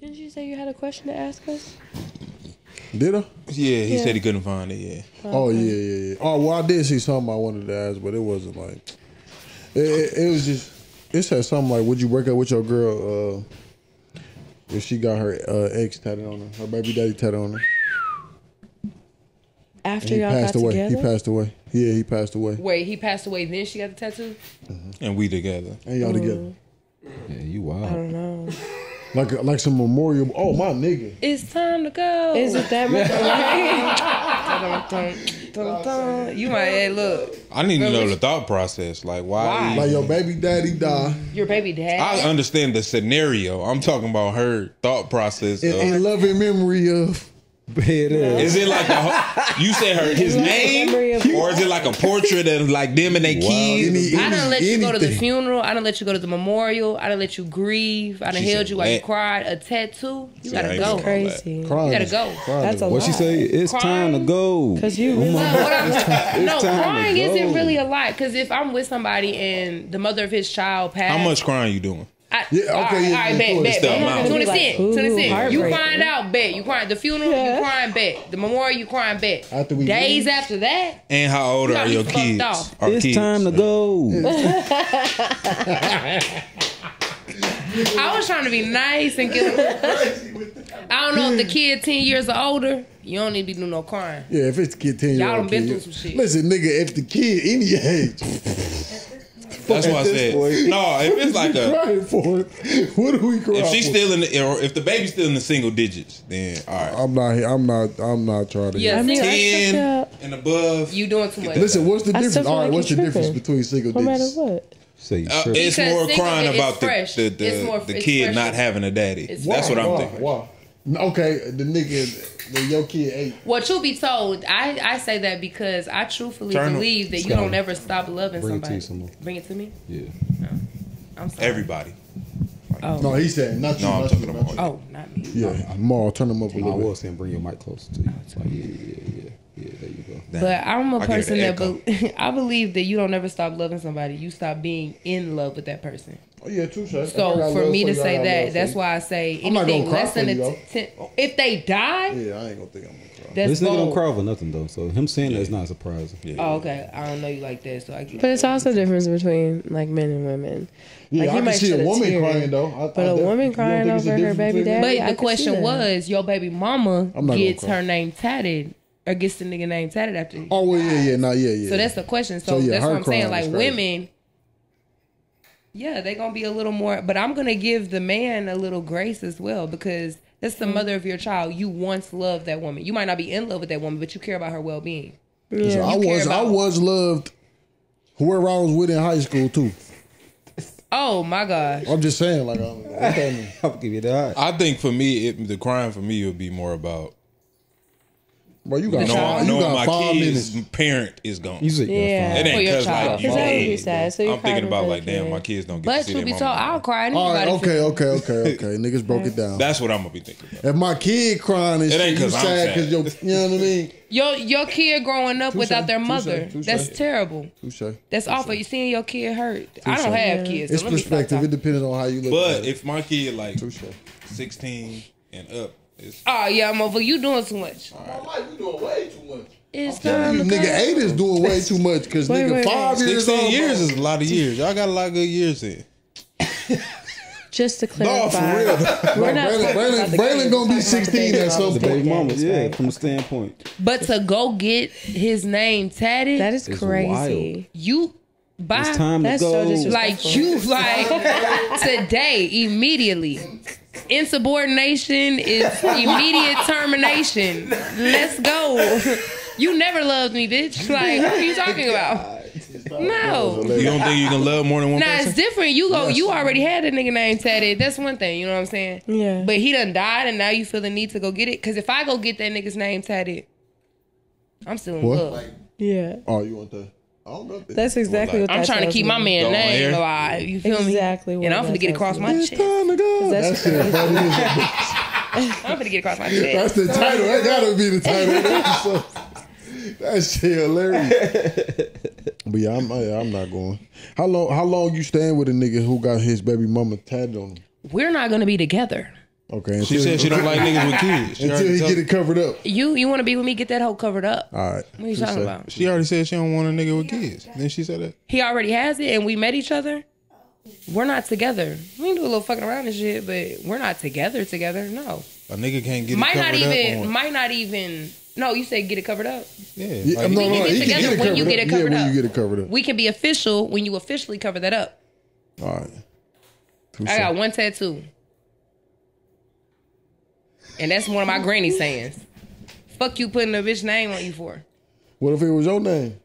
Didn't you say you had a question to ask us? Did I? Yeah, he Yeah. said he couldn't find it. Yeah. Oh yeah, yeah, yeah. Oh well, I did see something I wanted to ask, but it wasn't like. It, it, it was just. It said something like, "Would you break up with your girl uh, if she got her uh, ex tatted on her, her baby daddy tatted on her?" After he y'all got passed away. together? He passed away. Yeah, he passed away. Wait, he passed away. Then she got the tattoo. And we together. And y'all together. Yeah, you wild. I don't know. Like like some memorial. Oh my nigga. It's time to go. Is it that much? You might hey, look. I need to know the thought process. Like why? Why? Like your baby daddy died Your baby dad. I understand the scenario. I'm talking about her thought process. in, Of, in loving memory of. It is. is it like a, you said her his name, or is it like a portrait of like them and their kids? Any- I done let you go to the funeral. I didn't let you go to the memorial. I didn't let you grieve. I done She held said you while you let. cried. A tattoo. You See, gotta go. Crazy. Crying You gotta go. crying That's is- a What she say? It's time to go. Cause you really What I'm- no, time to crying isn't really a lot. Because if I'm with somebody and the mother of his child passed, How much crying you doing? I, Yeah, okay, all right, yeah, all yeah, right, bet, sure. bet, It's the bet. amount. Twenty Like, cent, ooh, twenty cent. You heartbreaking. find out, bet. You crying the funeral, Yeah. you crying, bet. The memorial, you crying, bet. After we Days leave? after that, And how old You are got me your fucked kids? off. Our It's kids. time to go. I was trying to be nice and give. I don't know if the kid ten years or older, you don't need to be doing no crying. Yeah, if it's the kid ten year Y'all old done been kid, through some shit. Listen, nigga, if the kid any age That's why I said point. no. If it's like a crying for it, what do we cry if she's for? still in the or if the baby's still in the single digits, then all right. I'm not. I'm not. I'm not trying to. Yeah, I mean, Ten took and above. You doing too much. Listen, what's the I difference? All right, what's the difference between single no matter digits? what. Say Uh, it's Because more crying about the fresh. the, the, more- the kid not having a daddy. It's That's what I'm thinking. Why? Okay, the nigga, the your kid ate. Well, truth be told, I, I say that because I truthfully Turn 'em. believe that you don't ever stop loving bring it to somebody. you. Bring it to me. Yeah. No. I'm sorry. Everybody. Oh, No, he said not you. No, I'm not talking you, about you. oh, not me. Yeah, oh. Maul, turn him up a little bit. was saying bring your mic closer to you. Oh, like, yeah, yeah, yeah, yeah. There you go. Damn. But I'm a I person that be- I believe that you don't ever stop loving somebody. You stop being in love with that person. Oh yeah, true. So for me to say that, that's why I say I'm not gonna anything less than you, a though. ten. If they die, Yeah, I ain't gonna think I'm gonna cry. that's This nigga don't cry for nothing though. So him saying that is not surprising. Yeah. Oh, okay. I don't know you like that, so I get. But it's also a difference between like men and women. Yeah, Like, he I can might see shed a a women tear, crying though. I, but I a woman crying think it's a over her baby between daddy- But the question was, your baby mama gets her name tatted or gets the nigga name tatted after you. Oh well, yeah, yeah, no, yeah, yeah. So that's the question. So, So, yeah, that's what I'm saying. Like crazy. women, yeah, they're gonna be a little more. But I'm gonna give the man a little grace as well because that's the mm-hmm. mother of your child. You once loved that woman. You might not be in love with that woman, but you care about her well being. So Yeah. I was, I was loved. Whoever I was with in high school too. Oh my gosh. I'm just saying, like, I'm, what that mean? I'll give you that. I think for me, it, the crime for me would be more about Bro, you got, knowing, five, you got my five kid's minutes. parent is gone. You said Yeah. yeah. It ain't because child. like Cause that would be sad. So you're I'm thinking about like damn, my kids don't get But to see truth their be mama. told, I'll cry All right, anybody. okay, okay, okay, okay. Niggas broke it down. That's what I'm gonna be thinking about. If my kid crying and It shit, ain't you 'cause I'm sad sad. because your, you know what I mean? Your your kid growing up Touche, without their mother. touche. That's terrible. Touche. That's awful. You seeing your kid hurt. I don't have kids. So It's let me stop perspective. It depends on how you look But at it. if my kid like 16 and up, it's, Oh yeah, motherfucker, you doing too much. you doing way too much. It's time to nigga eight is doing way too much because nigga wait, five wait. years 16 old. years bro. is a lot of years. Y'all got a lot of good years in. Just to No, for real. we're not Braylon, talking about Braylon, the Braylon gonna be we're talking about the 16 at some mamas. The point. mama, yeah, right. from the standpoint. But to go get his name tatted, That is It's crazy. you buy It's time That's to so go. disrespectful. like you like today immediately. Insubordination is immediate termination. Let's go. You never loved me, bitch. Like, what are you talking about? No. You don't think you can love more than one Nah, person? it's different. You go, you already had a nigga name tatted. That's one thing, you know what I'm saying? Yeah. But he done died and now you feel the need to go get it. Cause if I go get that nigga's name tatted, I'm still in What? love. Yeah. Oh, you want that? I don't know. That's exactly what I'm that trying to keep my man name alive. You feel me? Exactly And I'm that gonna get across me. my It's chest. time to go. That's That shit funny as a bitch. I'm gonna get across my chest. That's the title. That gotta be the title of the episode. That shit hilarious. But yeah, I'm, I, I'm not going. How long? How long you staying with a nigga who got his baby mama tatted on him? We're not gonna be together. Okay. She said she don't like niggas with kids. She until already, he told- get it covered up. You you want to be with me? Get that hoe covered up. All right. What are you talking about? she already said she don't want a nigga with kids. Then she said that. He already has it, and we met each other. We're not together. We can do a little fucking around and shit, but we're not together together. No, A nigga can't get it might covered not up even. on- Might not even. No, you said get it covered up. Yeah, Yeah, like, no, can no, get he can together get it when covered you up. get it yeah, covered when up. you get it covered up. We can be official when you officially cover that up. All right. Touche. I got one tattoo, and that's one of my granny sayings. Fuck you putting a bitch name on you for. What if it was your name?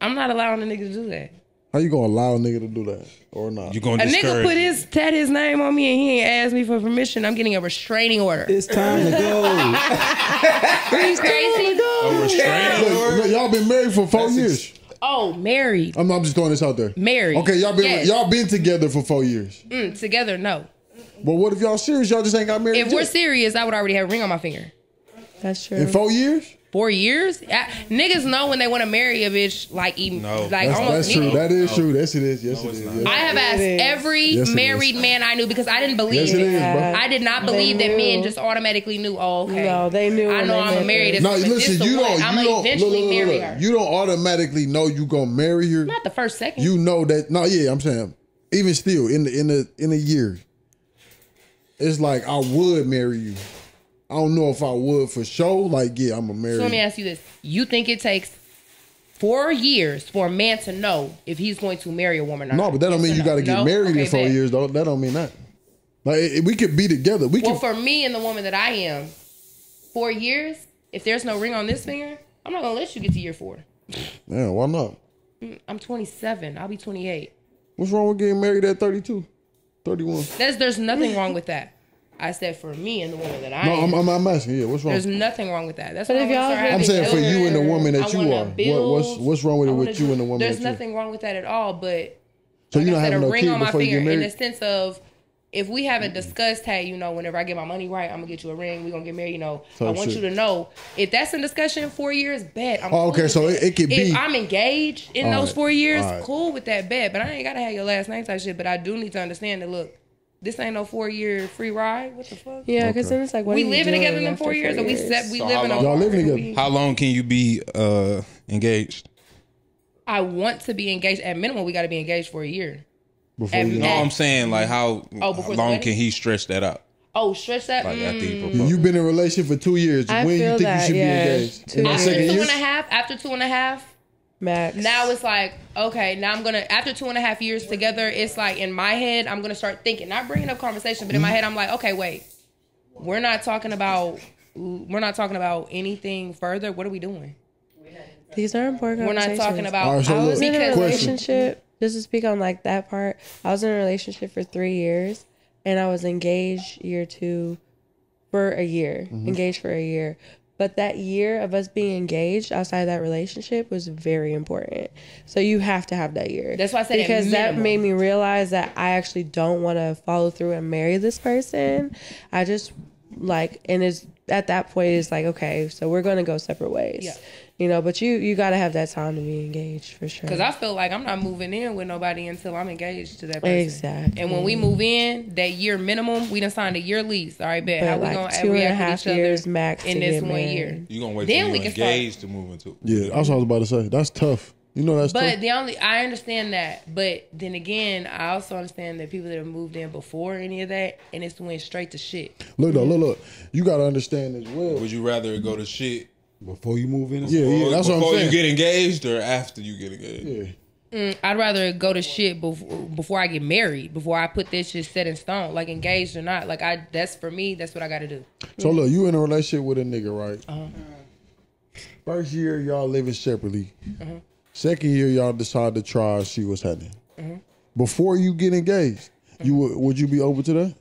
I'm not allowing a nigga to do that. How you gonna allow a nigga to do that or not? you gonna A nigga put his tat his name on me and he ain't asked me for permission. I'm getting a restraining order. It's time to go. Are you crazy? a restraining order. look, y'all been married for four That's years. Oh, married, I'm, I'm just throwing this out there. married. Okay, y'all been Yes. y'all been together for four years. Mm, together. No. But what if y'all serious? Y'all just ain't got married If we're serious, I would already have a ring on my finger. That's true. in four years. Four years? I, niggas know when they want to marry a bitch, like even No. like That's, almost that's true. immediately. That is true. Yes, it is. Yes, it is. Yes. I have asked every Yes, married is. man I knew because I didn't believe Yes, it it. is, bro. I did not believe that men just automatically knew. Oh, okay. No, they knew I know I'm met married. her. This, No, listen, you don't. I'm You don't. Eventually look, look, marry her. You don't automatically know you gonna marry her. Not the first second. You know that. No, yeah, I'm saying. Even still, in the in the in a year, it's like I would marry you. I don't know if I would for sure. Like, yeah, I'm a marry. So let me ask you this: You think it takes four years for a man to know if he's going to marry a woman or No, not? but that don't mean you got to get No? married in four bet. years. Though that don't mean that. Like, it- we could be together. We Well, can. for me and the woman that I am, four years. If there's no ring on this finger, I'm not gonna let you get to year four. Yeah, why not? Mm, I'm 27. I'll be 28. What's wrong with getting married at 32, 31? There's there's nothing wrong with that. I said for me and the woman that I No, am. I'm, I'm, I'm asking. Yeah, what's wrong? there's nothing wrong with that. That's But why if I wanna y'all I'm saying for you and the woman that you wanna are. What, what's what's wrong with it I wanna with you and the woman There's that you? nothing wrong with that at all, but So like you I don't have a no ring kid on my before you finger get in married. the sense of if we haven't discussed, hey, you know, whenever I get my money right, I'm gonna get you a ring. We're gonna get married. You know, I want shit. you to know if that's in discussion four years, bet. I'm Oh, cool okay, with so it- it could If be- I'm engaged in All those right, four years, all right. cool with that bet. But I ain't gotta have your last name type shit. But I do need to understand that. Look, this ain't no four year free ride. What the fuck? Yeah, because Okay. then it's like, what we are you living doing together in them after four years, or we set we So live how in a Y'all living apartment. together. We- How long can you be uh, engaged? I want to be engaged. At minimum, we got to be engaged for a year. Before At- you No, at- I'm saying like how, Oh, how long can he stretch that out? Oh, stretch that. Like Mm. You've been in a relationship for two years. I when you think that, you should yeah. be engaged? Two In years. after two year? and a half, after two and a half, Max. now it's like okay. Now I'm gonna after two and a half years together. It's like in my head, I'm gonna start thinking, not bringing up conversation, but in my Mm-hmm. head, I'm like, okay, wait, we're not talking about. We're not talking about anything further. What are we doing? These are important We're not talking about. All right, so I was look, in a relationship. Just to speak on like that part, I was in a relationship for three years, and I was engaged year two for a year. Mm-hmm. Engaged for a year, but that year of us being engaged outside of that relationship was very important. So you have to have that year. That's why I said because that made me realize that I actually don't want to follow through and marry this person. I just like, and it's at that point it's like okay, so we're gonna go separate ways. Yeah. You know, but you you gotta have that time to be engaged for sure. Because I feel like I'm not moving in with nobody until I'm engaged to that person. Exactly. And when we move in, that year minimum, we done signed a year lease. All right, bet. But How we like gonna two and a half with each other years max in this one married. year? You gonna wait Then till we you can start. engaged to move into? Yeah, that's what I was about to say. That's tough. You know that's But tough. the only I understand that, but then again, I also understand that people that have moved in before any of that, and it's went straight to shit. Look though, look, look. You gotta understand as well. Would you rather go to shit Before you move in, Yeah, yeah, that's what I'm before saying. you get engaged or after you get engaged? yeah. I'd rather go to shit before before I get married, before I put this shit set in stone, like engaged or not. Like I, that's for me. That's what I got to do. So look, you in a relationship with a nigga, right? Uh-huh. First year y'all living separately. Uh-huh. Second year y'all decide to try and see what's happening. Uh-huh. Before you get engaged, you would would you be open to that?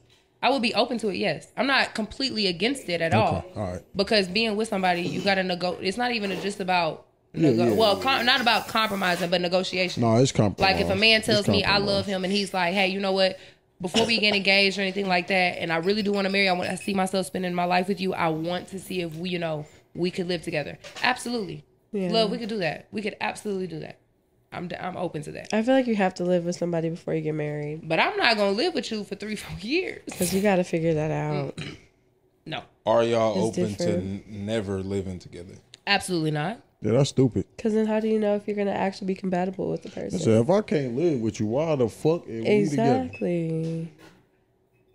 I would be open to it. Yes, I'm not completely against it at all. all right. Because being with somebody, you got to negotiate. It's not even just about. Yeah, nego- yeah, well, yeah, com- not about compromising, but negotiation. No, it's compromise. Like if a man tells me I love him and he's like, hey, you know what? Before we get engaged or anything like that, and I really do want to marry, I want to see myself spending my life with you. I want to see if we, you know, we could live together. Absolutely, Yeah. love. We could do that. We could absolutely do that. I'm d- I'm open to that. I feel like you have to live with somebody before you get married But I'm not gonna live with you for three, four years. because you got to figure that out. No, Are y'all It's open to different. n- never living together? absolutely not. Yeah, that's stupid. Because then how do you know if you're gonna actually be compatible with the I person? said, if I can't live with you, why the fuck are we together? Exactly.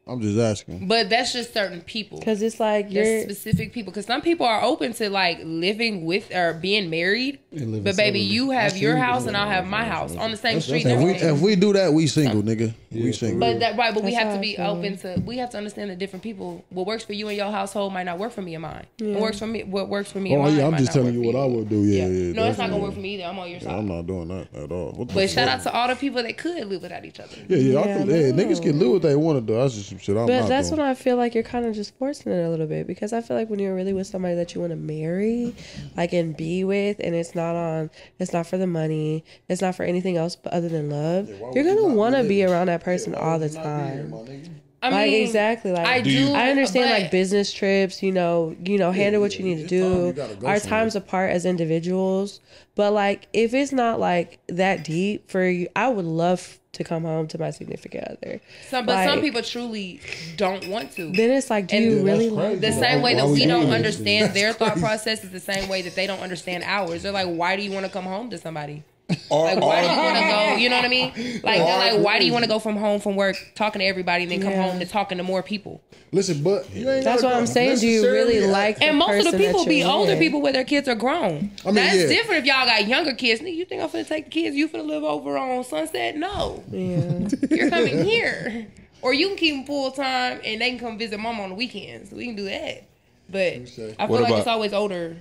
I'm just asking. But that's just certain people. Because it's like There's you're. specific people because some people are open to like living with or being married. But baby, separately. you have see your house and I'll have my house on the same That's- street. that's If we if we do that, we single, nigga. We single. But that right, but we have to be open to. We have to understand that different people. What works for you and your household might not work for me and mine. What works for me, what works for me. and Oh mine yeah, I'm might just not telling you what for I would do. Yeah, yeah. No, it's not gonna work for me either. I'm on your Yeah, side. I'm not doing that at all. What But shout fuck? out to all the people that could live without each other. Yeah, yeah, I Yeah, I yeah, niggas can live what they want to do. That's just some shit I'm But not that's doing. when I feel like you're kind of just forcing it a little bit because I feel like when you're really with somebody that you want to marry, like and be with, and it's not on, it's not for the money, it's not for anything else but other than love. why would you're gonna want to be around that person Why all the you not be here, time. I like mean, exactly, like I do. I understand but like business trips, you know, you know, handle what you need to it's time do. go Our somewhere. times apart as individuals, but like if it's not like that deep for you, I would love to come home to my significant other. Some, but some people truly don't want to. Then it's like, do And- you Yeah, really that's crazy. The Why- same way that we don't understand their thought process is the same way that they don't understand ours. They're like, why do you want to come home to somebody? Or, Like, why do you want to go? You know what I mean? Like, they're like, why do you mm. want to go from home from work talking to everybody and then come Yeah. home to talking to more people? Listen, but you ain't That's what I'm saying. Do you necessarily- really like? And the most of the people be older with? people where their kids are grown. I mean, That's yeah. different if y'all got younger kids. Nigga, you think I'm gonna take the kids? You finna live over on Sunset? No. Yeah. You're coming here. Or you can keep them full time and they can come visit mom on the weekends. We can do that. But I feel What like about- it's always older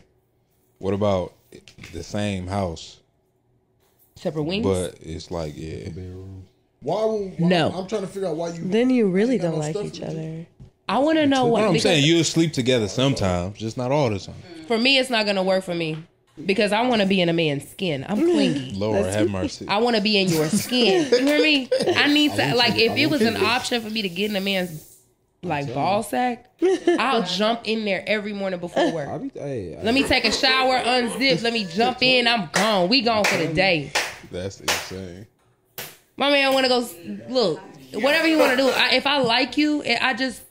what about the same house, separate wings. but it's like yeah, Why, why? No. I'm trying to figure out why you. then you really don't no like each to do. other. I want to know What what. I'm saying, you'll sleep together sometimes, just not all the time. for me, it's not gonna work for me because I want to be in a man's skin. I'm clingy. Lord have mercy. I want to be in your skin. You hear me? I need to like if it was an option for me to get in a man's like ball sack, I'll jump in there every morning before work. be, hey, Let me take a shower, unzip, let me jump in. I'm gone. We gone for the day. That's insane. My man want to go look whatever you want to do. I, if I like you, I I just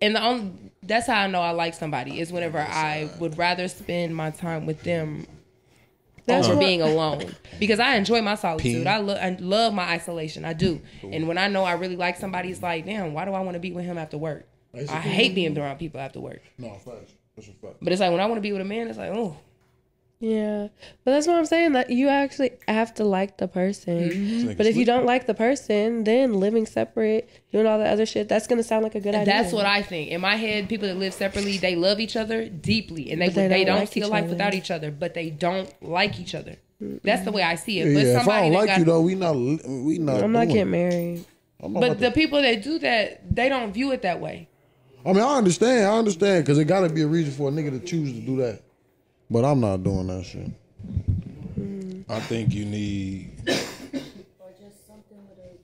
and the only that's how I know I like somebody is whenever I would rather spend my time with them That's over what- being alone because I enjoy my solitude. I, lo- I love my isolation. I do. And when I know I really like somebody, it's like, damn, why do I want to be with him after work? I hate being around people after work. No, facts. That's a fact. But it's like when I want to be with a man, it's like, oh, Yeah, but that's what I'm saying. That you actually have to like the person. Mm-hmm. But if you don't like the person, then living separate, doing all the other shit, that's gonna sound like a good idea. that's what I think. In my head, people that live separately, they love each other deeply, and they But they they, don't don't like see a life other. without each other. But they don't like each other. That's the way I see it. Yeah, but yeah. If I don't like got, you though, we not. We not. I'm not doing getting it. married. Not But the to- people that do that, they don't view it that way. I mean, I understand. I understand because it got to be a reason for a nigga to choose to do that. But I'm not doing that shit. I think you need.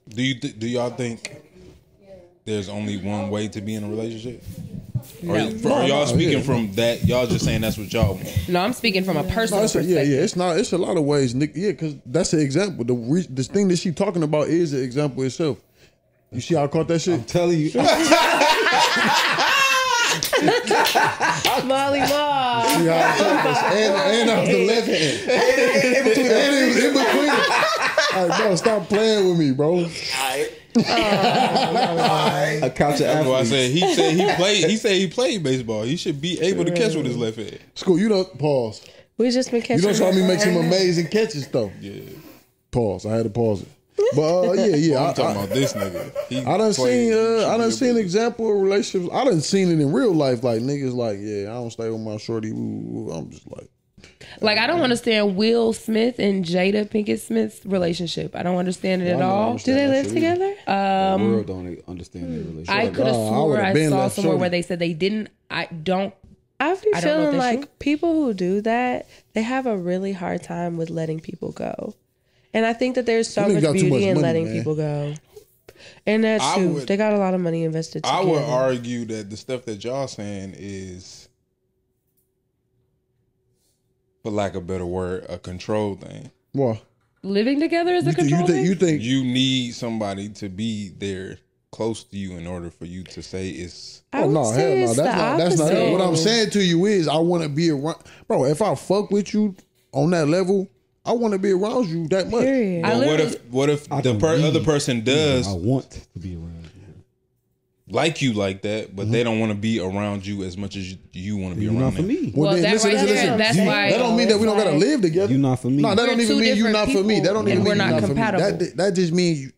Do you th- do y'all think there's only one way to be in a relationship? Or No. for- are y'all No, speaking yeah. from that? Y'all just saying that's what y'all want. No, I'm speaking from a personal No, it's a, perspective. yeah, yeah. It's not. It's a lot of ways, Nick. Yeah, because that's the example. The re- this thing that she talking about is the example itself. You see how I caught that shit? I'm telling you, Molly Ma. See how I caught that? And, and I was the left hand. in between, and it was in between. Like, bro, stop playing with me, bro. a couch of That's why I athletes. said he said he played. He said he played baseball. He should be able to catch with his left hand. School, you don't pause. We just been catching. You catching. don't saw me make some amazing catches though. Yeah, Pause. I had to pause it. But uh, yeah, yeah. I, I'm talking I, about this nigga. He I done played- seen uh, I be done able seen to- example of relationships. I done seen it in real life. Like niggas, like yeah, I don't stay with my shorty. Ooh, ooh. I'm just like, Like I don't understand Will Smith and Jada Pinkett Smith's relationship. I don't understand it I at all. Do they live shit together? the world don't understand their relationship. I could have oh, I I, saw somewhere shorty. where they said they didn't. I don't. I be I don't know if feeling that's like true. people who do that, they have a really hard time with letting people go. And I think that there's so much beauty much in money, letting man. people go. And that's I true. would- they got a lot of money invested. I Together. would argue that the stuff that y'all saying is, for lack of a better word, a control thing. well, living together is a You, think, control you think thing? you think You need somebody to be there close to you in order for you to say it's. I Oh would no, hell say no. it's That's the not that's not it. What I'm saying to you is I wanna be around bro, if I fuck with you on that level, I wanna be around you that much. Period. I But what literally- if what if I the can per- be- other person does I want to be around you. like you like that, but they mm-hmm. don't want to be around you as much as you, you want to be You're around not for them? me. Well, then that listen, right listen, there, listen. that's You- why- that don't mean that we don't gotta live together. You're not for me. No, that We're don't even two mean you're different not for me. That don't people, even and mean we're you're not not for me. compatible. That that just means you,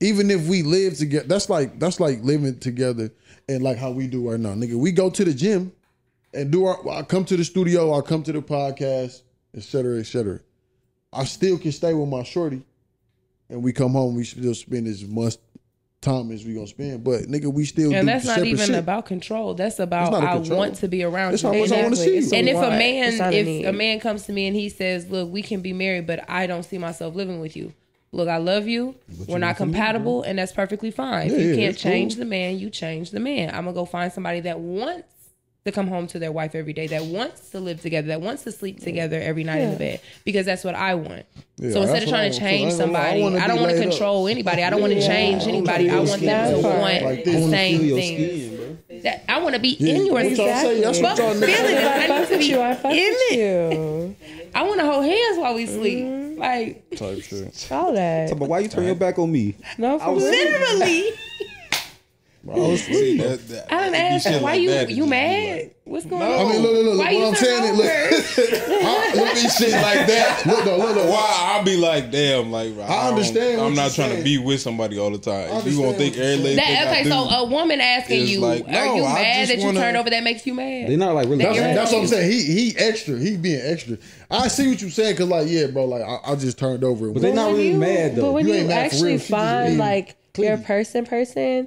even if we live together, that's like that's like living together and like how we do right now, nigga. We go to the gym and do our. I come to the studio. I come to the podcast, et cetera, et cetera. I still can stay with my shorty, and we come home. We still spend as much time as we gonna spend. But nigga, we still And do that's not separate even shit. about control. That's about not a I control. want to be around That's you. how much I wanna see you. And if a man, a if need. a man comes to me and he says, "Look, we can be married, but I don't see myself living with you." Look, I love you. We're you're not not for me, compatible, and that's perfectly fine. Yeah, if you yeah, can't that's cool. change the man, you change the man. I'm gonna go find somebody that wants to come home to their wife every day, that wants to live together, that wants to sleep together every night in the bed, because that's what I want. Yeah, so instead of trying want, to 'cause I change ain't gonna I somebody, I don't want to laid up. control anybody. I don't want to Yeah. change anybody. I want them to skin. want Like the this. I wanna same Feel your things. skin, bro. That I want to be Yeah, in your that's what I'm saying. That's what But y'all feeling. I I need to be you. I in it. you. I want to hold hands while we sleep. Mm-hmm. Like type shit. All that. But why you turn your back on me? No, for real. literally. See, that, that, I didn't it ask shit why like you that, you mad? like- What's going No. on? I mean, look, look, look. Why what I'm so saying is, over? look, I, look, Be shit like that. look, though, look, though. Why I'll be like, damn, like I, I understand what I'm not trying saying. to be with somebody all the time. If you gonna think what every saying. little thing That, okay, I do, so a woman asking you, like, are no, you I mad that you wanna- turned over that makes you mad? They're not like really. That's- That's, what I'm saying. He he extra. He being extra. I see what you're saying because like yeah, bro. Like I, I just turned over. But they're not really mad though. But when You you, ain't mad for actually real. She just find like your person, person,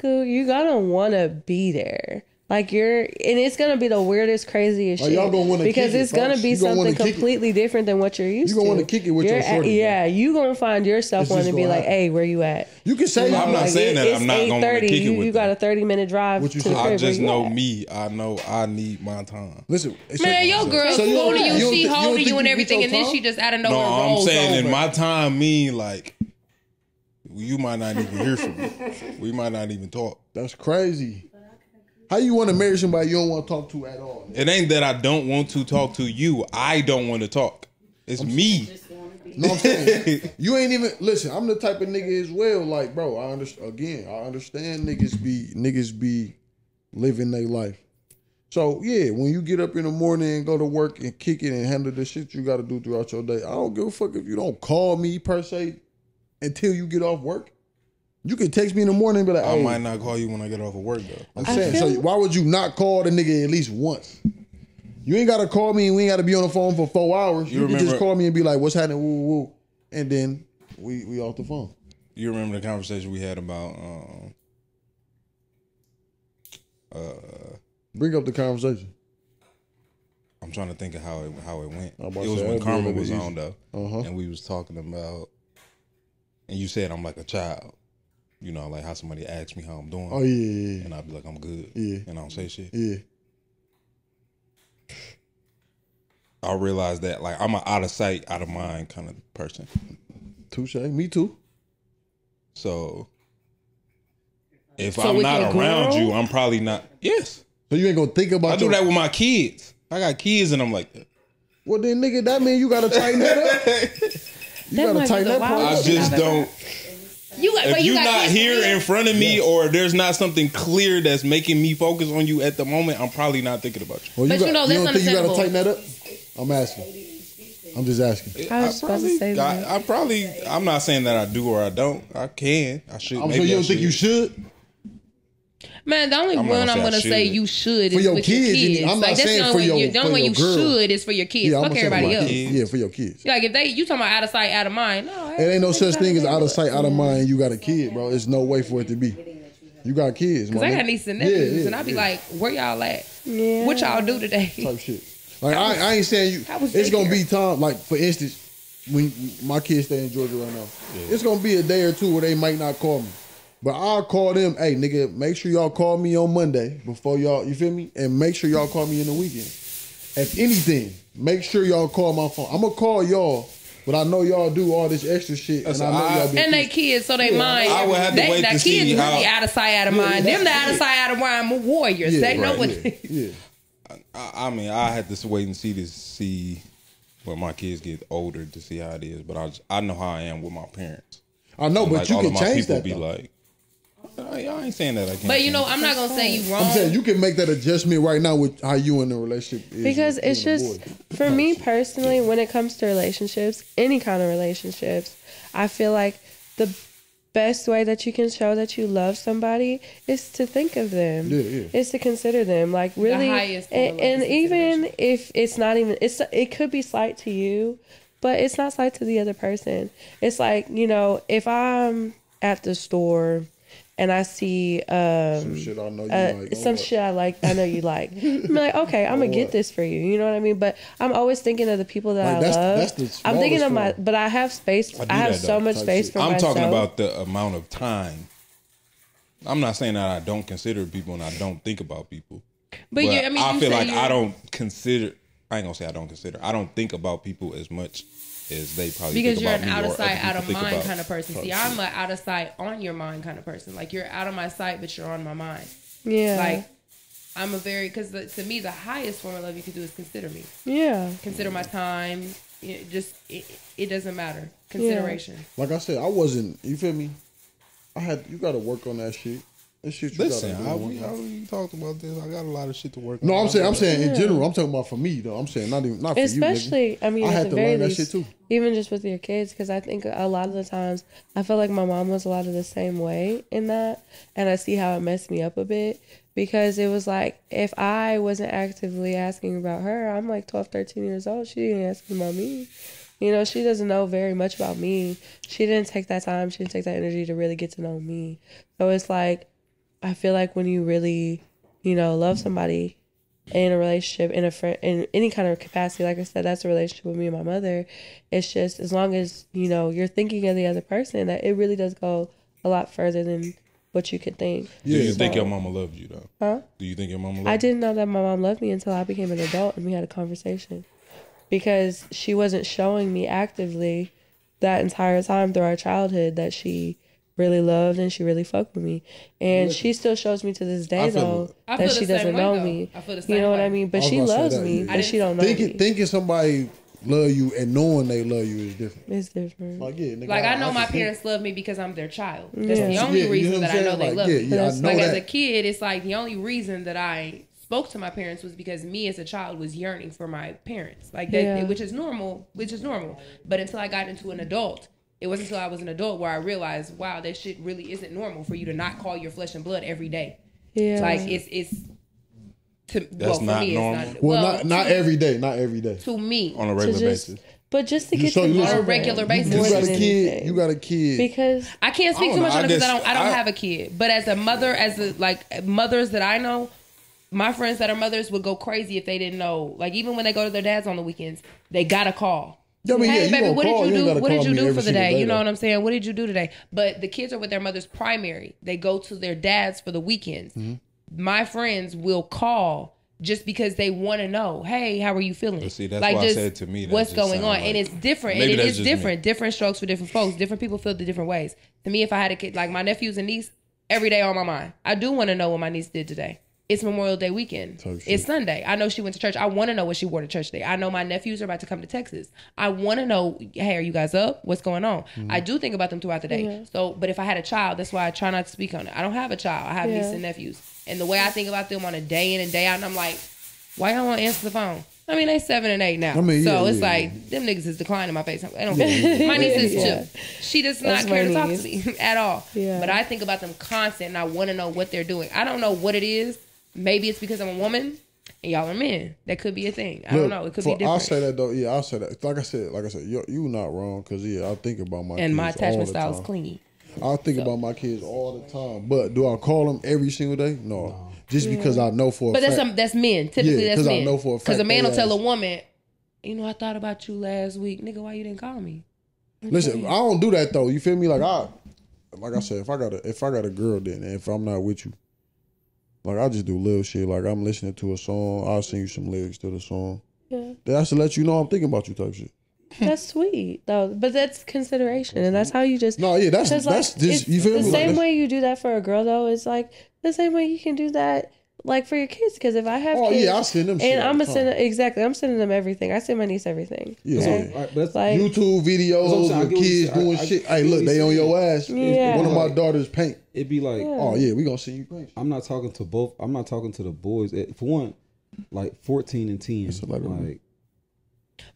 school, you gonna want to be there. Like you're, and it's gonna be the weirdest, craziest oh, Like, shit. y'all gonna wanna because kick it, it's gonna be You gonna wanna something kick it. completely different than what you're used to. You gonna wanna kick it with your You're at- shorty, Yeah, you gonna find yourself It's wanting to be like, happen. "Hey, where you at?" You can say I'm not Like, saying that I'm not gonna wanna 8:30, kick it you, with you got a thirty minute drive What you to? I just know at? me. I know I need my time. Listen, so- Man, your girl so you you, you she holding you and everything, and then she just out of nowhere. No, nowhere I'm saying in my time mean like you might not even hear from me. We might not even talk. That's crazy. How you want to marry somebody you don't want to talk to at all? It ain't that I don't want to talk to you. I don't want to talk. It's me. No, I'm saying you ain't even listen. I'm the type of nigga as well. Like, bro, I understand. Again, I understand niggas be niggas be living their life. So yeah, when you get up in the morning and go to work and kick it and handle the shit you got to do throughout your day, I don't give a fuck if you don't call me per se until you get off work. You can text me in the morning and be like, I hey, might not call you when I get off of work though. I'm saying, so why would you not call the nigga at least once? You ain't gotta call me and we ain't gotta be on the phone for four hours. You, You can just call me and be like, "What's happening?" Woo, woo, woo. and then we we off the phone. You remember the conversation we had about um Bring up the conversation. I'm trying to think of how it how it went. It was when that'd be a Karma was on though, Uh-huh. and we was talking about, and you said I'm like a child. You know, like how somebody asks me how I'm doing, Oh yeah, yeah, and I'd be like I'm good, Yeah. and I don't say shit. yeah. I realized that like I'm an out of sight, out of mind kind of person. Touche. Me too. So if So I'm with not your around girl? you, I'm probably not. Yes, So you ain't gonna think about I do your- that with my kids. I got kids, and I'm like that. Well then, nigga, that mean you gotta tighten that up. You That gotta tighten the that part. I just don't. you got, If you you're got not here for in front of me, or there's not something clear that's making me focus on you at the moment, I'm probably not thinking about you. Well, But you got- know, that's don't think you gotta tighten that up? I'm asking. I'm just asking. I was about to probably, say that. I, I probably. I'm not saying that I do or I don't. I can. I should. I'm maybe sure you I don't think you should. Man, the only I'm one I'm gonna say you should For is your with kids, your kids. I'm like not that's saying the for only way your- you, the only way you girl. should is for your kids. Yeah, Fuck everybody else. kids. Yeah, for your kids. Like if they you talking about out of sight, out of mind. No, It ain't no such thing as out of sight, out of mind. You got a kid, bro. It's no way for it to be. You got kids, Cause I got nigga. nieces and Yeah, nephews, yeah, and I be yeah. like, where y'all at? Yeah. What y'all do today? type shit. Like I, I ain't saying you. It's gonna be time. Like for instance, when my kids stay in Georgia right now, it's gonna be a day or two where they might not call me, but I'll call them. Hey, nigga, make sure y'all call me on Monday before y'all. You feel me? And make sure y'all call me in the weekend. If anything, make sure y'all call my phone. I'm gonna call y'all, but But I know y'all do all this extra shit, and Listen, I know I- y'all be And they kids, so they mind. I would have to they, wait that to see kids how- really out of sight, out of Yeah, mind. Them the out of sight, out of mind warriors. Yeah, they know what. yeah, yeah. I, I mean, I had to wait and see to see when my kids get older to see how it is. But I, just- I know how I am with my parents. I know, but like, you all can of my change people that. be though. like, I, I ain't saying that I can't. But you know, I'm not gonna say you wrong. I'm saying you can make that adjustment right now with how you in the relationship. Is because with it's you just for me personally when it comes to relationships any kind of relationships i feel like the best way that you can show that you love somebody is to think of them Yeah, yeah. is to consider them like really highest and, and even if it's not even it's it could be slight to you but it's not slight to the other person it's like you know if i'm at the store and i see um some shit I know you uh, like. some shit I like, I know you like. I'm like, okay, I'm gonna get this for you. You know what I mean? But I'm always thinking of the people that Like, I that's- love. that's the I'm thinking of my, but I have space. I I, have that, so though, much type space shit. for I'm myself. talking about the amount of time. I'm not saying that I don't consider people and I don't think about people. But you- I mean, you feel like you're- I don't consider. I ain't gonna say I don't consider. I don't think about people as much as they probably because think you're about an out of sight, out of mind about kind of person. See. I'm an out of sight, on your mind kind of person. Like you're out of my sight, but you're on my mind. yeah, Like I'm a very because to me the highest form of love you can do is consider me, yeah, consider my time. It just it, it doesn't matter. Consideration. Like I said, I wasn't. You feel me? I had. You got to work on that shit. That shit you Listen, gotta do. I, we, I, we talked about this. I got a lot of shit to work on. no, I'm saying. I'm saying in general. I'm talking about for me though. I'm saying not even not for you. nigga. Especially, I mean, I at had to very learn that shit too. even just with your kids, because I think a lot of the times I feel like my mom was a lot of the same way in that, and I see how it messed me up a bit because it was like if I wasn't actively asking about her, I'm like 12, 13 years old. She didn't ask about me. You know, she doesn't know very much about me. She didn't take that time. She didn't take that energy to really get to know me. So it's like, I feel like when you really, you know, love somebody in a relationship, in a friend, in any kind of capacity, like I said, that's a relationship with me and my mother. It's just as long as you know you're thinking of the other person, that it really does go a lot further than what you could think. Do you Yeah. think your mama loved you though? Huh? Do you think your mama loved I didn't know that my mom loved me until I became an adult and we had a conversation. Because she wasn't showing me actively that entire time through our childhood that she really loved and she really fucked with me. And she still shows me to this day feel- though that she doesn't know though. me. I feel the You same know what. I mean? But was she loves that, me, yeah. but she don't know thinking me. thinking somebody love you and knowing they love you is different. it's different. Like yeah, nigga, Like I know my just think- parents love me because I'm their child. That's Yeah. the Yeah, only you know reason that I'm know saying? they Like, love yeah, me. yeah, I That's know like that. as a kid, it's like the only reason that I spoke to my parents was because me as a child was yearning for my parents. Like that, Yeah. which is normal, which is normal. But until I got into an adult, it wasn't until I was an adult where I realized, wow, that shit really isn't normal for you to not call your flesh and blood every day. Yeah. Like it's it's to well for not me normal. it's not Well, well not not to, every day, not every day. to me on a regular just, basis? but just to You- get so to you know On a regular basis. You got a kid. You got a kid. because I can't speak I too much know. on it because I don't. I don't I- have a kid. But as a mother, as a like mothers that I know, my friends that are mothers would go crazy if they didn't know. Like even when they go to their dads on the weekends, they got a call. Yeah, I mean, hey you baby, what call, did you you do? What did you do for the day? day, You know what I'm saying? What did you do today? But the kids are with their mother's primary. They go to their dads for the weekends. Mm-hmm. My friends will call. Just because they want to know, hey, how are you feeling? But see, that's why I said to me, what's going on, like- and it's different, and it that's just me. different different strokes for different folks. Different people feel the different ways. To me, if I had a kid like my nephews and niece, every day on my mind. I do want to know what my niece did today. It's Memorial Day weekend. Type shit. It's Sunday. I know she went to church. I want to know what she wore to church today. I know my nephews are about to come to Texas. I want to know, hey, are you guys up? What's going on? Mm-hmm. I do think about them throughout the day. Yeah. So, but if I had a child, that's why I try not to speak on it. I don't have a child. I have Yeah. nieces and nephews. And the way I think about them on a day in and day out, and I'm like, why y'all want to answer the phone? I mean, they seven and eight now. I mean, so yeah, it's yeah, like them niggas is declining my face. I don't care. my niece is Yeah. too. She does That's not care to talk to me at all. Yeah. But I think about them constant, and I want to know what they're doing. I don't know what it is. Maybe it's because I'm a woman and y'all are men. That could be a thing. I don't know. It could for- be different. I'll say that though. Yeah, I'll say that. Like I said, like I said, you you not wrong because yeah, I think about my and kids my all attachment the style is time. clingy. I think about my kids all the time. But do I call them every single day? No, just because I know for. A But that's fact, some, that's men. Typically, Yeah, that's 'cause I men. know for a fact. Because a man they will tell a woman, you know, I thought about you last week, nigga. Why you didn't call me? Listen, I don't do that though. You feel me? Like I, like I said, if I got a if I got a girl, then if I'm not with you, like I just do little shit. Like I'm listening to a song, I'll sing you some lyrics to the song. Yeah. That's to let you know I'm thinking about you type shit. That's sweet though, but that's consideration, and that's how you just. No, yeah, that's that's just you feel the me? Like, same that's- way you do that for a girl though is like the same way you can do that like for your kids. Because if I have Oh kids, yeah, I send them. and all I'm gonna send time. exactly. I'm sending them everything. I send my niece everything. Yeah, Okay? so, All right, but Like YouTube That's what I'm videos saying. I with you're kids saying. doing I- I shit. get Hey, look, they on your ass. Yeah. One of my daughters paint. it'd be like, Oh yeah, we gonna see you paint. I'm not talking to both. I'm not talking to the boys. Eh, For one, like 14 and 10. It's like a- like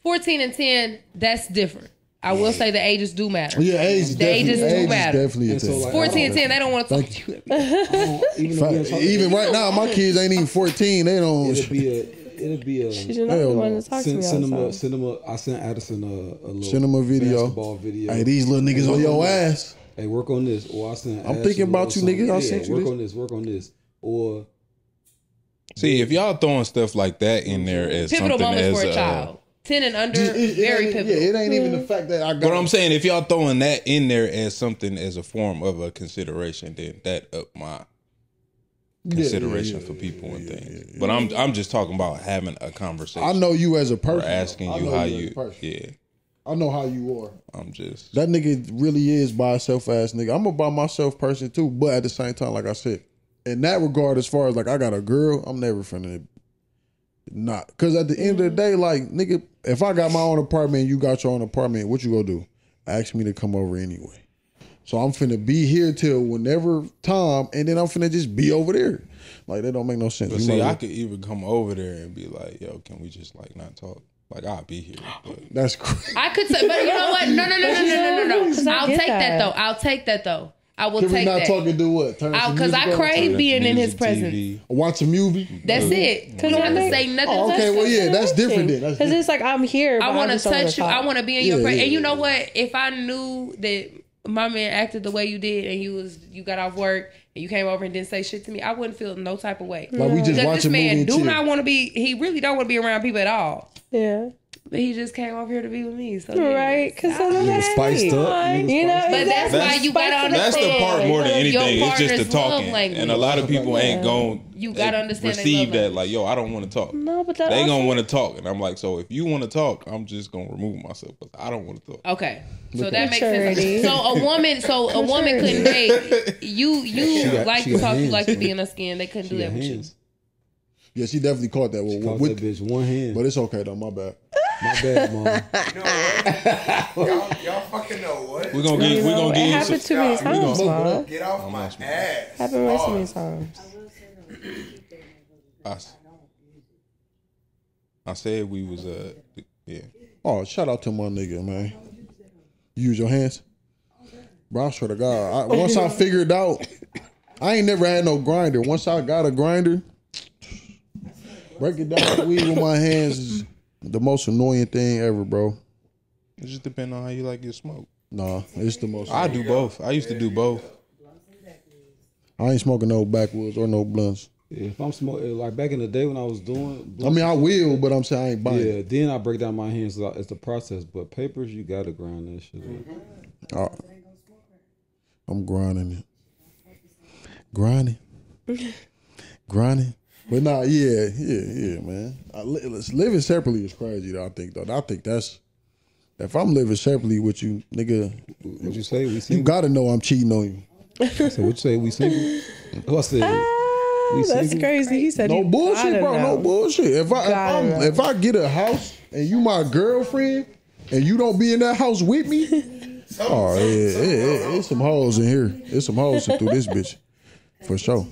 14 and 10, that's different. I will say the ages do matter. Yeah, age is The ages definitely, do age is matter. definitely a And so, like, 14 and 10, they don't want to talk Thank to you. Even, though we don't Fact, talk- even right now, my kids ain't even 14. They don't. it'll be a, it'll be a. She's not Hell the one to talk to me all send the them a, time. send them a, I sent Addison a, a little Send 'em a video. basketball video. Hey, these little niggas on your ass. Hey, work on this. Or I sent. I'm Addison thinking about you, niggas. I sent you work this. on this. Work on this. Or See, if y'all throwing stuff like that in there as Pivotal something moments as for a uh, child. 10 and under, It- it very ain't- pivotal. Yeah, it ain't even the hmm. fact that I got. But I'm saying if y'all throwing that in there as something as a form of a consideration, then that up my consideration yeah, yeah, for people yeah, and yeah, things. yeah, But I'm I'm just talking about having a conversation. I know you as a or person. asking you how as a you. Yeah, I know how you are. I'm just. That nigga really is by himself ass nigga. I'm a by myself person too, but at the same time, like I said, in that regard, as far as like I got a girl, I'm never finna not. Cause at the end of the mm-hmm. day, like nigga, if I got my own apartment and you got your own apartment, what you gonna do? Ask me to come over anyway. So I'm finna be here till whenever time, and then I'm finna just be over there. Like that don't make no sense. But You see, know, I could even come over there and be like, "Yo, can we just like not talk?" Like I'll be here. But that's crazy. I could say, but you know what? No, no, no, no, no, no, no, no. I I'll take that. that. though. I'll take that though. I will Can we take not that. talk and do what? Because uh, music I on? crave being in his presence. TV. Watch a movie. That's it. You don't have to say nothing. Oh, okay, well, yeah, that's different then. Because it's like I'm here. I want to touch you. I want to be in your Yeah, presence. yeah, and you know yeah. what? If I knew that my man acted the way you did, and you was you got off work and you came over and didn't say shit to me, I wouldn't feel no type of way. Like we just watch this a movie man and do chill. not want to be. He really don't want to be around people at all. Yeah. But he just came over here to be with me. So Right. Because yeah. spiced up. You know, But that's exactly. why you gotta That's the part more than anything. It's just the talking, language. and a lot of people ain't going. You gotta understand receive that. language. Like, yo, I don't want to talk. No, but that They also, gonna want to talk, and I'm like, so if you want to talk, I'm just gonna remove myself. But I don't want to talk. Okay, so that makes Maturity. sense. So a woman, so a woman couldn't date you. You got- like to talk, you like to be in a skin. They couldn't do that with you. Hands. Yeah, she definitely caught that. With, Caught with, that bitch one hand. but it's okay though. My bad. My bad, mom. You know what? y'all, y'all fucking know what? We're gonna get. You We're know, gonna get you happened some. too many times, gonna- Mom. Get off my ass. Happened way too many Pause. times. I, s- I said we was uh yeah. Oh, shout out to my nigga, man. You use your hands, bro. I swear to God, I, once I figured out, I ain't never had no grinder. Once I got a grinder, breaking down weed with my hands is the most annoying thing ever, bro. It just depends on how you like your smoke. Nah, it's the most. I do both. I used to do both. I ain't smoking no backwoods or no blunts. Yeah, if I'm smoking, uh, like back in the day when I was doing, I mean, I will, but I'm saying I ain't buying. yeah, then I break down my hands. It's it's the process. But papers, you gotta grind that shit. up. Oh, I'm grinding it. Grinding. grinding. But nah, yeah, yeah, yeah, man. I, living separately is crazy, though, I think, though. I think that's. If I'm living separately with you, nigga, What you say? We you gotta know I'm cheating on you. I said, what you say? We single? Oh, I said, Ah, that's single? crazy. He said No he bullshit, gotta bro. No bullshit. If I if, I'm, if I get a house and you my girlfriend and you don't be in that house with me, oh yeah, yeah, yeah, it's some hoes in here. It's some hoes through this bitch, for sure.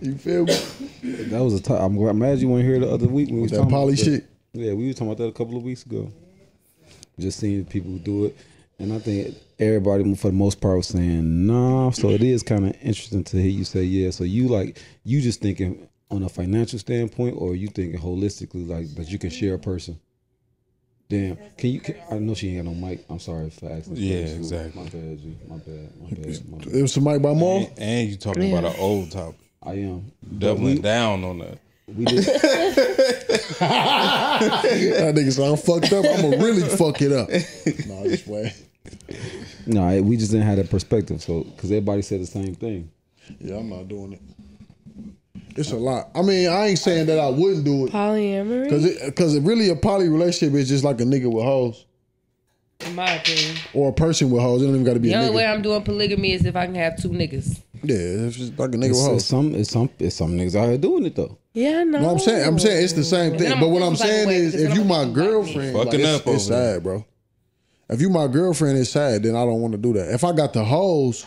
You feel me? that was a time. I'm glad. I'm glad you weren't here the other week when we was That talking poly about that. shit. Yeah, we were talking about that a couple of weeks ago. Just seeing people do it, and I think everybody, for the most part, was saying nah. So it is kind of interesting to hear you say yeah. So you like you just thinking on a financial standpoint, or you thinking holistically, like that you can share a person. Damn, can you? Can, I know she ain't got no mic. I'm sorry for asking. Yeah, exactly. My bad, G. My bad. My bad. My bad. It was somebody by Maul. And, and you talking about an old topic, I am But doubling we, down on that. we did. That nigga said I'm fucked up. I'ma really fuck it up. Nah, this way. No, we just didn't have that perspective. So, because everybody said the same thing. Yeah, I'm not doing it. It's a lot. I mean, I ain't saying that I wouldn't do it Polyamory. because it because it really a poly relationship is just like a nigga with hoes In my opinion, or a person with hoes. It don't even got to be the a only nigga. way I'm doing polygamy is if I can have two niggas. yeah, it's just like a nigga It's, with it's hoes. some, it's some, it's some niggas out here doing it though. yeah, no. No, I'm saying I'm saying it's the same thing. But what I'm saying like is, if you my gonna like girlfriend, like, Fucking it's, up over it's sad, bro. If you my girlfriend, it's sad. Then I don't want to do that. If I got the hoes,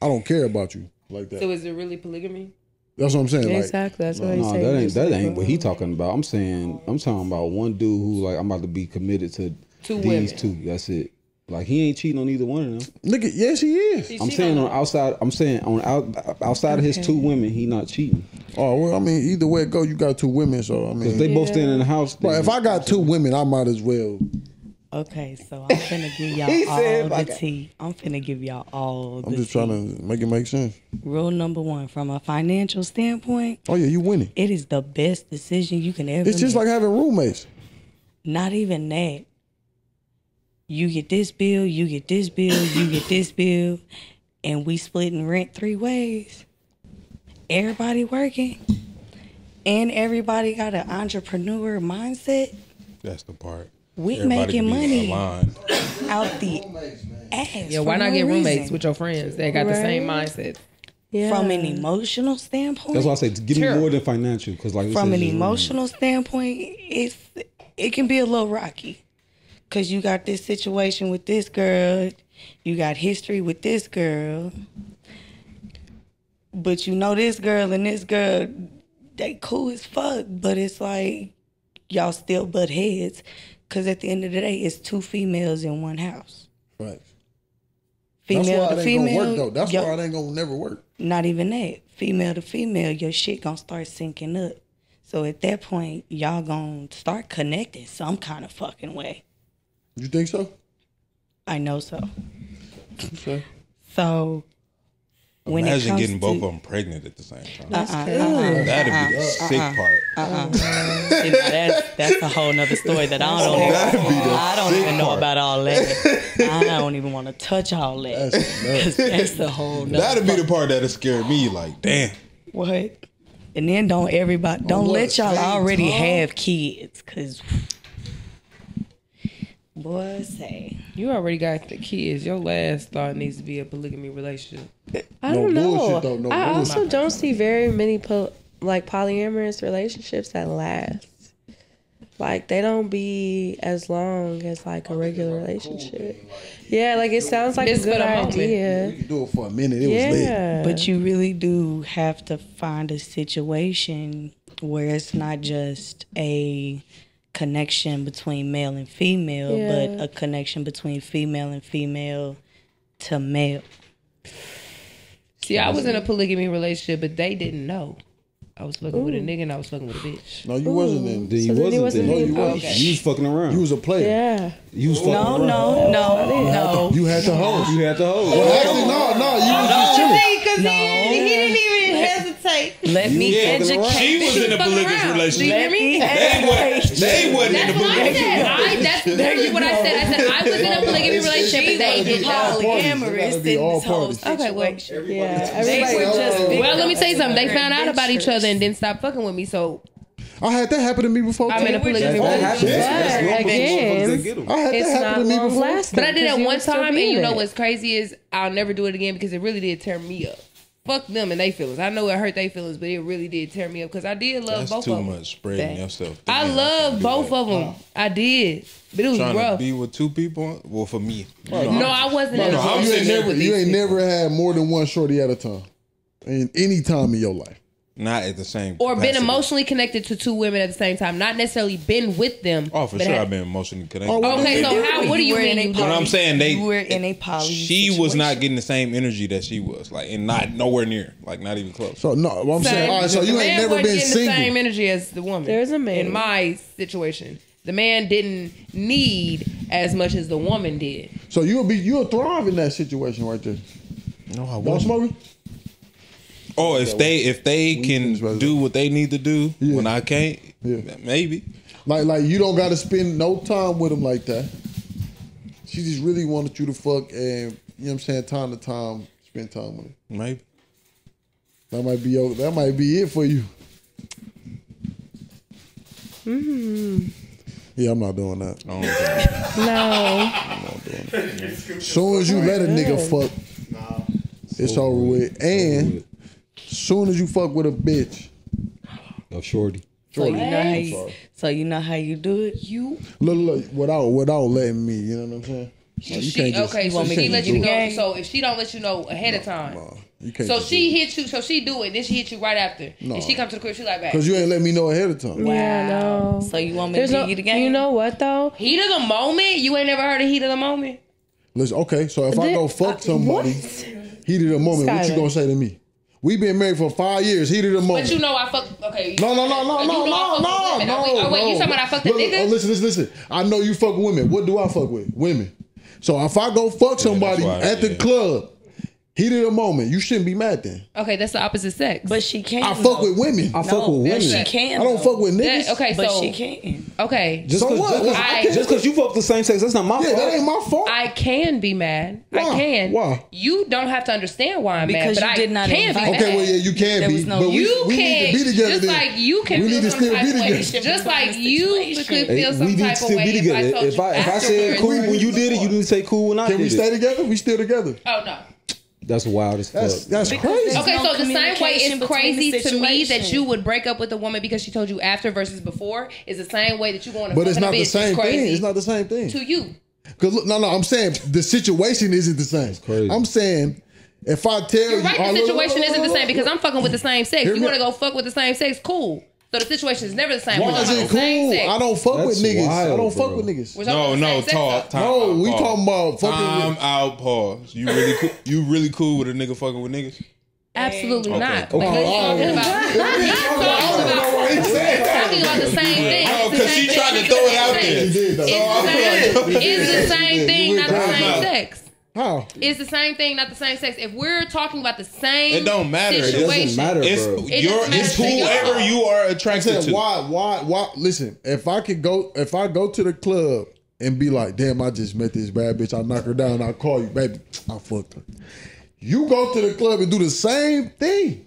I don't care about you like that. So is it really polygamy? That's what I'm saying. Like, Exactly. That's what he's No, saying. that ain't that ain't what he talking about. I'm saying I'm talking about one dude who like I'm about to be committed to Two these women. two. That's it. Like he ain't cheating on either one of them. Look nigga, yes, he is. I'm saying on outside. I'm saying on out outside of his two women, he not cheating Oh well, I mean, either way it go, you got two women. So I because mean, they both staying in the house. but if I got two women, I might as well. Okay, so I'm finna give y'all He said all the tea. I'm finna give y'all all the I'm just tea. trying to make it make sense. Rule number one, from a financial standpoint, Oh yeah, you winning. it is the best decision you can ever It's just make. like having roommates. Not even that. You get this bill, you get this bill, you get this bill, and we splitting rent three ways. Everybody working, and everybody got an entrepreneur mindset. That's the part. We Everybody making money aligned. out the ass. Yeah, why not no get roommates reason. with your friends that got the same mindset? Yeah. from an emotional standpoint? that's why I say give me Sure. more than financial because like from an it's room. emotional standpoint, it's it can be a little rocky, cause you got this situation with this girl, you got history with this girl, but you know this girl and this girl, they cool as fuck, but it's like y'all still butt heads, cause at the end of the day, it's two females in one house. Right. Female That's why to it ain't female, gonna work though. That's yo- why it ain't gonna never work. not even that. Female to female, your shit gonna start syncing up. So at that point, y'all gonna start connecting some kind of fucking way. You think so? I know so. Okay. So when it Imagine comes getting to, both of them pregnant at the same time. Uh-uh, uh-uh, That'd be uh-uh. the sick uh-uh. part. See, now that's that's a whole nother story that I don't even, I don't even know about all that. I don't even want to touch all that. That's nuts. 'Cause that's a whole nother That'd be the part that'd scare me. Like, damn. what. And then don't everybody don't what, let y'all already time? have kids, cause boy say. You already got the kids. Your last thought needs to be a polygamy relationship. I don't know. bullshit, though, no I bullshit. also don't see very many po- like polyamorous relationships that last. Like they don't be as long as like a regular relationship. Yeah, like it sounds like It's a good for the idea. You do it for a minute. It was lit. Yeah, But you really do have to find a situation where it's not just a connection between male and female, but a connection between female and female to male. See, I was in a polygamy relationship, but they didn't know. I was fucking with a nigga and I was fucking with a bitch. No, you wasn't in. Then you So wasn't. wasn't then. No, you even- wasn't. Okay. You was fucking around. You was a player. yeah. You was fucking No, around. no, no, no. You had the hoes. You had to the Well, Actually, no, no. You was just chilling. Because No. He, he didn't even hesitate. Let me was fucking around. educate. She was in a Fucking polygamy around. relationship. You Let me? me They educate. wasn't, they wasn't in That's the what I polygamy. said. I, that's literally what I said. I said I was in a polygamy relationship, but they did not. all parties. It polyamorous in this whole parties. Okay, well. Yeah, They were just. Well, let me tell you something. They found out about each other and didn't stop fucking with me. So I had that happen to me before. I'm in a too. polygamy relationship. happens. That's But normal. again, Motherfuckers that get 'em. I had It's that happen to me before. lasting. But I did it 'cause you one time, and you know what's crazy is I'll never do it again because it really did tear me up. Fuck them and they feelings. I know it hurt their feelings, but it really did tear me up because I did love That's both of them. too much spreading yourself. I thin. love can't do both that. of them. I did, but it was Trying to rough. be with two people. Well, for me, you know, No, I'm- I wasn't. No, no, a I'm you ain't never, you ain't never had more than one shorty at a time, in any time in your life. Not at the same. or been emotionally connected to two women at the same time. Not necessarily been with them. Oh, for sure, had- I've been emotionally connected. Oh, well, Okay, so how? What do you were in mean? a You But I'm saying they You were in a poly She was not getting the same energy that she was, like, and not nowhere near, like, not even close. So no, what I'm saying. All right, so the you ain't never wasn't been getting single. the same energy as the woman. There's a man. in my situation. The man didn't need as much as the woman did. So you'll be you'll thrive in that situation right there. No, I Don't smoke it. Oh, if they if they finish right can do what they need to do Yeah. when I can't, Yeah. maybe. Like like you don't got to spend no time with him like that. She just really wanted you to fuck and you know what I'm saying time to time spend time with him. Maybe. That might be your, that might be it for you. Mm-hmm. Yeah, I'm not doing that. I don't think- No. Soon as you let a nigga fuck, it's over with. And soon as you fuck with a bitch, Of shorty. So you know how you, so you know how you do it. You look, look, without without letting me, you know what I'm saying? Like, you she can't just- okay, so want me she to let you it? know. Gang. So if she don't let you know ahead of time, Nah, you can't. so she do it. hit you, so she do it, then she hit you right after, No. and she comes to the crib, she like back. Cause you ain't let me know ahead of time. Yeah, no. So you want me There's to no, give you the game? you know what though? Heat of the moment. You ain't never heard of heat of the moment. Listen, okay, so if I go fuck uh, somebody, what? heat of the moment, what you gonna say to me? We been married for five years, heat of the moment. But you know I fuck. Okay. No, no, no, no, you no, no, no, women. no. Oh, wait, no. you talking about I fuck the Look, niggas? Oh, listen, listen, listen. I know you fuck women. What do I fuck with? Women. So if I go fuck somebody why- at the club, heat of the moment, you shouldn't be mad then. Okay, that's the opposite sex. But she can't. I fuck though. with women. I fuck with women. it. She can. I don't though. fuck with niggas. That- okay, But so she can. okay, Just So cause, what? Just I cause, can't- just 'cause you fuck the same sex, that's not my Yeah, fault. that ain't my fault. I can be mad. I can. Why? You don't have to understand why I'm Because mad, but you I did not can invite be mad. Okay, well, yeah, you can There be, no- but we, You we can need to be together. just then. like you can We feel need to some still type be of way. together. Just like you could feel some type of way be if I together. told If you I if I said cool when you did it, you didn't say cool when I did it. Can we stay together? We still together. Oh no. That's wild as fuck. That's that's crazy. Okay, no so the same way communication it's crazy to me that you would break up with a woman because she told you after versus before is the same way that you want to But it's not the same thing. It's not the same thing. to you. Cause look, no, no, I'm saying the situation isn't the same. crazy. I'm saying if I tell You're you, right. oh, The situation look, isn't the same because I'm fucking with the same sex. You want to go fuck with the same sex? Cool. So the situation is never the same. Why is it about the same cool? I don't fuck That's with niggas. I don't fuck bro. with niggas. We're No, no, about talk, time No, out, we pause. talking about fucking Time with- out, pause. You really cool? You really cool with a nigga fucking with niggas? Absolutely Okay, not. cool. But he's talking about. He's talking about. talking about the same thing. No, because she tried to throw it out there. same- He did, though. It's the same- like- It's the same You thing, not the same sex. How? It's the same thing, not the same sex. If we're talking about the same, It don't matter. It doesn't Situation. matter. It's bro. It your doesn't matter it's to y'all. whoever you are I attracted said to. why? Why? Why? Listen, if I could go, if I go to the club and be like, "Damn, I just met this bad bitch. I knock her down. I call you, baby. I fucked her." You go to the club and do the same thing.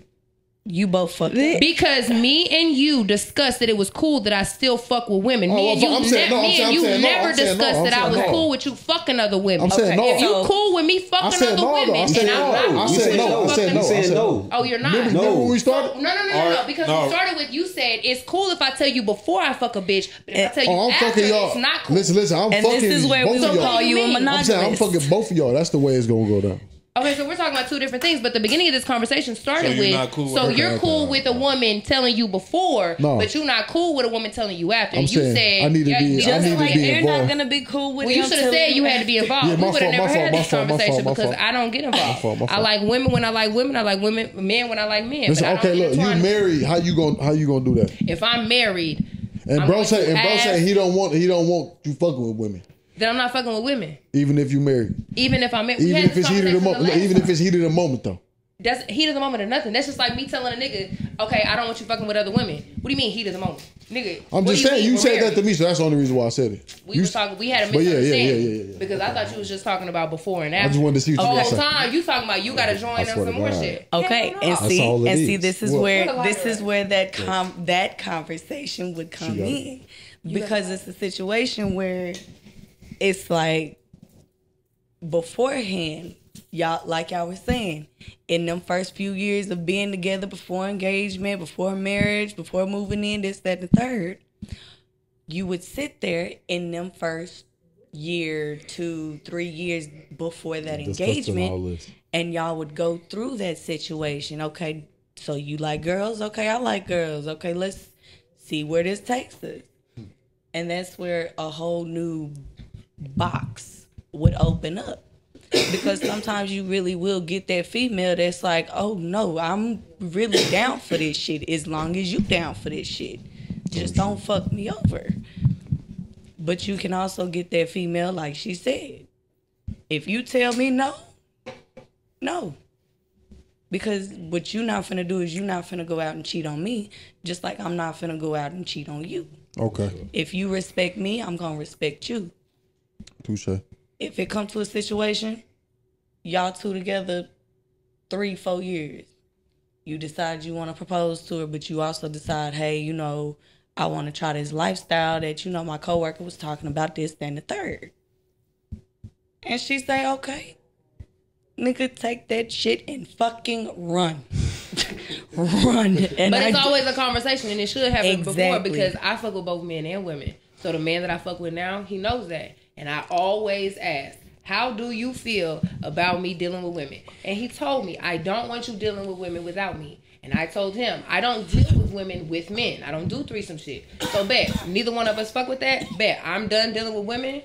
You both fucked up. Because me and you discussed that it was cool that I still fuck with women. Oh, me and you, I'm saying ne- no, I'm me saying- and I'm you saying no, never I'm saying no, discussed I'm that I saying was no. cool with you fucking other women. I'm saying no. If you I'm- cool with me I fucking said other no. women, though. I said and I'm no. not I cool said with no. you I said fucking- no. I said said no. Oh, you're not. Remember, remember when we started? No, no, no, no, no. right, Because no. we started with you said it's cool if I tell you before I fuck a bitch, but if I tell you Oh, I'm after, fucking y'all. it's not cool. Listen, listen. I'm And fucking this is where both we of will y'all. call you a I'm I'm saying I'm fucking both of y'all. That's the way it's gonna go down. Okay, so we're talking about two different things, but the beginning of this conversation started So you're with cool so her? you're Okay, cool okay, with a woman telling you before, No. but you're not cool with a woman telling you after. I'm you saying, said I need to be- you I just need like like- be you're involved. not gonna be cool with Well, you should have said you had to be involved. Yeah, we would have fault, never had fault, this fault, conversation fault, because fault. I don't get involved. fault, my I like women when I like women. I like women men when I like men. Listen, but I okay, look, you intertwine- married. How you gonna how you gonna do that? If I'm married, And I'm bro said, and bro said he don't want he don't want you fucking with women, then I'm not fucking with women. even if you married, Even if I'm we even if it's heated of the conversation the moment, even if it's heated of the moment though. That's heat of the moment or nothing. That's just like me telling a nigga, okay, I don't want you fucking with other women. What do you mean heat of the moment, nigga? I'm just do saying mean you we're said that to me, so that's the only reason why I said it. We You was talking. We had a But yeah, yeah, yeah, misunderstanding yeah, yeah, yeah. because I thought you was just talking about before and after. I just wanted to see what the you whole were saying. time you talking about you got to join I us swear some more shit. Okay, Hell and see, all it and see, this is What? where this is where that com that conversation would come in because it's a situation where it's like beforehand, y'all, like y'all was saying, in them first few years of being together, before engagement, before marriage, before moving in, this, that, and the third, you would sit there in them first year, two, three years before that Discussing engagement and y'all would go through that situation. Okay, so you like girls? Okay, I like girls. Okay, let's see where this takes us. And that's where a whole new box would open up. Because sometimes you really will get that female that's like, oh no, I'm really down for this shit as long as you down for this shit. Just don't fuck me over. But you can also get that female, like she said. If you tell me no, no. Because what you're not finna do is you're not finna go out and cheat on me, just like I'm not finna go out and cheat on you. Okay, If you respect me, I'm gonna respect you. Touche. If it comes to a situation, y'all two together three, four years, you decide you want to propose to her, but you also decide, hey, you know, I want to try this lifestyle that you know my coworker was talking about this, then the third. And she say, okay. Nigga, take that shit and fucking run. run. And But it's I- always a conversation, and it should happen before because I fuck with both men and women. So the man that I fuck with now, he knows that, and I always ask, "How do you feel about me dealing with women?" And he told me, "I don't want you dealing with women without me." And I told him, "I don't deal with women with men. I don't do threesome shit." So bet neither one of us fuck with that. Bet I'm done dealing with women.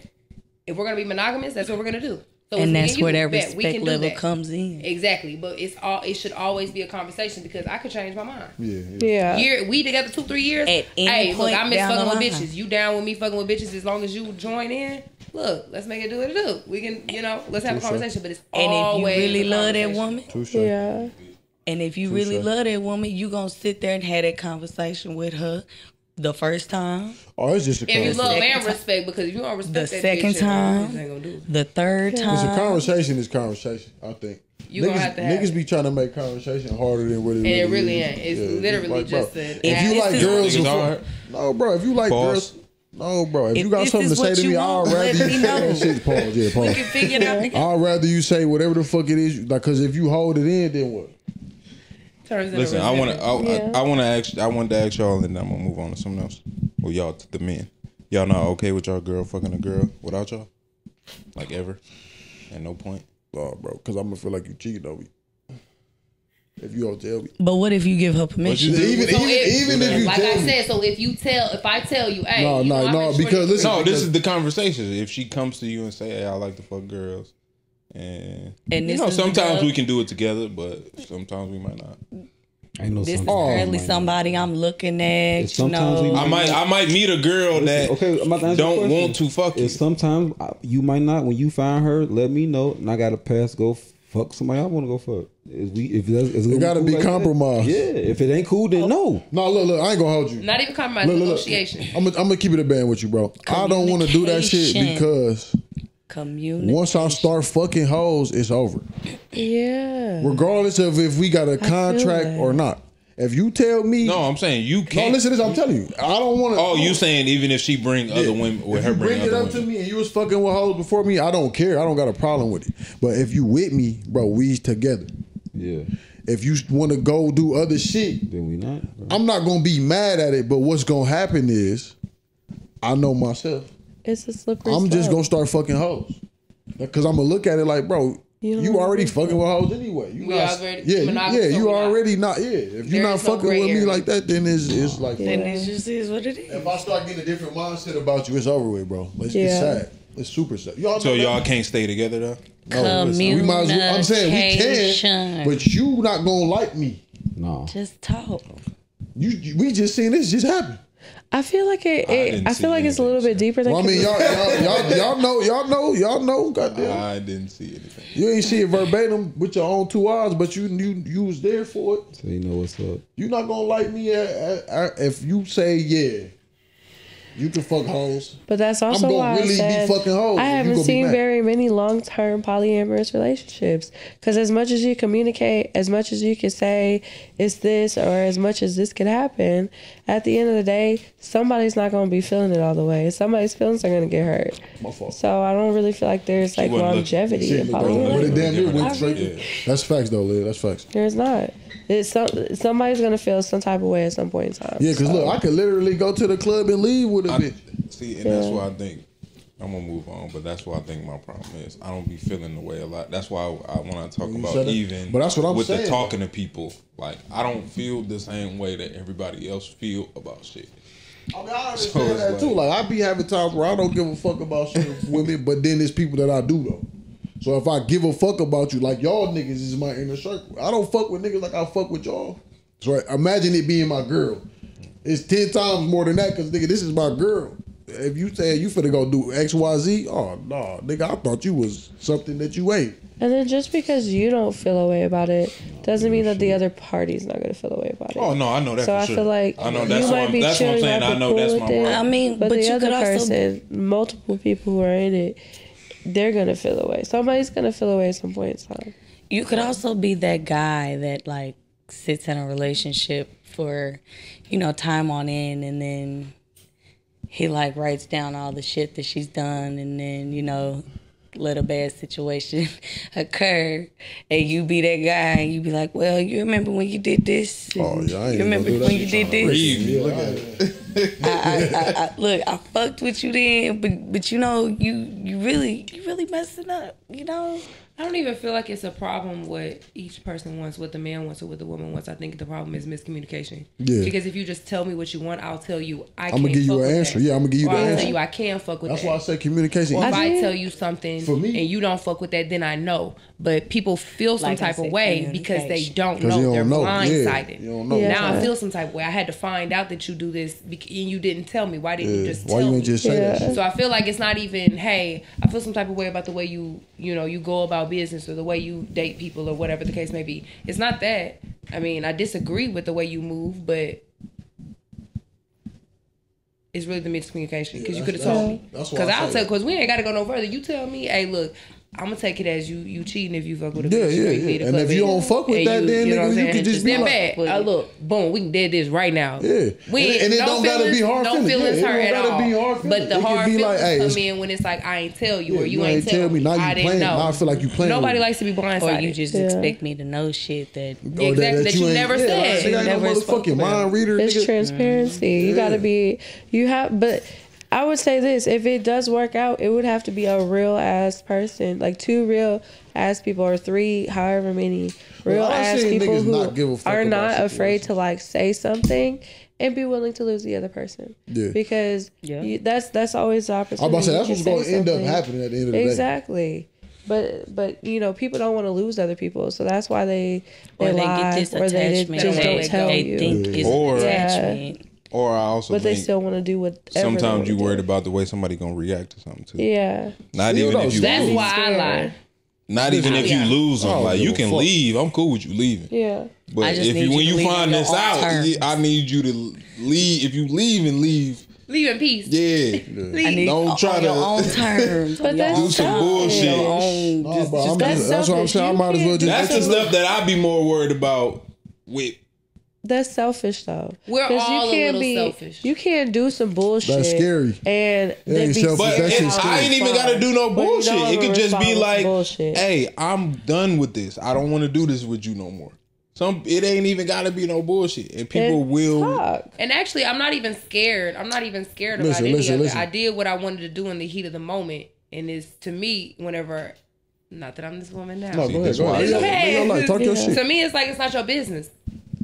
If we're gonna be monogamous, that's what we're gonna do. So it's and me that's you. where that Bet we respect can do level that. comes in. Exactly, but it's all. It should always be a conversation because I could change my mind Yeah, yeah. Yeah. year we together two three years. At any hey, look, I miss down fucking with bitches. You down with me fucking with bitches as long as you join in? Look, let's make it do what it do. We can, you know, let's have a conversation. But it's And if you really love that woman, Touche. Yeah. and if you really love that woman, you gonna sit there and have that conversation with her the first time, Oh, it's just a If you love and respect, because if you don't respect the that second bitch, time, bitch ain't do the third time. It's a conversation. Is conversation. I think. You niggas, gonna have to have niggas be trying to make conversation harder than what it And really it really is. ain't. It's Yeah, literally like, bro, just an If you like girls before, no, bro. If you like Pause. girls, no, bro. If, If you got something to say to me, want, I'd rather let you me say know. that shit. Pause. Yeah, we pause. can figure it out together. I'd rather you say whatever the fuck it is, like, cause if you hold it in, then what? Turns into Listen, I want to. I, Yeah. I, I want to ask. I wanted to ask y'all, and then I'm gonna move on to something else. Well, y'all, to the men, y'all not okay with y'all girl fucking a girl without y'all, like ever, at no point. Oh, bro, cause I'm gonna feel like you cheated on me. If you don't tell me, But what if you give her permission? even So even if- even if you like tell I me, said, so if you tell, if I tell you, hey, No, you no, know, no, make sure because listen- No, this is the conversation. If she comes to you and say, "Hey, I like to fuck girls," and, And you know, is sometimes we can do it together, but sometimes we might not. Ain't no This is sometimes Oh, currently might somebody I'm looking at. You Sometimes we know, I might, I might meet a girl that Okay, I'm about to don't want to fuck you. Sometimes I- you might not. When you find her, let me know, and I got to pass. Go fuck somebody I want to go fuck. If we, if that's, it's It gotta cool be like that, compromised. Yeah, if it ain't cool, then no. no, look, look, I ain't gonna hold you. not even compromise, Look, look, look. negotiation. I'm gonna, I'm gonna keep it a band with you, bro. I don't want to do that shit Communication. because community. once I start fucking hoes, it's over. Yeah. Regardless of if we got a contract or not. If you tell me, no, I'm saying you can't. listen to this. I'm telling you, I don't want to. Oh, you saying even if she bring other women, with If her you bring, bring it other up to me and you was fucking with hoes before me, I don't care. I don't got a problem with it. But if you with me, bro, we together. Yeah, If you want to go do other shit, then we not. I'm not gonna be mad at it. But what's gonna happen is, I know myself. It's a slippery I'm just gonna start fucking hoes. Cause I'm gonna look at it like, bro, You you, already think fucking with hoes anyway. You We not, already yeah, you, yeah, so you we not. already not. Yeah, if you're not is no fucking gray with me area. like that, then it's it's like. Then it just is what it is. If I start getting a different mindset about you, it's over with, bro. It's, Yeah. it's sad. It's super sad. Y'all So y'all can't stay together though. No, we might as well. I'm saying we can, Communication. but you not gonna like me. No, Just talk. You, you- we just seen this just happen. I feel like it. I it didn't I, feel like it's a little bit deeper than. Well, I mean, y'all, y'all, y'all, y'all know, y'all know, y'all know. Goddamn, I didn't see anything. you ain't see it verbatim with your own two eyes, but you you you was there for it. so you know what's up. You're not gonna like me at, at, at- if you say yeah. You can fuck hoes. But that's also gonna why really I be fucking hoes I haven't seen very many long term polyamorous relationships. Because as much as you communicate, as much as you can say it's this, or as much as this could happen, at the end of the day, somebody's not going to be feeling it all the way. Somebody's feelings are going to get hurt. My fault. So I don't really feel like there's like longevity Shit, in but it polyamory. damn near went straight. really- That's facts though, Liv. That's facts. There's not. It's some, somebody's going to feel some type of way at some point in time. Yeah, cause So- look, I could literally go to the club and leave with a I, bitch. see, and that's why I think I'm gonna move on. But that's why I think my problem is I don't be feeling the way a lot. That's why I, I when I talk You about even, But that's what I'm with saying. the talking to people. Like I don't feel the same way that everybody else feel about shit. I mean, I So understand it's that like- too. Like, I be having times where I don't give a fuck about shit with women, but then there's people that I do though. So if I give a fuck about you, like y'all niggas is my inner circle. I don't fuck with niggas like I fuck with y'all. So imagine it being my girl. It's ten times more than that because nigga, this is my girl. If you say you finna go do X Y Z, oh no, nigga, I thought you was something that you ate. And then just because you don't feel a way about it doesn't mean that the other party's not going to feel a way about it. Oh no, I know that. So for I sure. feel like I know you that's what might I'm, be that's what I'm saying. I know cool that's my it. word. I mean, But, but, the you other could also person, multiple people who are in it, they're gonna feel away. Somebody's gonna feel away at some point in time. you could also be that guy that like sits in a relationship for, you know, time on end and then he like writes down all the shit that she's done and then, you know, let a bad situation occur and you be that guy and you be like, Well, you remember when you did this? Oh, yeah, I ain't you remember gonna do that when you did this? Look. I, I, I, look, I fucked with you then, but but you know, you you really you really messing up, you know. I don't even feel like it's a problem what each person wants, what the man wants, or what the woman wants. I think the problem is miscommunication. Yeah. Because if you just tell me what you want, I'll tell you I I'ma give you an answer. that. Yeah, I'ma give you or the I'll answer. tell you I can fuck with That's that. why I say communication. Or if I think- tell you something For me- and you don't fuck with that, then I know. But people feel some Like I type of way because they communication. don't 'Cause you know. They're don't know. Yeah, blindsided. you don't know. Yeah. Now I feel some type of way. I had to find out that you do this and you didn't tell me. Why didn't you just Why tell you me? ain't just say that Yeah. shit? So I feel like it's not even, hey, I feel some type of way about the way you, you know, you go about business or the way you date people or whatever the case may be. It's not that. I mean, I disagree with the way you move, but it's really the miscommunication because you could have told me. Because I I'll tell. Because we ain't got to go no further. You tell me, hey, look. I'm gonna take it as you you cheating if you fuck with a Yeah, bitch. yeah, straight, yeah. And if you don't fuck with And that, then, know nigga, you saying? could just be then like- bad. Uh, look, boom, we can dead this right now. Yeah. we And- and it no don't gotta be hard no feelings. feelings Yeah, it hurt don't at gotta all. be hard but the It hard be feelings like, hey, come in when it's like I ain't tell you Yeah, or you, you ain't ain't tell tell me. Now you I didn't playing. know. Now I feel like you playing Nobody likes to be blindsided. Or you just expect me to know shit that Or exactly that you never said. Like, nigga, I Never no spoke motherfucking mind reader. It's transparency. You gotta be. You have, but I would say this: if it does work out, it would have to be a real ass person, like two real ass people, or three, however many real Well, ass people who not give a fuck are not afraid to like say something and be willing to lose the other person. Yeah. Because Yeah. you, that's that's always the opposite. I'm about to say that's can what's going to end up happening at the end of the day. Exactly. But but you know people don't want to lose other people, so that's why they they or they lie get this or they attachment just don't they, tell they you. think is Or- attachment. Or I also but they still want to do what. sometimes you worried about the way somebody gonna react to something too. Yeah. Not Still even if you That's lose. why I lie. Not even if you Yeah. lose them. Oh, like you can fuck. leave. I'm cool with you leaving. Yeah. But if you you when you find this out, terms. I need you to leave. If you leave and leave, Leave in peace. yeah. I need Don't on try your to- own terms. But that's Do some time, bullshit. Own, just, but just that's that's what I'm saying. I You might as well can't- just. That's the stuff that I'd be more worried about with. That's selfish though. We're 'Cause all a little selfish. You can't do some bullshit. That's scary. And then ain't be selfish, But that it, shit's I ain't even got to do no bullshit. It could just be like, bullshit. "Hey, I'm done with this. I don't want to do this with you no more." Some it ain't even got to be no bullshit, and people And will. talk. And actually, I'm not even scared. I'm not even scared about Listen, any listen, of listen. it. I did what I wanted to do in the heat of the moment, and it's to me whenever. Not that I'm this woman now. No, go ahead. Go ahead. I Live your- live. Talk your Yeah. shit. To me, it's like it's not your business.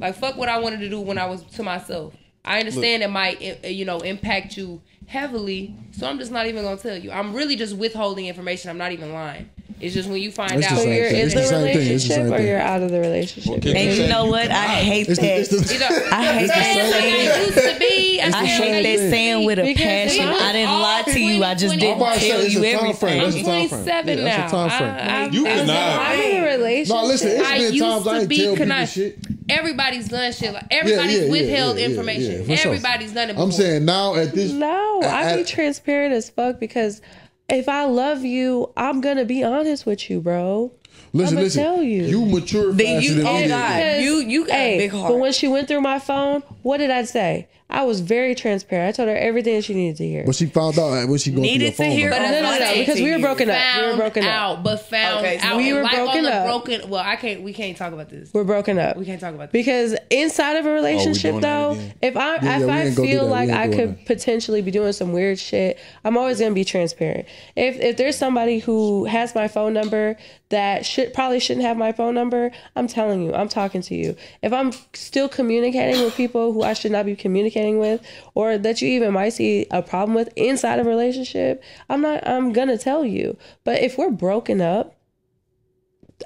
Like fuck what I wanted to do when I was to myself. I understand it might you know impact you heavily, so I'm just not even gonna tell you. I'm really just withholding information. I'm not even lying. It's just when you find It's out. So you're thing. in It's the the same thing. It's the relationship same or thing. you're out of the relationship. Kim And you said know what? I hate that. it's the, Either- I hate that saying. I used to be. I, I feel like hate that saying with a passion. I'm didn't lie to you. I just didn't about to say tell you a time frame. everything. I'm That's a time frame. 27 Yeah, that's a now. time frame. I, I, You I'm cannot. I'm in a relationship. no, listen. It's I been times I to ain't tell people shit. Everybody's done shit. Like everybody's yeah, yeah, withheld yeah, yeah, information. yeah, for sure. Everybody's done it. Before. I'm saying now at this. No, I be transparent as fuck because if I love you, I'm gonna be honest with you, bro. Listen, I'ma listen. tell you. You mature faster Then you- than oh me. God. You- you got a hey, big heart. But when she went through my phone, what did I say? I was very transparent. I told her everything she needed to hear. But she found out when she going through your Needed to phone. hear. But no, no, no, because we were broken up. We were found broken up. out, but found Okay, so out. we were like broken up. Broken. Well, I can't. We can't talk about this. We're broken up. We can't talk about this. Because inside of a oh, relationship, doing that though, if I Yeah, yeah, if we I ain't gonna do feel like I could that. potentially be doing some weird shit, I'm always gonna be transparent. If if there's somebody who has my phone number that should probably shouldn't have my phone number, I'm telling you, I'm talking to you. If I'm still communicating with people who I should not be communicating with, or that you even might see a problem with inside of a relationship, I'm not. I'm gonna tell you. But if we're broken up.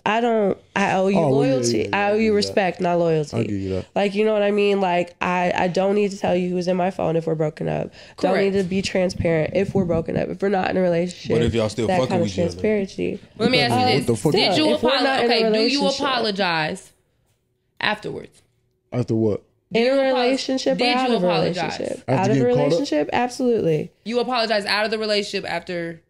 I don't. I owe you Oh, well, yeah, loyalty. yeah, yeah, I owe you you respect, not loyalty. I give you that. Like you know what I mean? Like I I don't need to tell you who's in my phone if we're broken up. Don't need to be transparent if we're broken up. If we're not in a relationship. But if y'all still that fucking kind of with other? transparency. Let me ask you uh, the this: fuck- Did you If we're not apologize? Okay, do you apologize afterwards? After what? In a relationship did or out you of a apologize? relationship? After out of a getting caught up? relationship, absolutely. You apologize out of the relationship after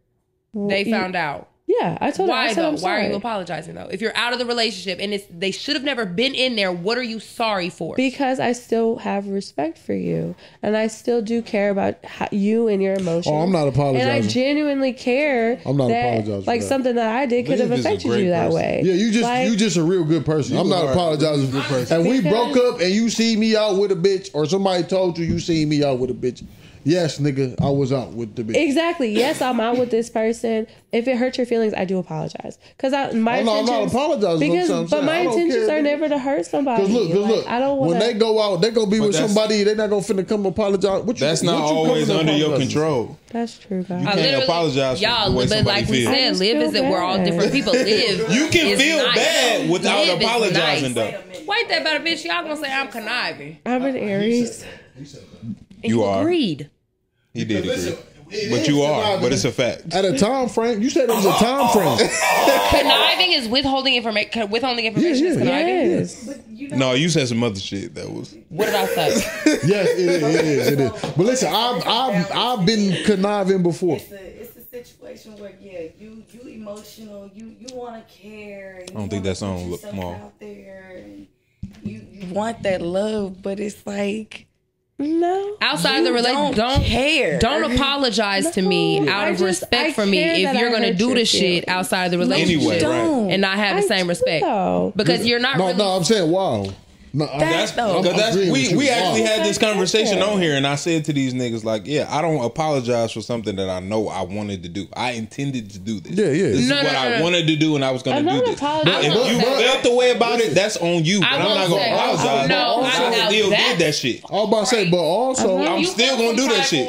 they You- found out. Yeah, I told her. I Why said, though? I'm Why are you apologizing though? If you're out of the relationship and it's they should have never been in there, what are you sorry for? Because I still have respect for you, and I still do care about how, you and your emotions. Oh, I'm not apologizing. And I genuinely care. I'm not that, apologizing Like that. something that I did could have Liv is a affected great you that person. way. Yeah, you just Like, you just a real good person. I'm not apologizing. good person. And we broke up, and you see me out with a bitch, or somebody told you you see me out with a bitch. Yes, nigga, I was out with the bitch. Exactly. Yes, I'm out with this person. If it hurts your feelings, I do apologize. Because I my Oh, no, I'm not apologizing. Because I'm but my intentions care, are nigga. never to hurt somebody. Cause look, cause Like, look, I don't want when they go out, they gonna be with somebody. They not gonna finna come apologize. What you, That's not you always under your control. That's true, guys. You I can't apologize for y'all, the way but like we feels. I said, live feel is that we're all different people. Live. You can is feel nice. bad without Live apologizing, nice. though. Wait, that better bitch. Y'all gonna say I'm conniving? I'm an Aries. And You are. agreed. He did listen, agree. it But is you are. But it's a fact. At a time frame, you said it was a time oh. frame. Conniving is withholding information. Withholding information is yeah, conniving. Yes. No, you said some other shit that was. What about that? yes, it is, it is. It is. But listen, I've I've I've been conniving before. It's a, it's a situation where yeah, you you emotional, you you want to care. I don't think that's on. look small. out there. And you, you want that love, but it's like No. Outside you the relationship, don't don't care. Don't apologize to me out I of just- respect I for me if you're I gonna do the shit feelings. outside of the relationship Anyway, right. and not have the I same respect though. because you're not No, really. no, I'm saying wow. No, I- That's though. That's, we we actually had this conversation on here, and I said to these niggas like, "Yeah, I don't apologize for something that I know I wanted to do. I intended to do this. Yeah, yeah. This No, is what no, I no, no. wanted to do, and I was going to do this. apologizing. If I you won't say- felt the way about it, that's on you. But I I'm not going to apologize. No, I I- still that- did that shit. I was about to say, but also, I'm I'm still gonna do that type of shit.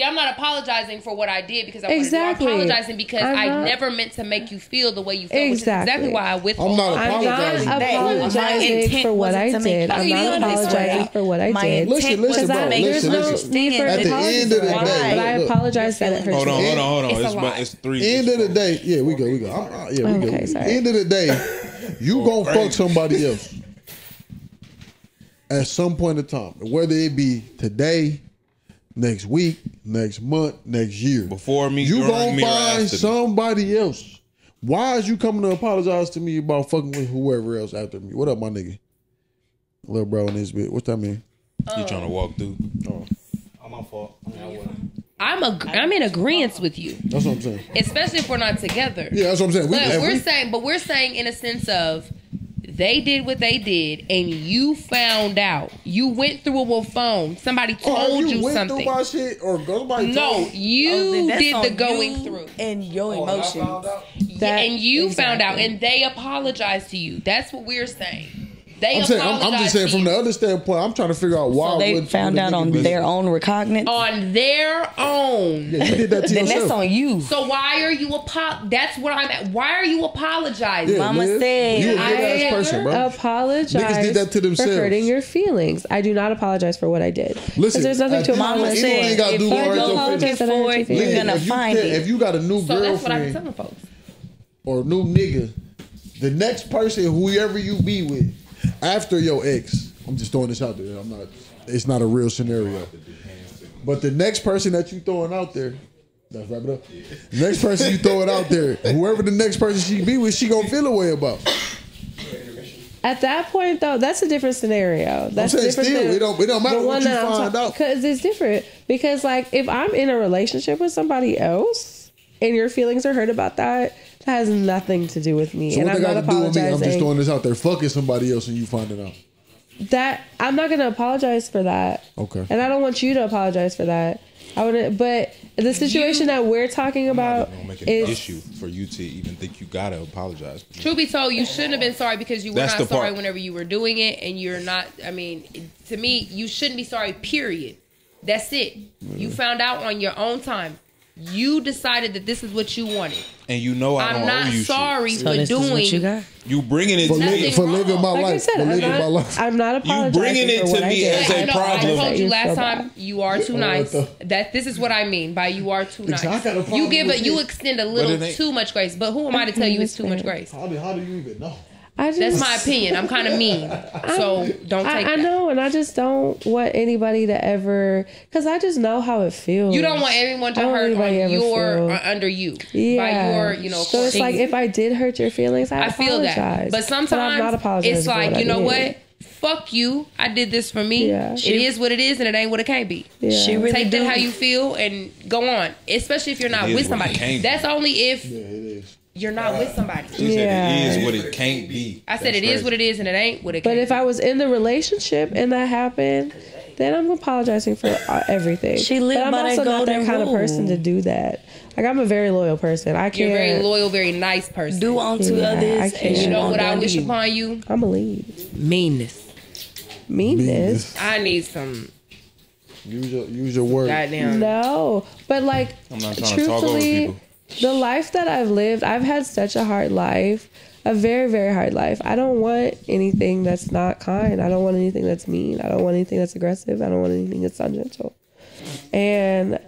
Way. See, I'm not apologizing for what I did because I wanted Exactly. to. I'm apologizing because I'm I never meant to make you feel the way you felt. Which is Exactly. exactly why I withhold. I'm not apologizing, I'm not apologizing. My apologizing intent for what I wasn't to make did. I'm not apologizing for what I did. intent Listen, was listen, bro, make listen, no listen. for At the end of the why. day, But I apologize that it hurt Hold on, hold on, hold on. It's a It's, lot. it's three. End of the day, yeah, we go, we go. I'm, uh, yeah, we Okay, go. sorry. End of the day, you gonna fuck somebody else at some point in time, whether it be today, next week, next month, next year. Before me, you during gonna me, or find after me. somebody else. Why is you coming to apologize to me about fucking with whoever else after me? What up, my nigga? Little bro in this bit. What's that mean? You trying to walk through? Oh, my fault. I mean, I wouldn't. I'm a, I'm in agreement with you, that's what I'm saying. especially if we're not together. Yeah, that's what I'm saying. We, but we're we- saying, but we're saying in a sense of they did what they did, and you found out. You went through a phone. Somebody Oh, if told you, went something. through my shit or somebody No, told you Oh, then did the going through. and your Oh, and emotions. found out? Yeah, and you found out, and they apologized to you. That's what we're saying. They I'm saying, I'm, I'm just saying from the other standpoint, I'm trying to figure out why So they would- found out on do their own recognizance. on their own. Yeah, you did that to then yourself. that's on you. So why are you apo- That's what I'm at. Why are you apologizing? Yeah, Mama Liz, said- you a I person, bro. apologize Niggas did that to themselves. for hurting your feelings. I do not apologize for what I did. 'Cause Listen, there's nothing at to this Mama apologize said, gotta if do you what hurt go your looking feelings. for it, you're gonna if you find it. If you got a new so that's what I'm girlfriend or new nigga, the next person, whoever you be with, after your ex, I'm just throwing this out there. I'm not. It's not a real scenario. But the next person that you throwing out there, wrap it up. Next person you throwing out there, whoever the next person she be with, she gonna feel a way about. At that point, though, that's a different scenario. That's saying different still, it don't- it don't matter what you I'm find out. Because it's different. Because like if I'm in a relationship with somebody else and your feelings are hurt about that, that has nothing to do with me. So and what I'm they not got to do with me? I'm just throwing this out there. Fucking somebody else and you finding out. that I'm not gonna apologize for that. Okay. And I don't want you to apologize for that. I wouldn't. But the situation that we're talking about Gonna make an is issue for you to even think you gotta apologize. Truth be told, you shouldn't have been sorry because you were That's not sorry part. whenever you were doing it, and you're not. I mean, to me, you shouldn't be sorry. Period. That's it. You found out on your own time. You decided that this is what you wanted. And you know I I'm don't not owe you sorry shit. So for this is what doing. you got. You bringing it For, to me. for living my like I life. said, for I'm living my life. I'm not apologizing bringing it for to what I me did. as a I know, I problem. I told you last time you are too nice. That this is what I mean by you are too nice. I got a problem You give with it. You you. extend a little too much grace. But who am I to tell you it's too much grace? How do you even know? I just, That's my opinion. I'm kind of mean, so don't take I, I know, and I just don't want anybody to ever, because I just know how it feels. You don't want everyone to hurt on your feel- uh, under you yeah. by your you know. So it's like if I did hurt your feelings, I, I feel that, apologize. but sometimes I'm not apologizing it's like you know what? Fuck you. I did this for me. Yeah. It is what it is, and it ain't what it can't be. Yeah. She really Take that how you feel and go on. Especially if you're not with somebody. That's only if Yeah, it is. You're not with somebody. She Yeah. said it is what it can't be. I said it is what it is, and it ain't what it. But can't if I was in the relationship and that happened, then I'm apologizing for uh, everything. She lived but I'm by that also not that golden kind of person to do that. Like I'm a very loyal person. I can't. You're a very loyal, very nice person. Do unto Yeah, I others can't. as you you know what I wish you. upon you? I'm a lead. Meanness. Meanness. I need some Use your use your word. goddamn. No, but like I'm not trying to talk over truthfully, people. The life that I've lived, I've had such a hard life, a very very hard life. I don't want anything that's not kind. I don't want anything that's mean. I don't want anything that's aggressive. I don't want anything that's ungentle. And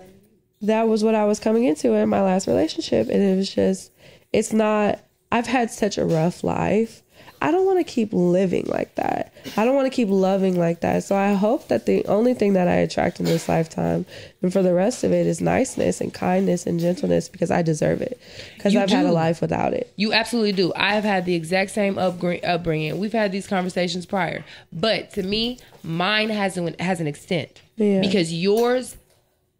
that was what I was coming into in my last relationship, and it was just, it's not. I've had such a rough life. I don't want to keep living like that. I don't want to keep loving like that. So I hope that the only thing that I attract in this lifetime and for the rest of it is niceness and kindness and gentleness because I deserve it. Because I've had a life without it. You absolutely do. I have had the exact same upbringing. We've had these conversations prior, but to me, mine has an has an extent Yeah. because yours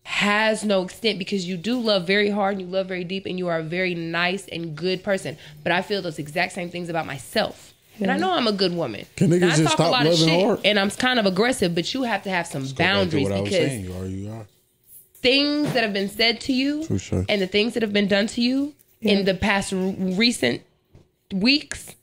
has no extent because you do love very hard and you love very deep and you are a very nice and good person. But I feel those exact same things about myself. And I know I'm a good woman. Can niggas Now, I just talk stop a lot of loving shit, hard? and I'm kind of aggressive, but you have to have some Go back to boundaries what I was because saying. You are, you are. things that have been said to you sure. and the things that have been done to you in the past r- recent weeks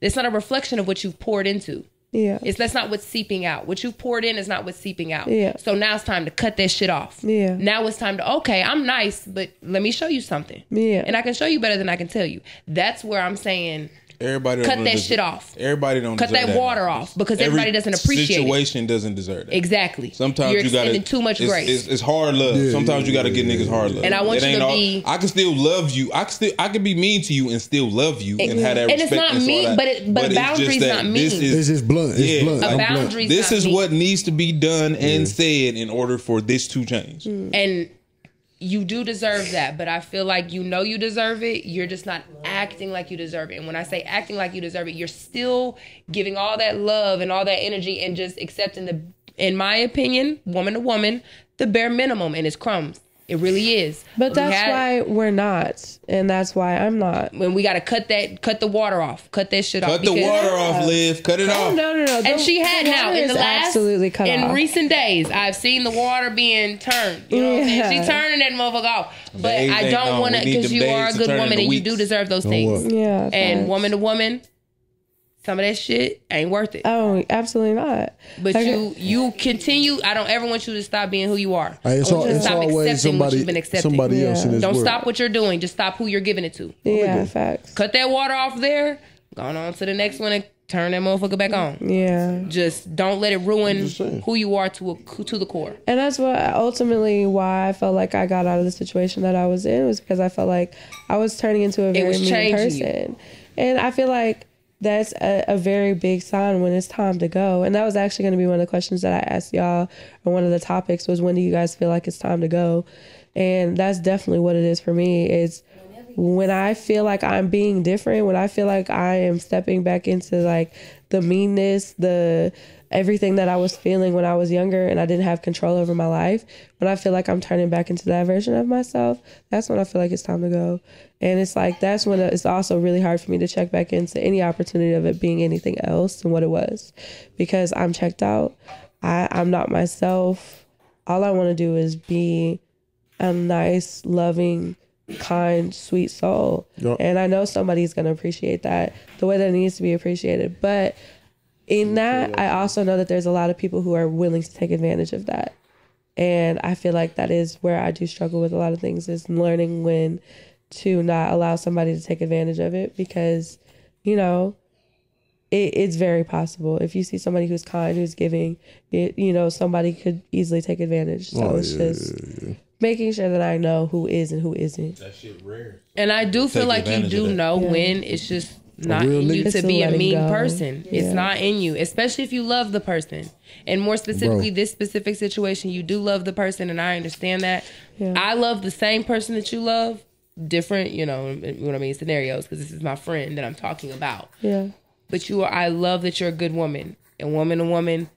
it's not a reflection of what you've poured into Yeah. it's that's not what's seeping out what you've poured in is not what's seeping out Yeah. so now it's time to cut that shit off Yeah. now it's time to okay i'm nice but let me show you something Yeah. and i can show you better than i can tell you that's where i'm saying Everybody Cut that des- shit off. Everybody don't Cut deserve that water off, because everybody doesn't appreciate it. Situation doesn't deserve that. exactly Sometimes you're you gotta extending too much it's, grace It's, it's hard love. Yeah, Sometimes yeah, you gotta yeah, give yeah, niggas hard love. And I want It you to all- be- I can still love you. I can still. I can be mean to you and still love you and have that And it's respect. not and all mean, but it- but it's just boundaries that not This is It's just blunt. It's Yeah. blunt. A I'm blunt. this is what needs to be done and said in order for this to change. and you do deserve that but i feel like you know you deserve it you're just not acting like you deserve it. And when i say acting like you deserve it you're still giving all that love and all that energy and just accepting the in my opinion woman to woman the bare minimum and it's crumbs it really is But We that's had- why we're not. And that's why I'm not. when we got to cut that cut the water off cut that shit off Cut the because- water off, Liv. Cut it off. no, no, no. and The- she had now in the last absolutely cut in off. recent days i've seen the water being turned you know what i'm Yeah. saying she turning that motherfucker off but i don't on. want to because you are a good woman into and you do deserve those things what? yeah. and facts. woman to woman some of that shit ain't worth it Oh, absolutely not. but Like, you you continue i don't ever want you to stop being who you are Hey, it's I want al- you to it's stop always accepting what somebody you've been accepting somebody else in this don't world. stop what you're doing just stop who you're giving it to Yeah, facts. cut that water off there going on to the next one and turn that motherfucker back on Yeah. just don't let it ruin who you are to a, to the core. And that's what ultimately why I felt like I got out of the situation that I was in was because I felt like I was turning into a very mean changing you. person. And I feel like that's a, a very big sign when it's time to go. And that was actually going to be one of the questions that I asked y'all, or one of the topics was when do you guys feel like it's time to go? And that's definitely what it is for me. It's when I feel like I'm being different, when I feel like I am stepping back into like the meanness, the everything that I was feeling when I was younger and I didn't have control over my life, when I feel like I'm turning back into that version of myself, that's when I feel like it's time to go. And it's like that's when it's also really hard for me to check back into any opportunity of it being anything else than what it was because I'm checked out. I, I'm not myself. All I want to do is be a nice, loving, kind, sweet soul. Yup. And I know somebody's going to appreciate that the way that it needs to be appreciated. But in that, I also know that there's a lot of people who are willing to take advantage of that. And I feel like that is where I do struggle with a lot of things is learning when to not allow somebody to take advantage of it because, you know, it, it's very possible. If you see somebody who's kind, who's giving, it, you know, somebody could easily take advantage. So Oh, it's yeah, just making sure that I know who is and who isn't. That shit rare. And I do feel Take like you do know Yeah. when it's just not in you to to be a mean go. person. It's not in you, especially if you love the person. And more specifically, Bro. this specific situation, you do love the person, and I understand that. Yeah. I love the same person that you love, different, you know, what I mean, scenarios, because this is my friend that I'm talking about. Yeah. But you are, I love that you're a good woman. And woman to woman,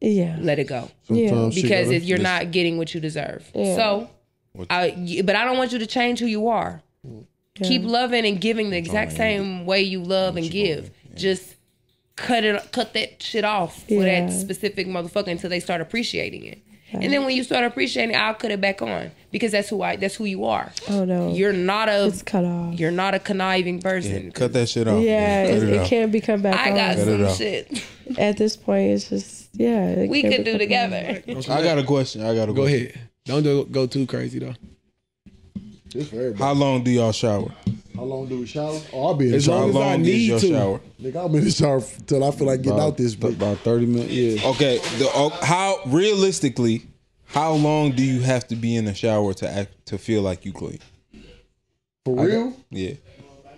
Yeah. let it go. Sometimes she because if you're not getting what you deserve. Yeah. So, I, y- but I don't want you to change who you are. Keep loving and giving the exact oh, same way you love and give. Just cut it, cut that shit off for that specific motherfucker until they start appreciating it. And then when you start appreciating it, I'll cut it back on because that's who I, that's who you are. Oh no. You're not a, it's cut off. you're not a conniving person. Cut that shit off. Yeah, cut it, it, it out. can't be come back I on. got Cut some shit At this point, it's just yeah. it we can't could do come together. I got a question. I got a Go question. ahead. Don't do, go too crazy though. It's for everybody. How long do y'all shower? How long do we shower? Oh, I'll be in the As shower. long How as I long is need your to. shower? Nigga, I'm in the shower till I feel like getting out this bitch. about thirty minutes. Yeah. Okay, the, uh, how realistically, how long do you have to be in the shower to act to feel like you clean? For real? Yeah.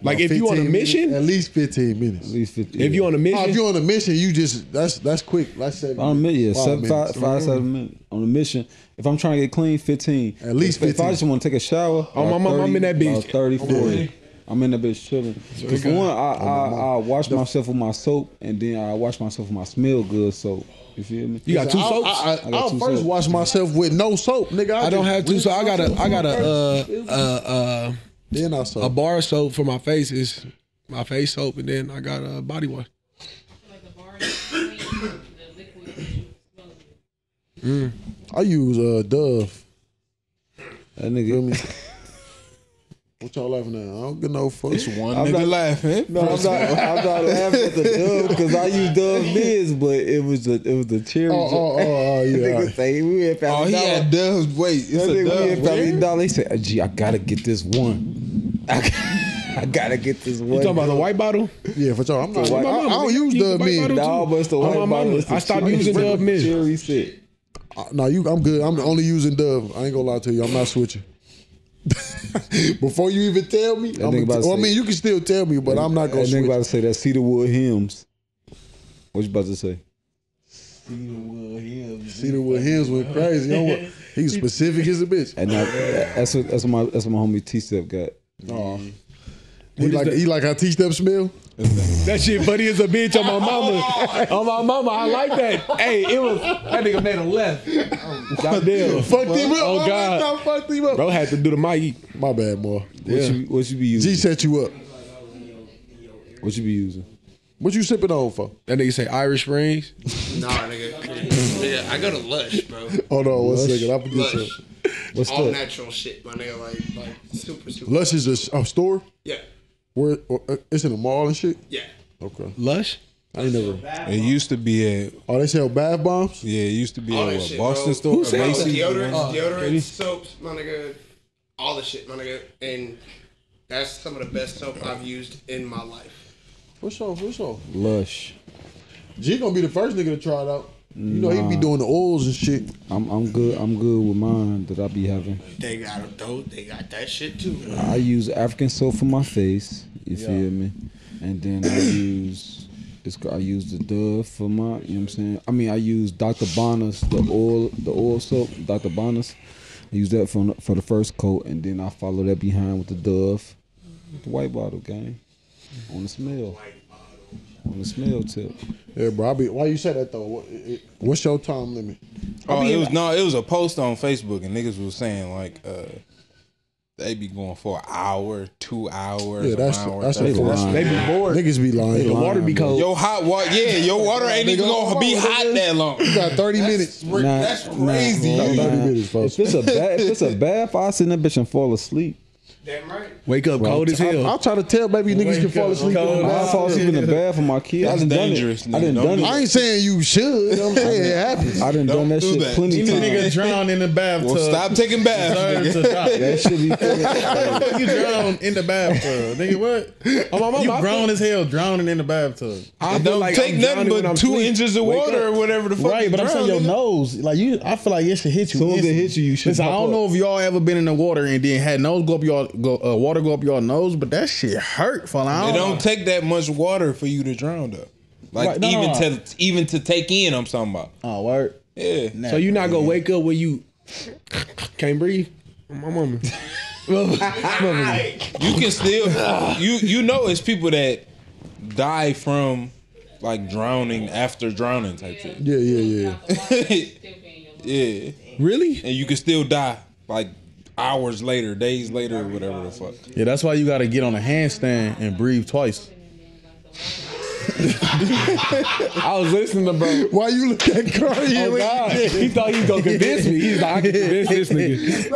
Like if you on a 15 minutes, mission, at least 15 minutes. At least fifty. if you on a Oh, if mission, you're on a mission, you just that's that's quick. That's seven. On a minute, yeah, five seven, five, minutes. five, seven minutes on a mission. If I'm trying to get clean, fifteen. At least If, if I just want to take a shower, Oh, my about mama, I'm in that bitch. about 30, 40. I'm in that bitch chilling. Because one, I, I, I wash myself with my soap, and then I wash myself with my smell good soap. You feel me? you got two I, soaps. I, I, I got I'll two first soaps. wash myself with no soap, nigga. I don't have two, rinse so I got a myself I got a first. uh uh uh then I a soap. bar soap for my face is my face soap, and then I got a body wash. I use uh Dove. That nigga. What y'all laughing at? I don't get no fuck. One I'm nigga not- laughing. No, I'm not. I'm not laughing at the dove because I use Dove Biz, but it was the it was the cherry. Oh, oh, oh, oh, yeah. Nigga say we had Oh, he Dollar. had doves. Wait, it's That a nigga, we had dove. Family Where? Dollar. He said, "Gee, I gotta get this one. I, got- I gotta get this one." You talking about the white bottle? Yeah, for sure. I'm not. white- I, I don't use Use the Dove white men. No, but it's the Oh, white bottle. mama. It's the I stopped using Dove Mint. Cherry shit. Uh, No, you. I'm good. I'm only using Dove. I ain't gonna lie to you. I'm not switching. Before you even tell me, I'm nigga gonna, to well, I mean, you can still tell me, but I'm not gonna That nigga switch. about to say that Cedarwood hymns. What you about to say? Cedarwood Hills went crazy. You know what? He's specific as a bitch. And I, that's what that's what my that's what my homie T Step got. Oh. He like he like how T step smell. That shit funny as a bitch on my mama. on my mama, I like that. Hey, it was that nigga made a left. Goddamn. Fucked him up. Oh God. God. Fucked him up. Bro had to do the mic. My bad, boy. What you what you be G set you up. What you be using? What you sipping on for? That nigga say Irish Springs. Nah, nigga. nigga. I go to Lush, bro. Hold on one Lush. second. I forget Lush. something. What's All that? natural shit, my nigga. Like, like super, super. Lush is a, a store Yeah, where uh, it's in a mall and shit. yeah. Okay. Lush. I ain't never. It used to be at Oh, they sell bath bombs. yeah, it used to be All at that what, shit, Boston bro. store, Who or said that? Macy's. Deodorant, deodorant, soaps, my nigga. All the shit, my nigga. And that's some of the best soap I've used in my life. For sure, for sure. Lush. G gonna be the first nigga to try it out. You know he be doing the oils and shit. I'm I'm good. I'm good with mine that I be having. They got them, though. They got that shit too. I use African soap for my face. You feel me? And then I use it's I use the Dove for my. You know what I'm saying? I mean I use Dr. Bronner's the oil the oil soap Dr. Bronner's. I use that for for the first coat, and then I follow that behind with the Dove, the white bottle gang, on the smell, on the smell tip. Yeah, bro. I be, why you say that though? What, it, it- what's your time limit? Oh, it was no, it was a post on Facebook, and niggas was saying like uh, they be going for an hour, two hours, Yeah, that's an hour, that's, thirty. a, that's lying. They be bored. niggas be lying. The water be cold. Your hot water, yeah, your water ain't even gonna be hot that long. You got thirty minutes. Nah, That's nah, crazy. nah, Thirty minutes, folks. If it's a bath, if it's a bath, I sit in that bitch and fall asleep. Damn right. Wake up cold as I, hell. I'll try to tell baby niggas can fall asleep. in the Cold. I bath. fall asleep in the bath for my kids. I That's done done dangerous, it. I done Don't done it. I ain't saying you should. I'm saying it happens. I done done that do shit that. plenty These times. niggas drown in the bathtub. Well, stop taking baths. Deserve nigga. to die. That shit be fucking- you drown in the bathtub. Nigga, what? Oh, my mama, You I grown feel- as hell drowning in the bathtub. I Don't like take nothing but two inches of water or whatever the fuck. Right, you but I'm saying your nose, like you, I feel like it should hit you. Soon as it instantly. hit you, you should I don't know if y'all ever been in the water and then had nose go up y'all go uh, water go up your nose, but that shit hurt. For like, It don't take that much water for you to drown though. Like Right, no, even no, no. to even to take in, I'm talking about. Oh, word. Yeah. So you not gonna wake up when you can't breathe? My mama. Mama. You can still you you know it's people that die from like drowning after drowning type shit. Yeah, yeah, yeah. yeah. Really? And you can still die like hours later, days later, whatever the fuck. Yeah, that's why you got to get on a handstand and breathe twice. I was listening to bro. Why you look at Cardi? Oh God, he thought he was gonna convince me. He's like, I can convince this nigga.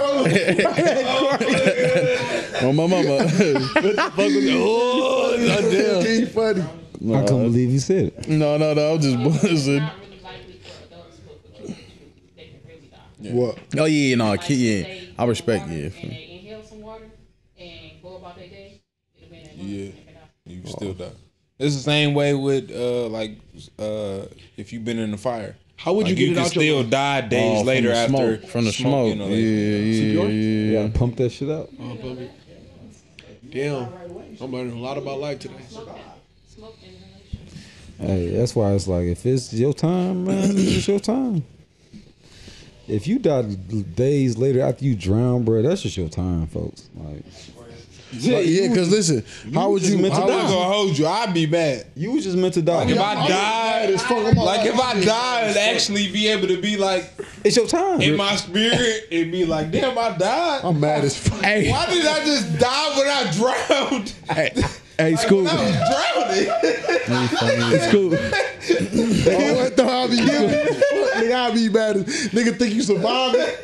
Oh my mama. Oh, goddamn. He funny. I couldn't believe you said it. No, no, no. I'm just buzzing. What? Oh yeah, no, kid, yeah. I respect, yeah. inhale some water and go about their day. Yeah. You can still die. It's the same way with uh like uh if you've been in the fire. How would you Like, get you it can out still lungs? die days Oh, from later the after smoke, from the smoke. you know, yeah, like- yeah, You yeah. gotta pump that shit out. Oh, puppy. Damn, I'm learning a lot about life today. Hey, that's why it's like if it's your time, man, it's your time. If you die days later after you drown, bro, that's just your time, folks. Like, Like, yeah, because listen, how would you? meant to How I'm would not gonna hold you. I'd be bad. you was just meant to die. Like if I mad died, as fuck. Like if I like, died and actually be able to be like it's your time. in my spirit and be like, damn, I died. I'm mad as fuck. Hey, Why did I just die when I drowned? hey, hey, school, I was drowning. it's cool. Oh, what the hell I be doing? Nigga, I be mad nigga think you survived it.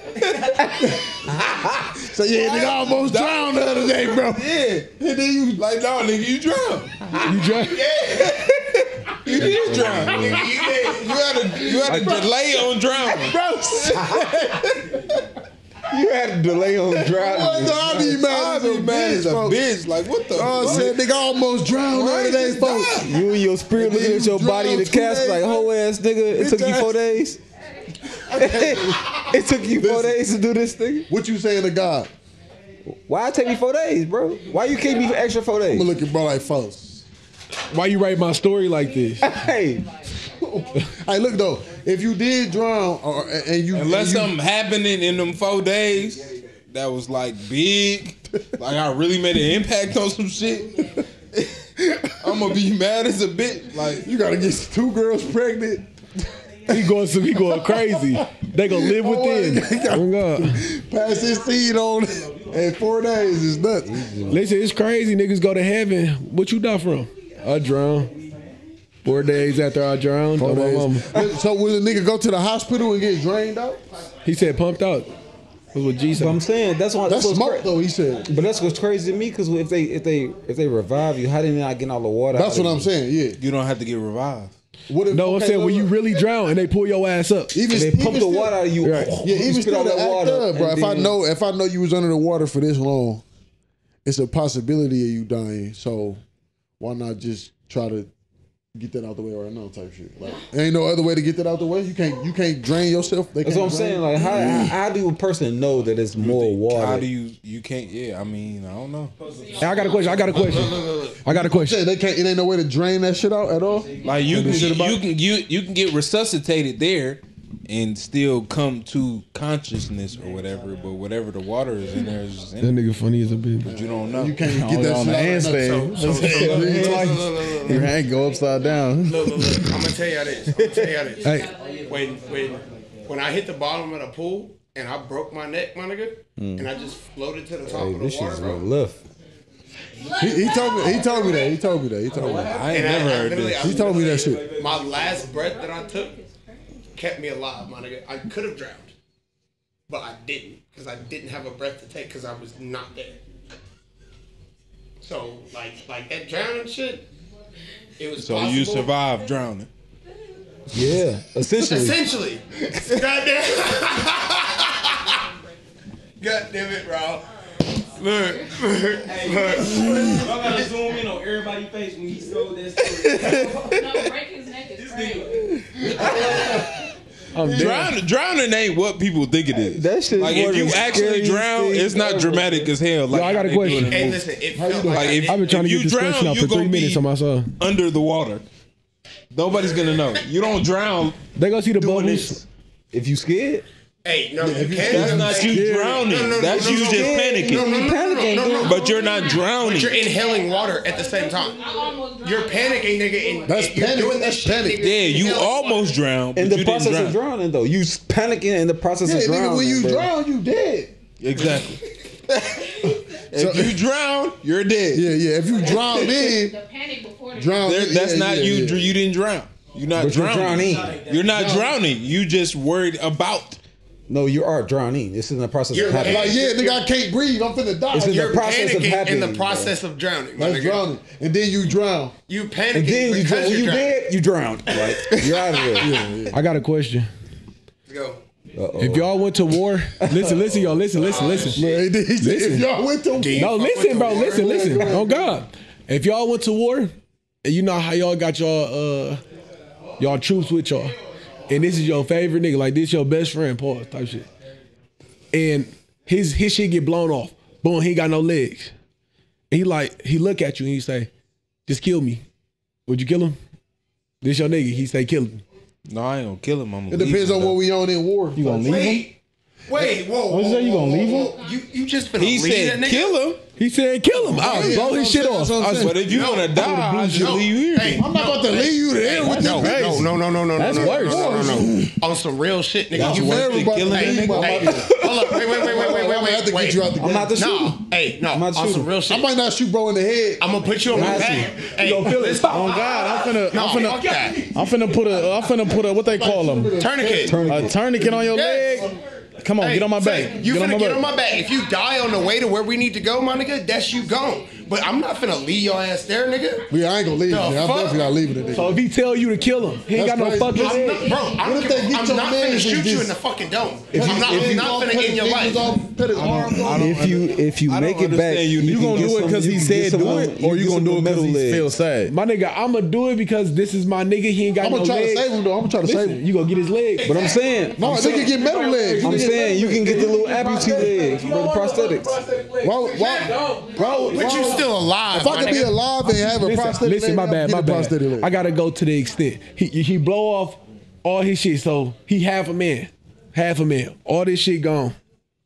so yeah, nigga, I almost drowned the other day, bro. Yeah. And then you like, no, nigga, you drowned. You drunk? You did drown. You, did. you had a you had a delay on drowning. You had a delay on drowning. What driving. the hell I be mad I as be a mad as a folks. bitch. Like what the? Oh, I fuck? said nigga, I almost drowned the Why other you day, folks. You and your spirit looking at your body in the drowned two like days, whole ass nigga. It took you four days. it took you four days to do this thing. What you saying to God? Why it take me four days, bro? Why you keep me for extra four days? I'm days? gonna look at bro like folks. Why you write my story like this? Hey, Hey, look though, if you did drown or and you Unless and you, something happening in them four days that was like big, like I really made an impact on some shit. I'm gonna be mad as a bitch. Like you gotta get two girls pregnant. He going some, he going crazy. They gonna live within. Oh God. Pass his seed on in four days is nuts. Listen, it's crazy. Niggas go to heaven. What you die from? I drowned. Four days after I drowned. Four oh, my days. So will the nigga go to the hospital and get drained out? He said pumped out. That's what G but I'm saying that's why That's what's smoke cra- though. He said. But that's what's crazy to me because if they if they if they revive you, how did they not get all the water? That's out what of I'm you? saying. Yeah. you don't have to get revived. What if, No, I'm saying look, when you really drown and they pull your ass up. even They even pump the still- water out of you. Right. Yeah, you even spit still all the that act water. up, bro. and If I know if I know you was under the water for this long, it's a possibility of you dying. So why not just try to get that out the way right now, type shit. Like, ain't no other way to get that out the way. You can't you can't drain yourself. They That's what I'm drain saying. Like, how, how how do a person know that it's more water? How do you you can't? Yeah, I mean, I don't know. Hey, I got a question. I got a question. I got a question. they can't. It ain't no way to drain that shit out at all. Like you can the you can you you can get resuscitated there and still come to consciousness or whatever. But whatever the water is in there is just That in there. nigga funny as a bitch. But You don't know. You can't get that on the shit out. handstand. So, look, Your hand go upside down. look, look, look. I'm gonna tell y'all this. I'm gonna tell y'all this. Hey, When when when I hit the bottom of the pool and I broke my neck, my nigga, hmm. and I just floated to the top Hey, of the this water, shit's bro. real lift. He, he told me. He told me that. He told me that. He told me that. I ain't And never I heard literally- this. He told me that shit. My last breath that I took kept me alive, my nigga. I could have drowned, but I didn't because I didn't have a breath to take because I was not there. So like like that drowning shit, it was So possible. you survived drowning. Yeah, essentially. Essentially, goddamn, God damn it, bro. Look, look, look. I gotta zoom in on everybody's face when he sold that story. No, break his neck is crazy. I'm dead. Drowning, drowning ain't what people think it is. That shit like is if you actually drown, it's not ever, dramatic as hell. Like Yo, I got a how they do it question. Hey, listen, it felt like, Like if, I've been trying to get this drown, question out for three minutes be on my son. under the water. Nobody's gonna know. You don't drown. They gonna see the Doing bubbles. this. If you scared, hey, no, you you- can't. That's not you drowning. No, no, no, That's no, you no, just no. panicking. No, no, no, no, no, no, no. But you're not drowning. But you're inhaling water at the same time. You're panicking, nigga. And That's you're panic. doing That's this shit, panic. nigga. yeah, you inhaling almost drowned, but in you the didn't process drown. of drowning though, you s- panicking in the process Yeah, of nigga, drowning. when you bro. drown, you dead. Exactly. if you drown, you're dead. Yeah, yeah. If you drown in, panic before the drown. There- in, that's yeah, not yeah, you. yeah. dr- You didn't drown. You're not But you're drowning. drowning. You're not drowning. You just worried about. No, you are drowning. It's in the process You're of happening. Like, yeah, nigga, I can't breathe. I'm finna die. It's in the You're process of panicking in happening, the bro. process of drowning. my That's drowning, and then you drown. You panicking And then you because drown. When you're you drowning. dead, you drowned. Like you're out of there. I got a question. Let's go. Uh-oh. If y'all went to war, listen, listen, y'all, listen, listen, listen. Man, he said, Listen. if y'all went to war, No, listen, bro, listen, listen. Oh God, if y'all went to war, and you know how y'all got y'all uh y'all troops with y'all, and this is your favorite nigga, like this your best friend, Paul type shit, and his his shit get blown off. Boom, he ain't got no legs. And he like he look at you and he say, "Just kill me." Would you kill him? This your nigga. He say, "Kill him." No, I ain't gonna kill him. I'm It depends on what we on in war. You gonna leave him? Wait, wait, whoa. What you say, you gonna leave him? You you just finna He leave said, that nigga? "Kill him." He said, "Kill him." I'll yeah, blow his shit off. I that's was- But if you wanna die, I should leave you here. Hey, I'm not about to leave you there with no, this no, face. no, no, no, no, That's no, no, worse. No, no, no, no. On some real shit, nigga. That's you worse than hey, killing hey, that nigga. hey, hold up, wait, wait, wait, wait, wait, wait, I'm gonna have to get you out the game. I'm not the No, shooter. hey, no, I'm not on shooting. some real I might not shoot bro in the head. I'm gonna put you on my back. you. Hey, You gonna feel it? listen. Oh God, I'm finna, No, I'm finna, fuck that. I'm finna put a, I'm finna put a, what they call them, Tourniquet. a tourniquet on your leg. Come on, Hey, get on my back. You get on finna my get on my back. If you die on the way to where we need to go, Monica, that's you gone. But I'm not finna leave your ass there, nigga. Yeah, I ain't gonna leave you. The there. I'm fuck? definitely not leaving it. So nigga. if he tell you to kill him, he ain't That's got no crazy. fucking I'm leg. I'm bro, I'm, What if they get I'm your not man finna with shoot you this- in the fucking dome. If I'm you- not, if I'm you not finna end your life. Put his arms off. If you if you I make don't it back, you You gonna do it because he said do it, or you you gonna do it little because he metal feel legs. sad? My nigga, I'ma do it because this is my nigga. He ain't got I'm no gonna try legs. to save him though. I'm gonna try to save Listen, him. you gonna get his legs. But I'm saying, No, I'm they saying, can get metal legs. I'm saying you can get the little amputee legs, bro, the prosthetics. legs. Why, why, bro, But you still alive, If I could be alive and have a Listen, prosthetic listen, leg, my bad, my getting a prosthetic bad. leg. I gotta go to the extent he he blow off all his shit, so he half a man, half a man. All this shit gone.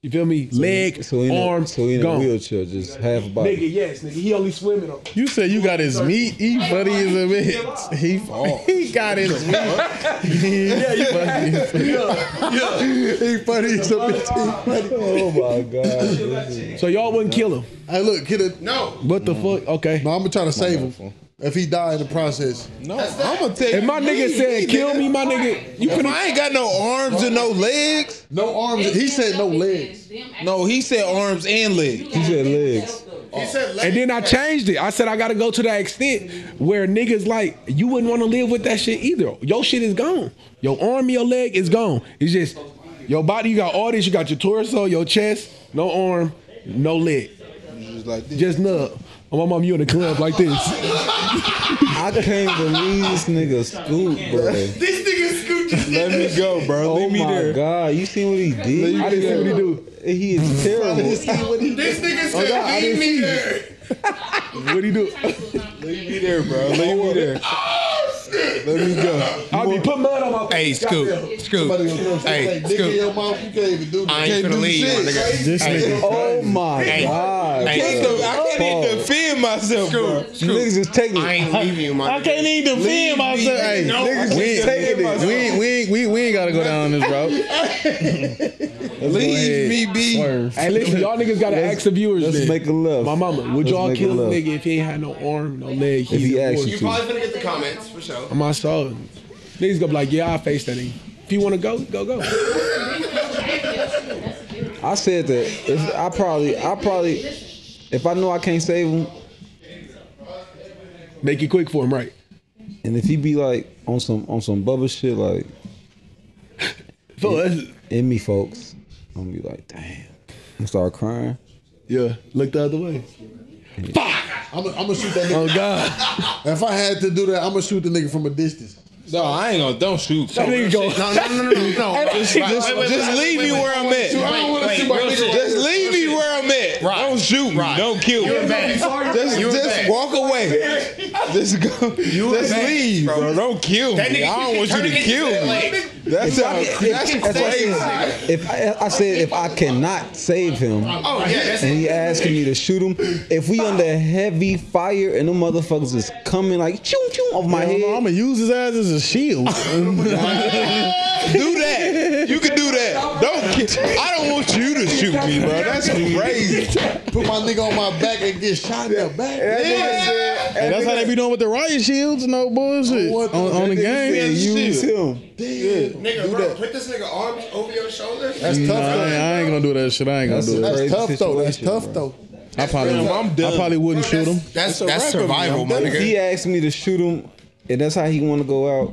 You feel me? Leg, so he in a- so he in a gone. wheelchair, just half body. Nigga, yes, nigga. He only swimming on. You said you got his meat. He funny as a bitch. He he got his meat. yeah, you funny. as a- he funny as a bitch. Oh, oh my god! So y'all wouldn't kill him. Hey, look, kid. it- No. What the fuck? Okay. No, I'm gonna try to save him. If he die in the process, No, I'm gonna tell you. If my nigga leave said kill me, my nigga, you If could I ain't got no arms and no legs. no arms. He said no legs. No, he said arms and legs. He said legs. He said, And then I changed it. I said I gotta go to that extent where niggas like you wouldn't want to live with that shit either. Your shit is gone. Your arm, your leg is gone. It's just your body. You got all this. You got your torso, your chest, no arm, no leg, Just like this. just nub. My mom, you in the club like this. I can't believe this nigga scoop, bro. this nigga Skoot just Let me go, bro. Oh Leave me oh my there. god, you seen what he did? I didn't see what he do. He is terrible. This nigga oh, God, I said, leave me see there. What he do? Leave me there, bro. Leave me oh, there. Let me go. I'll be put mud on my. face. Hey, Skoot. Skoot. Somebody gonna Hey, hey, dick in your mouth. You can't even do that. I ain't Can't finna leave, my nigga. This nigga. Oh my Hey. god. Hey, I can't even defend myself, bro. Skoot. Skoot. Niggas is taking I it. ain't leaving you, my I nigga. can't even defend myself. Hey, No. niggas, we Niggas ain't, taking it. we ain't, we ain't, we, we ain't gotta go down this route. Leave me be. Swerve. Hey, listen, y'all niggas gotta ask the viewers. Let's then. make a left. My mama, would Let's y'all make kill a left. nigga if he ain't had no arm, no leg? If he asked you You to. probably finna get the comments, for sure. On my soul. Niggas gonna be like, yeah, I'll face that nigga. If you wanna go, go, go. I said that if I probably I probably if I know I can't save him Make it quick for him, right? and if he be like on some on some bubba shit like that's, in me folks, I'm gonna be like, damn. I'm start crying. yeah, look the other way. I'm gonna shoot that oh, nigga. Oh God. If I had to do that, I'm gonna shoot the nigga from a distance. No, I ain't gonna. Don't shoot. That nigga go. No, no, no, no, no, no. Just, just, just leave me where I'm at. I don't wanna see my nigga- Just leave me where I'm at. Right. Don't shoot me. Right. Don't kill You a me. Just, You a just walk away. Just go. just bad, leave, bro. bro. Don't kill me. That nigga I don't want you to kill me. legs. That's If I- if- that's that's what crazy. If I, I said if I cannot save him, Oh yeah, and he asking me to shoot him, if we under heavy fire and the motherfuckers is coming like choo choo off my I don't I'm gonna use his ass as a shield. do that. You can do that. Don't. ki- I don't want you to shoot me, bro. That's crazy. Put my nigga on my back and get shot in the back. And that's how they be doing with the riot shields. No bullshit what the- on, on the Yeah, game. use him. nigga, bro. Put this nigga arms over your shoulder. That's tough. Nah, I, though. ain't, I ain't gonna do that shit. I ain't gonna do that. crazy tough though. That's tough bro. though. I probably, Bro, I'm done. I probably wouldn't shoot him. That's a that's wrap survival, my. If nigga. he asked me to shoot him, and that's how he want to go out,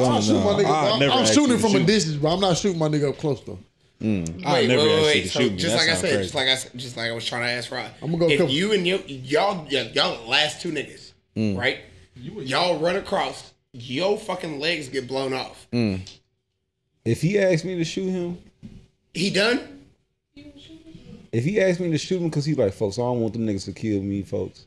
I'll shoot my nigga. I'll I'm, never I'm ask shooting you to from a shoot. distance, but I'm not shooting my nigga up close though. I Wait, never wait, asked wait, you wait. So shoot me. just That like I sounds said, crazy. just like I said, just like I was trying to ask Rod. I'ma go If couple- you and your, y'all, y- y'all last two niggas, Mm. right? Y'all run across, your fucking legs get blown off. Mm. if he asked me to shoot him, He done? if he asked me to shoot him because he like, folks, I don't want them niggas to kill me, folks.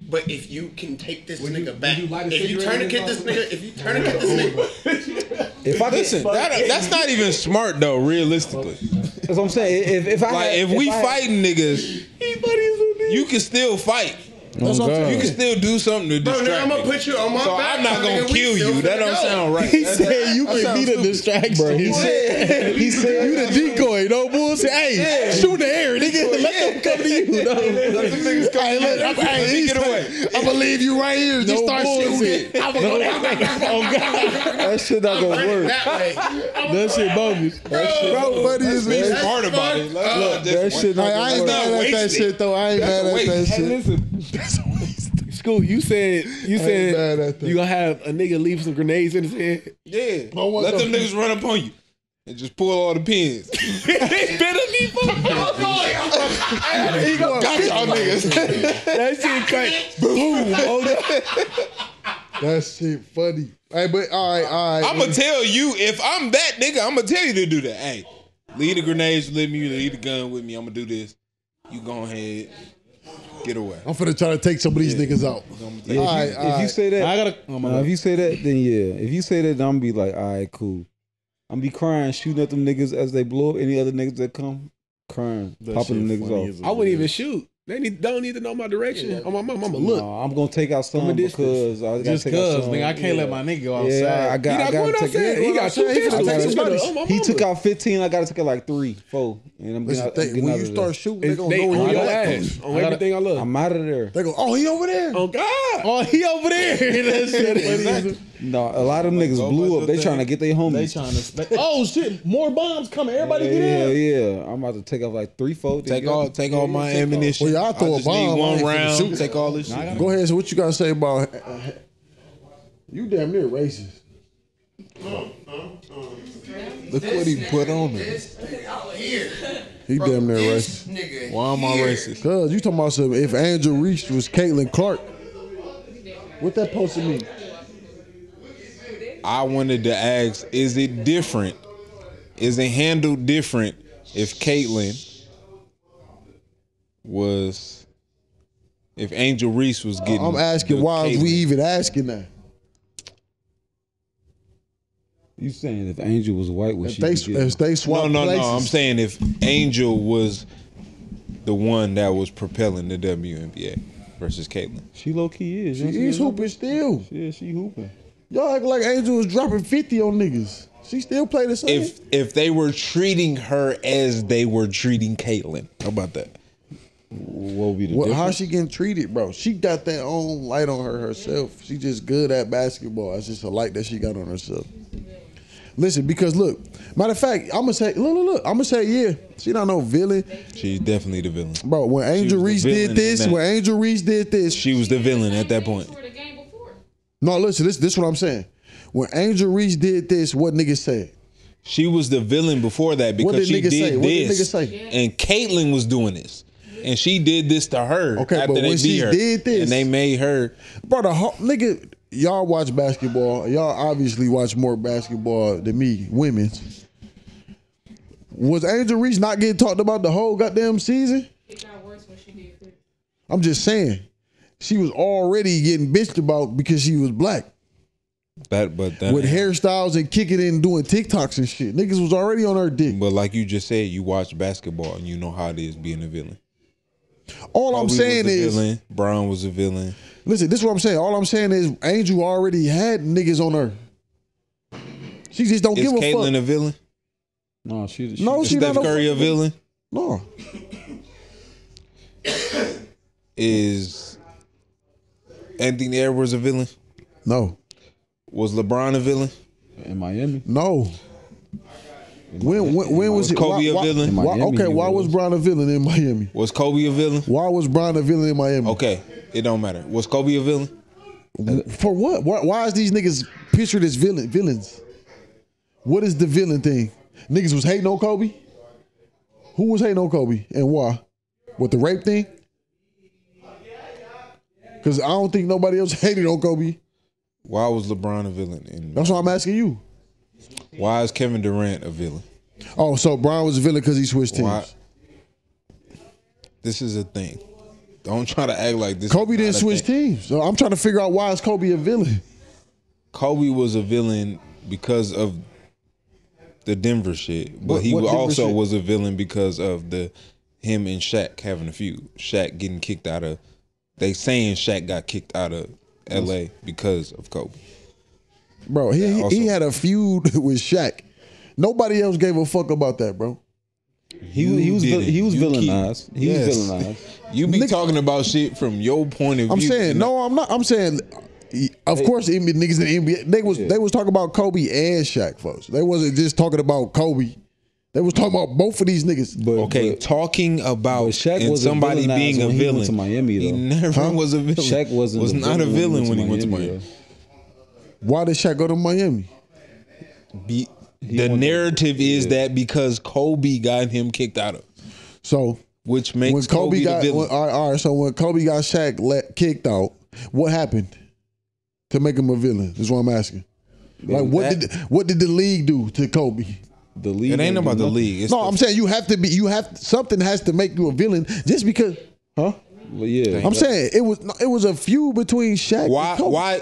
But if you can take this Would you- nigga back, you light if you cigarette turn in and get this nigga, if you turn and get this nigga, If I Listen, that, that's not even smart though. Realistically, that's what I'm saying. If if I like had, if we I had- fighting niggas, you can still fight. Oh, That's what I'm You can still do something to bro, nigga, distract I'm gonna me. put you on my So back. I'm not gonna nigga, kill you. That don't go. sound right. He That's- said you could be the distraction. Bro, he said he said you the decoy, no bullshit. Hey, shoot in the air, nigga. Let them come to you. No, Hey, look, I'm, hey, Get away. I'm gonna leave you right here. Just no start shooting. bullshit. Oh, no, oh God, that shit not gonna work. that shit bogus. Bro, funny as me. Be smart about it. Let's That shit I ain't work. mad at that shit though. I ain't That's mad a at waste. that Hey, shit. Listen, school. You said you mad said at that. you gonna have a nigga leave some grenades in his head. Yeah. Let them niggas run up on you and just pull all the pins. Better leave him. He gonna got y'all niggas. That shit crack. Boom. Oh, no. that shit funny. Hey, but all right, all right. I'm gonna tell you if I'm that nigga, I'm gonna tell you to do that. Hey, leave the grenades with me, leave the gun with me. I'm gonna do this. You go ahead, get away. I'm finna try to take some of these niggas out. Yeah, All if, right, you, all if you say that, I gotta. Oh my Nah, if you say that, then yeah. If you say that, then I'm gonna be like, all right, cool. I'm be crying, shooting at them niggas as they blow up any other niggas that come, crying, That popping them niggas off. I wouldn't even shoot. They need, don't need to know my direction. On oh, my mom, I'm a look. Nah, I'm gonna take out some From a because I Just cause, nigga, I can't let my nigga go outside. Yeah, I He got. not I going gotta outside. take. He got two outside. He pistols. finna I Take take some some better. Oh, my He took out 15. I gotta take out like three, four, and I'm getting Listen, out, they, I'm getting when you start there. shooting, they They, gonna they know where on your at. ass on gotta- everything I love. I'm out of there. They go, oh, he over there. oh God. Oh, he over there. that shit funny. as a- No, a lot of them niggas blew up. They your trying to get their homies. They trying to. They, oh shit! More bombs coming. Everybody yeah, get in. yeah, yeah. I'm about to take off like three, four. Take Yeah, all, take all my ammunition. Well, y'all throw I a just bomb, need one round. shoot. Take all this shit. Go ahead. So what you gotta say about? You damn near racist. Look what he put on me. He damn near racist. Nigga, Why am I racist? Cause you talking about some if Angel Reese was Caitlin Clark. What that supposed to mean? I wanted to ask: Is it different? Is it handled different if Caitlin was, if Angel Reese was getting? I'm asking the why is we even asking that? You saying if Angel was white, would If she they be getting- if they swap No, no, places, no. I'm saying if Angel was the one that was propelling the WNBA versus Caitlin. She low key is. she You is hooping still. Yeah, she hooping. Y'all act like Angel was dropping 50 on niggas. She still play the same. If if they were treating her as they were treating Caitlin, how about that? What would be the What, how she getting treated, bro? She got that own light on her herself. She just good at basketball. It's just a light that she got on herself. Listen, because look, matter of fact, I'm gonna say, look, look, look. I'm gonna say, yeah, she not no villain, She's definitely the villain. bro. When Angel Reese did this, that. when Angel Reese did this, She was the villain at that point. No, listen, this, this what I'm saying. When Angel Reese did this, what niggas said? She was the villain before that because What did she niggas did say? What did this, say? and Caitlin was doing this, and she did this to her. Okay, after but they when beat she her, did this- and they made her. Bro, the whole, nigga, y'all watch basketball. Y'all obviously watch more basketball than me, women's. Was Angel Reese not getting talked about the whole goddamn season? It got worse when she did. I'm just saying. She was already getting bitched about because she was black. That, but that, With hairstyles and kicking in and doing TikToks and shit. Niggas was already on her dick. But like you just said, you watch basketball and you know how it is being a villain. All I'm saying was a is villain. Bron was a villain. Listen, this is what I'm saying. All I'm saying is Angel already had niggas on her. She just don't Is give a Caitlin fuck. a villain? No, she. she no, Is she Steph not Curry a fucking- villain? No. Is Anthony Edwards a villain? No. Was LeBron a villain? in Miami. No. When when, when was, Was it? Kobe a villain? Why, In Miami, okay, why was was. Bron a villain in Miami? Was Kobe a villain? Why was Bron a villain in Miami? Okay, it don't matter. Was Kobe a villain? For what? Why, why is these niggas pictured as villain villains? What is the villain thing? Niggas was hating on Kobe. Who was hating on Kobe and why? With the rape thing? Because I don't think nobody else hated on Kobe. Why was LeBron a villain? And That's why I'm asking you. why is Kevin Durant a villain? Oh, so Brian was a villain because he switched teams. Why? This is a thing. Don't try to act like this. Kobe didn't switch thing. teams. So I'm trying to figure out why is Kobe a villain. Kobe was a villain because of the Denver shit, but What- he what also shit? was a villain because of the him and Shaq having a feud. Shaq getting kicked out of. They saying Shaq got kicked out of L.A. because of Kobe. Bro, he he- Also- he had a feud with Shaq. Nobody else gave a fuck about that, bro. He was he was vil- didn't. he was You keep- villainized. He Yes. was villainized. You be Nigga- talking about shit from your point of view. I'm view. saying and no, I'm not. I'm saying, of course, NBA niggas in the NBA they was they was talking about Kobe and Shaq, folks. They wasn't just talking about Kobe. They was talking about both of these niggas. But Okay, but talking about But Shaq and wasn't somebody villainized being a when he went villain. to Miami, he though. never Huh? was a villain. Shaq wasn't was a not a villain when he went to Miami. though. Why did Shaq go to Miami? Be, the went to- narrative is yeah. that because Kobe got him kicked out of, So which makes when Kobe, Kobe, got the when, villain. all, right, all right, so when Kobe got Shaq let, kicked out, what happened to make him a villain? Is what I'm asking. Like what That- did what did the league do to Kobe? The league. it ain't about the nothing. league. It's no, the- I'm saying you have to be. You have something has to make you a villain just because. Huh? Well, yeah. I'm saying it was it was a feud between Shaq. why and Kobe. why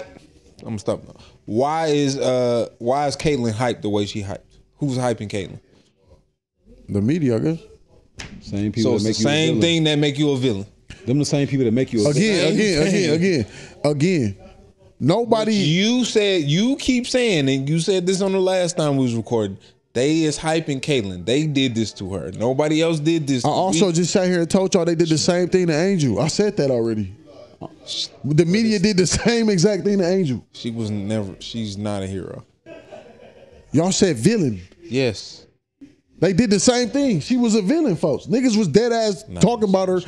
I'm gonna stop. now. Why is uh why is Caitlin hyped the way she hyped? Who's hyping Caitlin? The media, I guess. Same people So that it's make the you a same villain. thing that make you a villain. Them the same people that make you a Again, Same again, again, again, again. Nobody. You said you keep saying, and you said this on the last time we was recording. They is hyping Caitlin. They did this to her. Nobody else did this. I also me. just sat here and told y'all they did the same thing to Angel. I said that already. The media did the same exact thing to Angel. she was never. She's not a hero. Y'all said villain. Yes. They did the same thing. She was a villain, folks. Niggas was dead ass talking about her.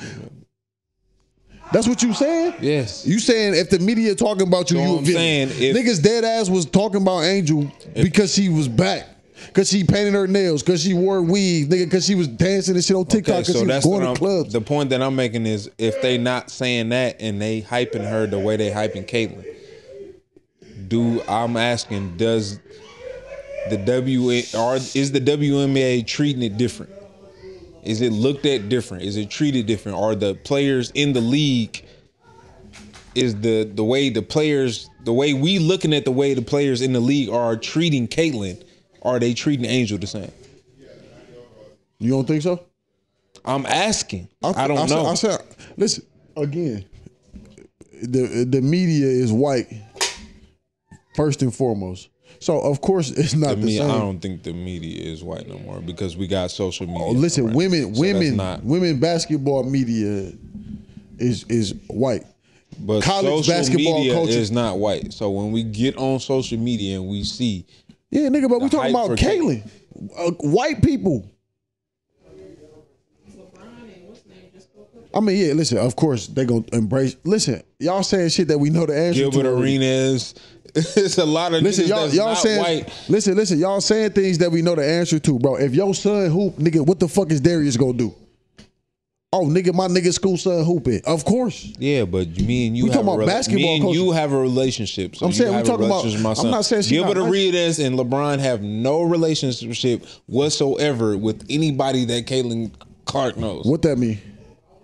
That's what you saying? Yes. You saying if the media talking about you, So you a villain. saying if- Niggas dead ass was talking about Angel because she was back. Cause she painted her nails, cause she wore weave, nigga, cause she was dancing and shit on TikTok, Okay, cause so she was that's going to clubs. the point that I'm making is if they not saying that and they hyping her the way they hyping Caitlin, do I'm asking does the W or is the WNBA treating it different? Is it looked at different? Is it treated different? Are the players in the league is the the way the players the way we looking at the way the players in the league are treating Caitlin? Are they treating Angel the same? You don't think so? I'm asking. I, don't I said- know. I said, listen again. The the media is white first and foremost. So of course it's not the me, same. I don't think the media is white no more because we got social media. Oh, listen, right? women, So women, not- women basketball media is is white. but college basketball media culture- is not white. So when we get on social media and we see, Yeah, nigga, but we talking about Caitlin, uh, white people. I mean, yeah. Listen, of course they gonna embrace. Listen, y'all saying shit that we know the answer Gilbert to. already. Arenas, it's a lot of Listen, y'all, that's y'all saying. white. Listen, listen, y'all saying things that we know the answer to, bro. If your son hoop, nigga, what the fuck is Darius gonna do? Oh, nigga, my nigga school son hooping. Of course. Yeah, but me and you We have talking about basketball Me and you have a relationship. So I'm saying we talking about- with I'm not saying she Gilbert not. Arenas and LeBron have no relationship whatsoever with anybody that Caitlin Clark knows. What that mean?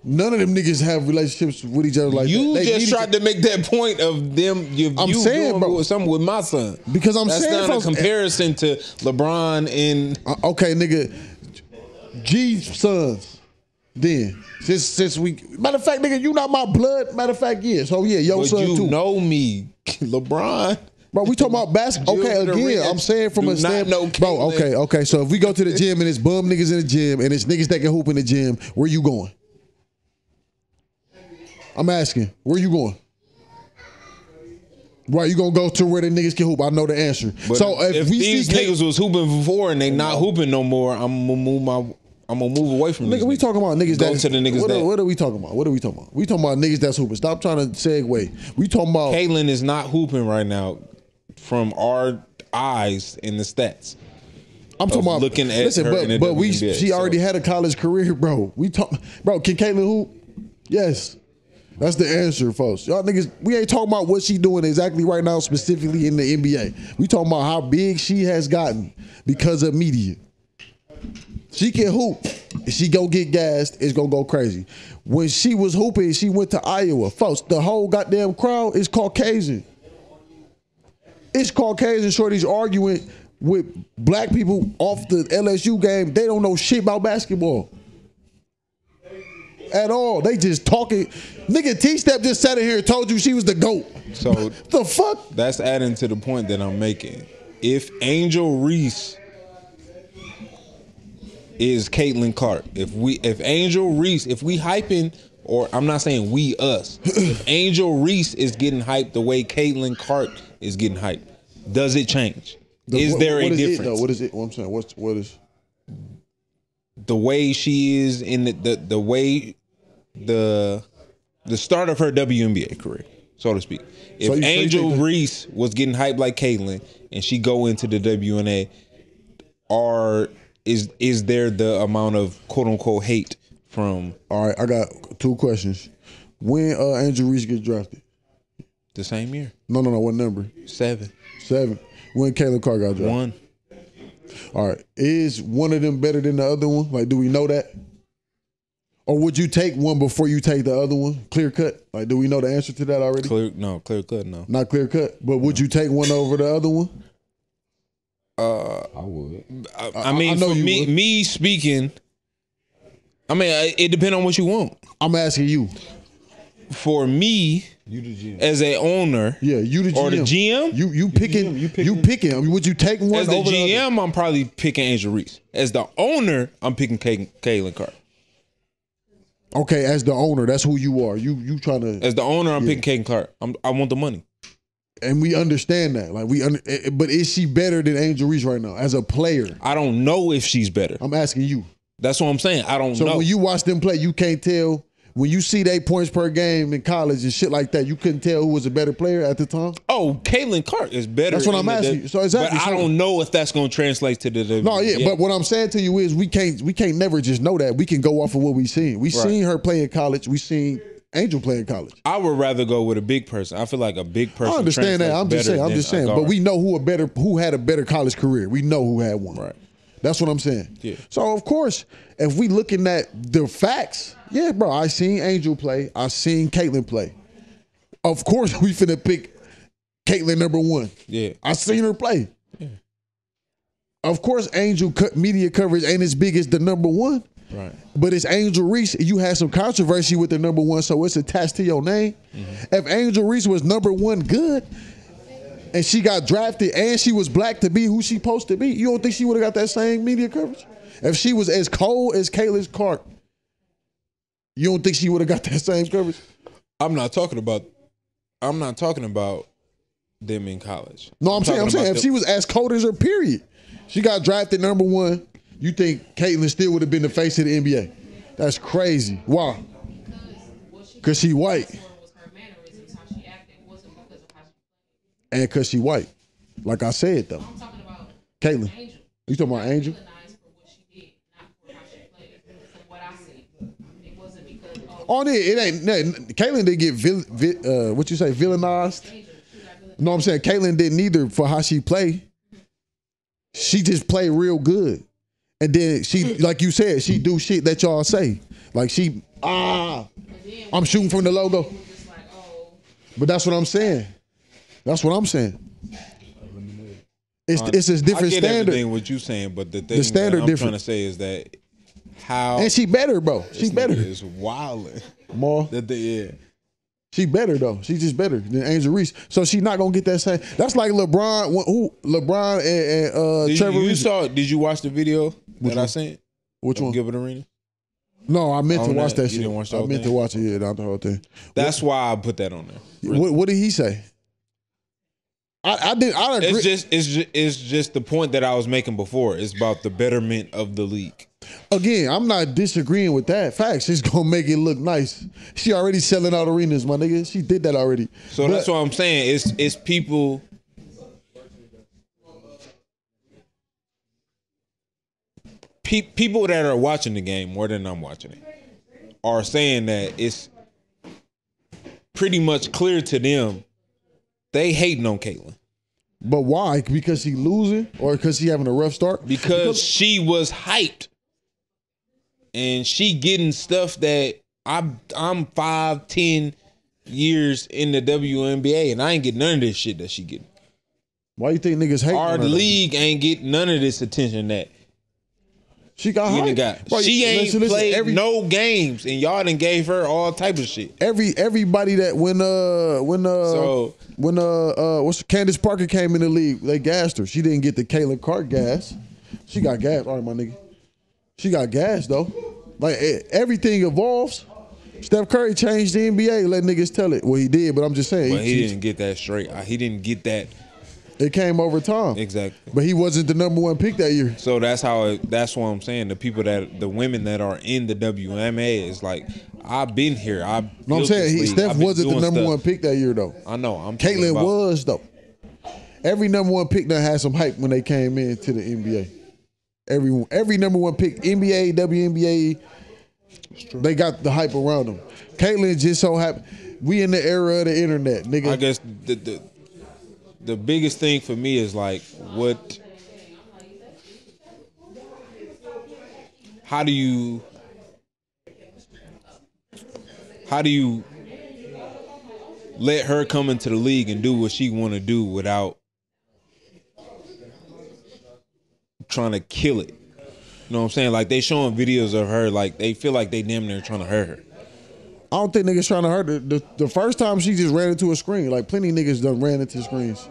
None of them niggas have relationships with each other like you that. They just tried to make that point of them. You, I'm you saying, bro. something with my son Because I'm That's saying, not a comparison to LeBron and Uh, okay, nigga. G sons. Then since since we matter of fact, nigga, you not my blood. Matter of fact, yeah. So yeah, yo but son you too. know me, LeBron. Bro, we talking about basketball. Okay, again, I'm saying from do a not stand. know Bro, okay, okay. So if we go to the gym and it's bum niggas in the gym and it's niggas that can hoop in the gym, where you going? I'm asking, where you going? Right, you gonna go to where the niggas can hoop? I know the answer. But so if, if we these see niggas was hooping before and they not hooping no more, I'm gonna move my. I'm gonna move away from Nigga, these we niggas. talking about niggas Go that to the niggas what, that- are, what are we talking about? What are we talking about? We talking about niggas that's hooping. Stop trying to segue. We talking about Caitlin is not hooping right now from our eyes in the stats. I'm talking about looking at listen, her but in the but we WNBA, she so- already had a college career, bro. We talk, bro. Can Caitlin hoop? Yes, that's the answer, folks. Y'all niggas, we ain't talking about what she doing exactly right now, specifically in the NBA. We talking about how big she has gotten because of media. She can hoop. She go get gassed, it's gonna go crazy. When she was hooping, she went to Iowa. Folks, the whole goddamn crowd is Caucasian. It's Caucasian shorties arguing with black people off the LSU game. They don't know shit about basketball. At all. They just talking. Nigga T Step just sat in here and told you she was the GOAT. So The fuck? that's adding to the point that I'm making. If Angel Reese is Caitlin Clark, if we if Angel Reese, if we hyping, or I'm not saying we us, if Angel Reese is getting hyped the way Caitlin Clark is getting hyped, does it change? The- is what- there what a is it, though? what is it? What I'm saying, what's what is the way she is in the the, the way the the start of her WNBA career, so to speak. If So you- Angel Reese was getting hyped like Caitlin and she go into the WNA, are is is there the amount of quote unquote hate from all right? I got two questions. When uh, Angel Reese gets drafted? the same year? No, no, no. What number? Seven. Seven. When Caleb Clark got drafted? One. All right. Is one of them better than the other one? Like, do we know that? Or would you take one before you take the other one? Clear cut. Like, do we know the answer to that already? Clear no, clear cut, no. Not clear cut. But would you take one over the other one? Uh, I would. I, I- I mean, I know for me, would. me speaking, I mean, I- it depends on what you want. I'm asking you. For me, You the GM. as a owner, Yeah, you the GM. Or the GM? You you picking GM, you you picking- picking. I mean, would you take one As the over the other? GM, I'm probably picking Angel Reese. As the owner, I'm picking Kay- Kaylin Clark. Okay, as the owner, that's who you are. You you trying to As the owner, I'm picking Kaylin Clark. I'm, I want the money. And we understand that. Like we under, eh, eh, but is she better than Angel Reese right now as a player? I don't know if she's better. I'm asking you. That's what I'm saying. I don't So know. So when you watch them play, you can't tell when you see they points per game in college and shit like that. You couldn't tell who was a better player at the time. oh, Kaylin Clark is better. That's what I'm the- asking you. So exactly, But I don't know if that's going to translate to the. No, yeah, but what I'm saying to you is we can't we can't never just know that. We can go off of what we seen. We seen her play in college. We seen Angel play in college. I would rather go with a big person. I feel like a big person. I understand that. I'm just saying. I'm just saying. But we know who a better who had a better college career. We know who had one. Right. That's what I'm saying. Yeah. So of course, if we looking at the facts, yeah, bro, I seen Angel play. I seen Caitlin play. Of course, we finna pick Caitlin number one. Yeah. I seen her play. Yeah. Of course, Angel cut media coverage ain't as big as the number one. Right. But it's Angel Reese. You had some controversy with the number one, so it's attached to your name. Mm-hmm. If Angel Reese was number one good, and she got drafted, and she was black to be who she supposed to be, you don't think she would have got that same media coverage? If she was as cold as Kayla's Clark, you don't think she would have got that same coverage? I'm not talking about. I'm not talking about them in college. No, I'm, saying, I'm saying if she was as cold as her, period, she got drafted number one. You think Caitlin still would have been the face of the NBA? That's crazy. Why? Because she white. and because she white. Like I said though. I'm talking about Caitlin. You talking about Angel? On it, it ain't. nothing. Caitlin didn't get vil, vi- uh, what you say villainized. No, I'm saying Caitlin didn't either for how she play. She just played real good, and then she, like you said, she do shit that y'all say. Like she, ah, I'm shooting from the logo. But that's what I'm saying. That's what I'm saying. It's it's a different I get standard, everything what you saying, but the thing standard that I'm different. trying to say is that how and she better, bro. She better. is wilding. More. That the, yeah. She better though. She just better than Angel Reese. So she not gonna get that same. That's like LeBron. Who LeBron and, and uh, Did Trevor you, you Reese. saw? Did you watch the video that I one? sent? Which one? Gilbert Arena. No, I meant to watch that, that, shit. watch I meant to watch it. Yeah, not the whole thing. That's why I put that on there. What, what did he say? I, I did. I agree. It's just it's just, it's just the point that I was making before. It's about the betterment of the league. Again, I'm not disagreeing with that. Facts. She's gonna make it look nice. She already selling out arenas, my nigga. She did that already. So But- that's what I'm saying. It's it's people. Pe- people that are watching the game more than I'm watching it are saying that it's pretty much clear to them they hating on Caitlin But why? Because she losing or because she having a rough start? because she was hyped and she getting stuff that I'm I'm five ten years in the WNBA and I ain't getting none of this shit that she getting. Why you think niggas hate Our on her, though? league ain't getting none of this attention that She got hype. got. Bro, she ain't listen, listen, played every- no games, and y'all done gave her all type of shit. every everybody that when uh when uh So- when uh uh what's Candace Parker came in the league, they gassed her. She didn't get the Caitlin Clark gas. She got gas. All right, my nigga. She got gas though. Like eh, everything evolves. Steph Curry changed the NBA. Let niggas tell it. Well, he did, but I'm just saying But he he- didn't get that straight. Uh, He didn't get that it came over time. exactly. But he wasn't the number one pick that year. So that's how. It, that's what I'm saying. The people that the women that are in the WNBA is like, I've been here. I. No, I'm saying he. Steph wasn't the number stuff. one pick that year though. I know. I'm Caitlin about- was though. Every number one pick that had some hype when they came into the NBA. Every every number one pick, NBA, WNBA, they got the hype around them. Caitlin just so happy. We in the era of the internet, nigga. I guess the, the the biggest thing for me is like what how do you how do you let her come into the league and do what she want to do without trying to kill it you know what i'm saying like they showing videos of her like they feel like they damn near trying to hurt her I don't think niggas trying to hurt her. The, the first time she just ran into a screen. Like plenty niggas done ran into screens.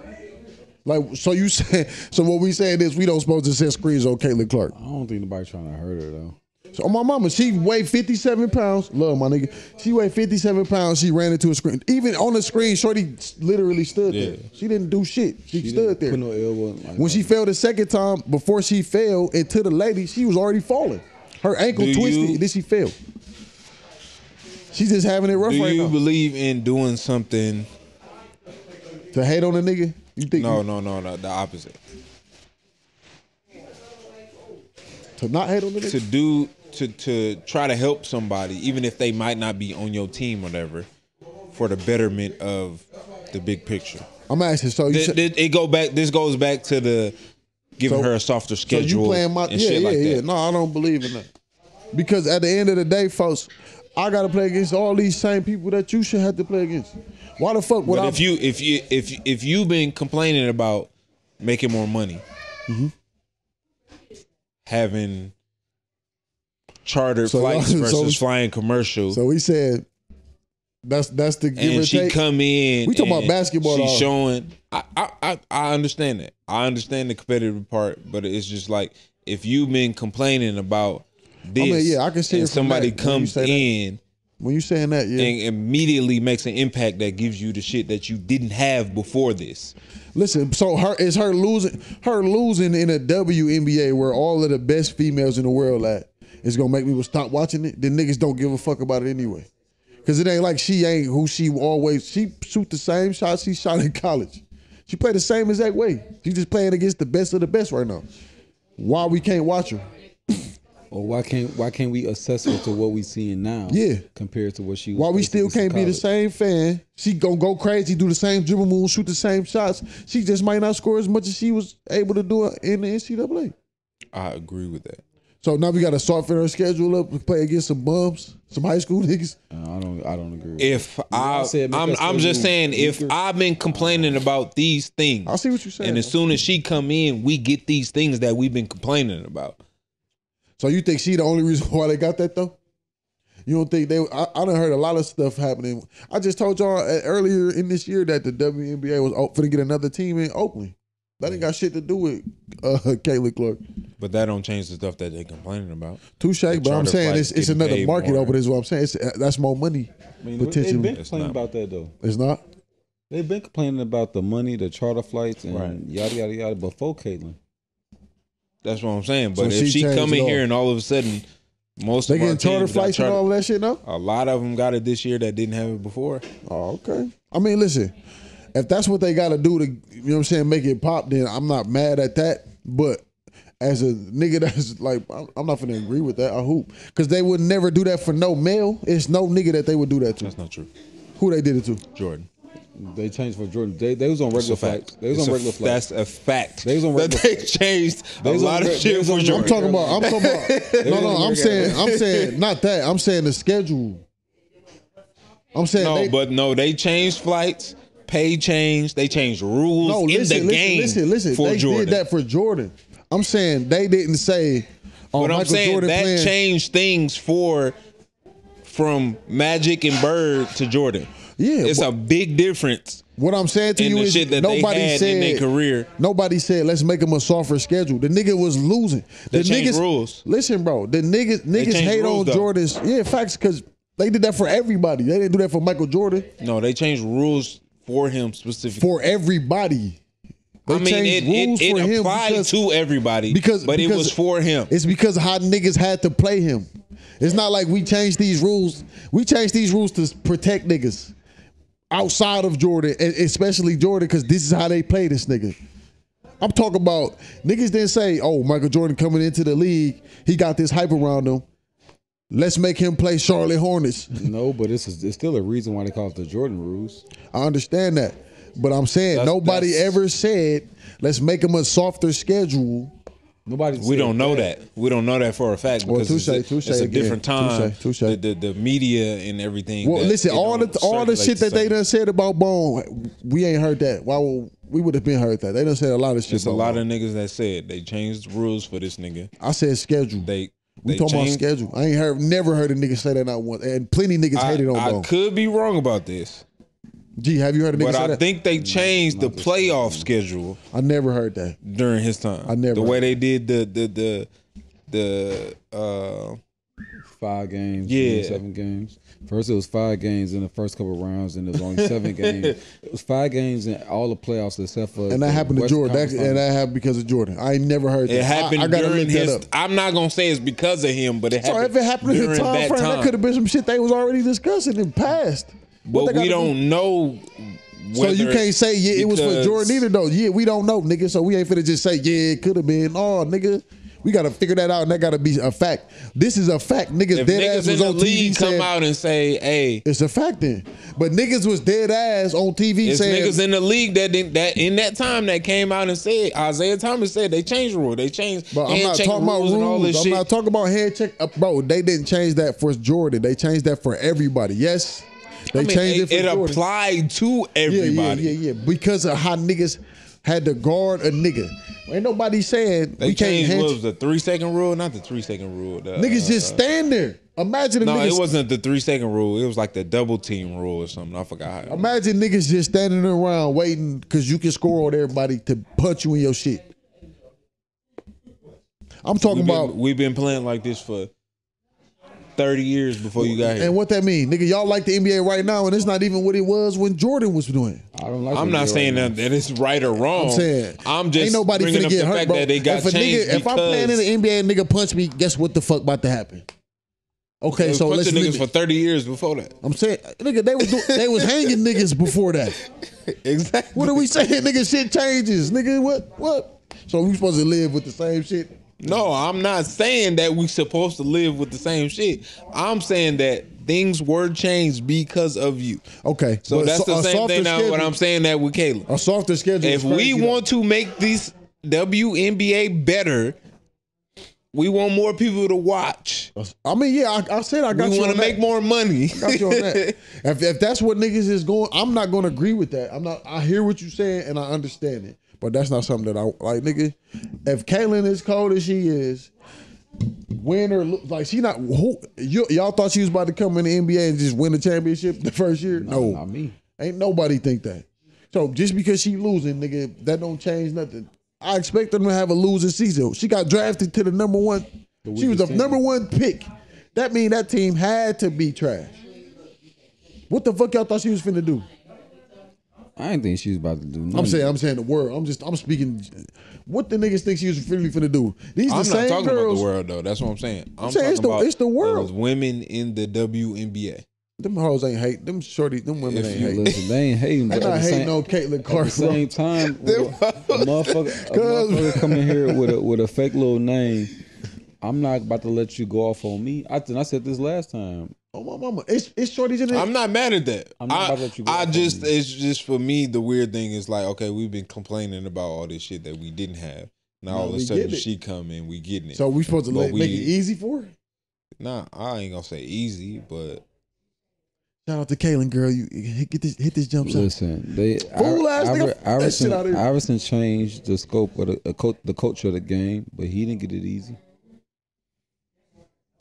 Like so you say so what we saying is we don't supposed to set screens on Caitlin Clark. I don't think nobody trying to hurt her though. So oh, my mama, she weighed 57 pounds. Love my nigga. She weighed 57 pounds. She ran into a screen. Even on the screen, Shorty literally stood there. She didn't do shit. She, She stood there. No. Like, when she fell the second time, before she fell into the lady, she was already falling. Her ankle Do twisted, you- then she fell. She's just having it rough do right you believe in doing something to hate on a nigga? You think no no no no the opposite to not hate on the nigga? to do to to try to help somebody, even if they might not be on your team or whatever, for the betterment of the big picture. I'm asking. So you Th- said, th- it go back. This goes back to the giving So- her a softer schedule. so you playing my and yeah shit yeah like yeah. that. No, I don't believe in that. Because at the end of the day, folks, I gotta play against all these same people that you should have to play against. Why the fuck would But I? if you if you if if you've been complaining about making more money, Mm-hmm. having chartered So flights y'all- so- versus flying commercial, so we said that's that's the give and she take. come in. We talking about basketball, She's showing. I, I I I understand that. I understand the competitive part, but it's just like if you've been complaining about this, mean, yeah, I can see and somebody that, comes in when you saying that, yeah. and immediately makes an impact that gives you the shit that you didn't have before this. Listen, so her is her losing her losing in a WNBA where all of the best females in the world at is gonna make me stop watching it. Then niggas don't give a fuck about it anyway. Cause it ain't like she ain't who she always she shoot the same shots she shot in college. She played the same exact way. She just playing against the best of the best right now. Why we can't watch her? Or why can't why can't we assess her to what we seeing now? Yeah. compared to what she. was Why we still can't be the same fan? She gonna go crazy, do the same dribble moves, shoot the same shots. She just might not score as much as she was able to do in the NCAA. I agree with that. So now we got to soften her schedule up and play against some bums, some high school niggas. Uh, I don't. I don't agree. With If I, said make I'm, I'm just saying, if weaker. I've been complaining about these things, I see what you're saying. and as soon as she come in, we get these things that we've been complaining about. So you think she the only reason why they got that though? You don't think they? I, I done heard a lot of stuff happening. I just told y'all uh, earlier in this year that the WNBA was going to get another team in Oakland. That ain't got shit to do with uh, Caitlin Clark. But that don't change the stuff that they're complaining about. Touche, but I'm saying it's, it's another market more. over there. Is what I'm saying. It's, uh, that's more money I mean, they've been complaining about that though. It's not. They've been complaining about the money, the charter flights, and Right. yada yada yada before Caitlin. That's what I'm saying. But So if she she come in here and all of a sudden, most They of getting charter flights and all that shit now. A lot of them got it this year that didn't have it before. Oh, okay. I mean, listen, if that's what they got to do to, you know what I'm saying, make it pop, then I'm not mad at that. But as a nigga that's like, I'm I'm not gonna agree with that. I hope because they would never do that for no male. It's no nigga that they would do that to. That's not true. Who they did it to? Jordan. They changed for Jordan. They, they was on regular a flights. They was It's on a- regular flights. That's a fact. They was on that regular they changed They a was on lot of shit for Jordan. I'm talking about. I'm talking about. No, no. I'm saying. I'm saying not that. I'm saying the schedule. I'm saying No, they, but no, they changed flights, pay changed, they changed rules no. in Listen, the listen, game listen, listen. for they Jordan. did that for Jordan. I'm saying they didn't say. Oh, but I'm saying Jordan that playing. changed things for from Magic and Bird to Jordan. Yeah, it's a big difference. What I'm saying to you is shit that they nobody said in their career. Nobody said let's make him a softer schedule. The nigga was losing. They the changed niggas, rules. Listen, bro. The niggas niggas hate rules, on though. Jordan's. Yeah, facts because they did that for everybody. They didn't do that for Michael Jordan. No, they changed rules for him specifically. For everybody. They I mean, it, changed rules it, for it him applied because- to everybody, because but it was for him. It's because how niggas had to play him. It's not like we changed these rules. We changed these rules to protect niggas outside of Jordan, especially Jordan, because this is how they play this nigga. I'm talking about niggas didn't say, "Oh, Michael Jordan coming into the league, he got this hype around him. Let's make him play Charlotte Hornets." no, but it's, it's still a reason why they call it the Jordan rules. I understand that, but I'm saying That's- nobody that's- ever said, "Let's make him a softer schedule." Nobody. We don't know that. We don't know that for a fact Well, because touche, it's, a, touche it's a again. different time. Touche, touche. The, the the media and everything. Well, that listen, all the all the shit that they done said about Bone, we ain't heard that. Why would we would have been heard that? They done said a lot of shit. It's a lot Bone. of niggas that said they changed rules for this nigga. I said schedule. They we they talking about schedule. I ain't heard, never heard a nigga say that not once, and plenty niggas I, hated on bone. I Bone. could be wrong about this, G, have you heard a nigga but say I that? think they changed the playoff schedule I never heard that. during his time. I never the way heard they did the the the the uh Five games, Yeah. seven games. First, it was five games in the first couple rounds, and it was only seven games. It was five games in all the playoffs except for. And that the happened to Western Jordan. That, Conference and that happened because of Jordan. I ain't never heard that. it happened I, I gotta during look that his. up. I'm not gonna say it's because of him, but it So happened if it happened in during the time that frame, time. that could have been some shit they was already discussing in past. What but we gotta do? don't know. So you can't say yeah, it was for Jordan either though. Yeah, we don't know, nigga. So we ain't finna just say yeah, it could have been. Oh, nigga, we gotta figure that out, and that gotta be a fact. This is a fact. Niggas If dead niggas ass in was the on TV league come out and say, "Hey, it's a fact then. But niggas was dead ass on TV it's saying niggas in the league that didn't, that in that time that came out and said Isaiah Thomas said they changed the rule, they changed But I'm not talking about rules this rules. I'm shit. not talking about head check, uh, bro. They didn't change that for Jordan. They changed that for everybody. Yes, they I mean, changed it, it, for it applied to everybody. Yeah, yeah, yeah, yeah. Because of how niggas had to guard a nigga. Ain't nobody saying They we can't changed what was the three second rule, not the three second rule. the, Niggas uh, just stand there. Imagine a No, niggas. it wasn't the three second rule. It was like the double team rule or something. I forgot. How. Imagine niggas just standing around waiting because you can score on everybody to punch you in your shit. I'm talking We've been, about. we've been playing like this for thirty years before you got here. And what that mean, nigga? Y'all like the NBA right now, and it's not even what it was when Jordan was doing. I don't like. I'm not saying right that, that it's right or wrong. I'm saying I'm just ain't nobody bringing finna up get the hurt, fact bro. that they got if a changed nigga, if I'm playing in the NBA and nigga punch me, guess what the fuck about to happen? Okay, so let's punching limit- niggas for 30 years before that. I'm saying, nigga, they was do, they was hanging niggas before that. Exactly. What are we saying, nigga? Shit changes, nigga. What what? So we supposed to live with the same shit? No, I'm not saying that we supposed to live with the same shit. I'm saying that things were changed because of you. Okay, So that's the same thing now what I'm saying that with Caleb. A softer schedule. If we want to make this WNBA better, we want more people to watch. I mean, yeah, I, I said I got We you want to that. make more money. I got you on that. if, if that's what niggas is going, I'm not going to agree with that. I'm not. I hear what you're saying and I understand it, but that's not something that I like, nigga. If Kaylin is cold as she is, win or like she not who you, y'all thought she was about to come in the NBA and just win the championship the first year? No, not me. Ain't nobody think that. So just because she losing, nigga, that don't change nothing. I expect them to have a losing season. She got drafted to the number one. She was the team. number one pick. That mean that team had to be trash. What the fuck y'all thought she was finna do? I didn't think she was about to do nothing. I'm saying, I'm saying the world. I'm just, I'm speaking. What the niggas think she was really finna do? These the I'm same not talking about the world though. That's what I'm saying. I'm, saying it's the- it's the world. women in the WNBA. Them hoes ain't hate. Them shorty. Them women If ain't hate. Listen, they ain't hating. But the hating same- on Caitlin At the same time, a, motherfucker, a motherfucker coming here with a with a fake little name. I'm not about to let you go off on me. I I said this last time. Oh my mama, it's it's shorties in there. I'm not mad at that. I'm not I, about to let you go I just me. it's just for me the weird thing is like okay we've been complaining about all this shit that we didn't have. Now No, all of a sudden she come in, we getting it. So we supposed to let, we- make it easy for her. Nah, I ain't gonna say easy, but Shout out to Kaylin, girl. You hit, get this, hit this jump shot. Listen, they Fool ass nigga, Iverson, shit outta here. Iverson changed the scope of the uh, the culture of the game, but he didn't get it easy.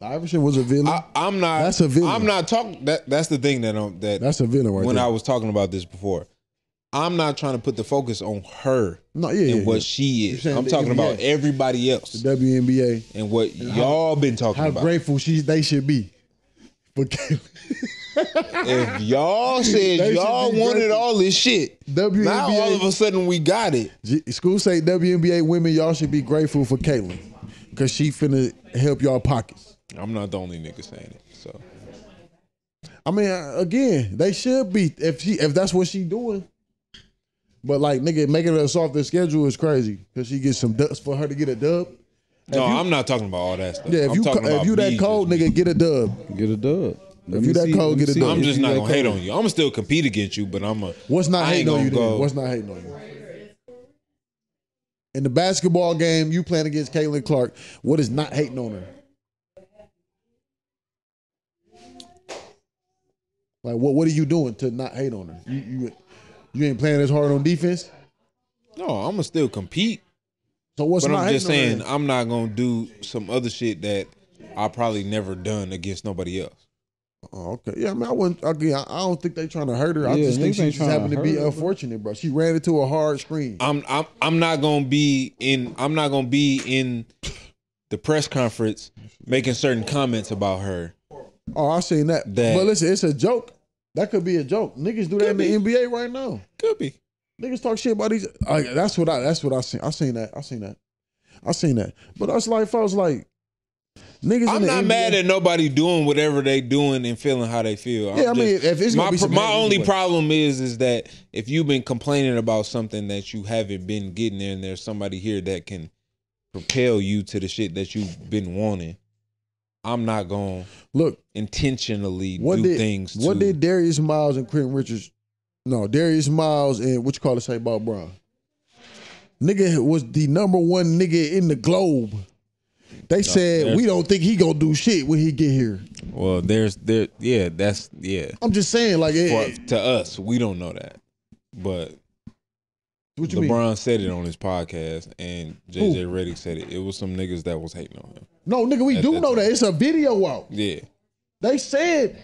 Iverson was a villain. I, I'm not. That's a villain. I'm not talking. That that's the thing that I'm, that That's a villain right when there. I was talking about this before. I'm not trying to put the focus on her no, yeah, and yeah, what yeah. she is. I'm talking about everybody else the WNBA. and what y'all been talking How about. grateful she they should be. For Kaylin. if y'all said They y'all wanted grateful. all this shit, WNBA. now all of a sudden we got it. G- School say WNBA women, y'all should be grateful for Caitlin. Cause she finna help y'all pockets. I'm not the only nigga saying it. So I mean, uh, again, they should be if she if that's what she doing. But like nigga, making her off the schedule is crazy. Cause she gets some dubs for her to get a dub. no, you- I'm not talking about all that stuff. Yeah, if I'm you talking if about you that cold, just- nigga, get a dub. Get a dub. Let If you that see- cold, get a dub. I'm just not that gonna hate on you. I'm gonna still compete against you, but I'm a. What's not I hating on you? gonna Then? go- What's not hating on you? In the basketball game, you playing against Caitlin Clark. What is not hating on her? Like what? What are you doing to not hate on her? You you, you ain't playing as hard on defense. No, I'm gonna still compete. So what's but not I'm just saying her? I'm not gonna do some other shit that I probably never done against nobody else. Oh, okay. Yeah, I mean, I wouldn't. Again, I I don't think they trying to hurt her. I Yeah, just think she just trying to happened to be her, unfortunate, bro. She ran into a hard screen. I'm I'm I'm not gonna be in I'm not gonna be in the press conference making certain comments about her. Oh, I seen that. That- But listen, it's a joke. That could be a joke. Niggas do that in the NBA right now. Could be. Niggas talk shit about these. Like, that's what I. That's what I seen. I seen that. I seen that. I seen that. But us like folks like niggas. I'm in the not NBA, mad at nobody doing whatever they doing and feeling how they feel. I'm Yeah, I mean, just- if it's my be pro- my only anyway. problem is is that if you've been complaining about something that you haven't been getting there, and there's somebody here that can propel you to the shit that you've been wanting, I'm not gonna Look, intentionally what do did things. what to, did Darius Miles and Quentin Richards? No, Darius Miles and what you call it say about Brown? Nigga was the number one nigga in the globe. They said we don't think he gonna do shit when he get here. Well, there's there. Yeah, that's yeah. I'm just saying, like, it, For, to us, we don't know that, but what you mean? LeBron said it on his podcast, and JJ Redick said it. It was some niggas that was hating on him. No, nigga, we do know that. It's a video out. Yeah, They said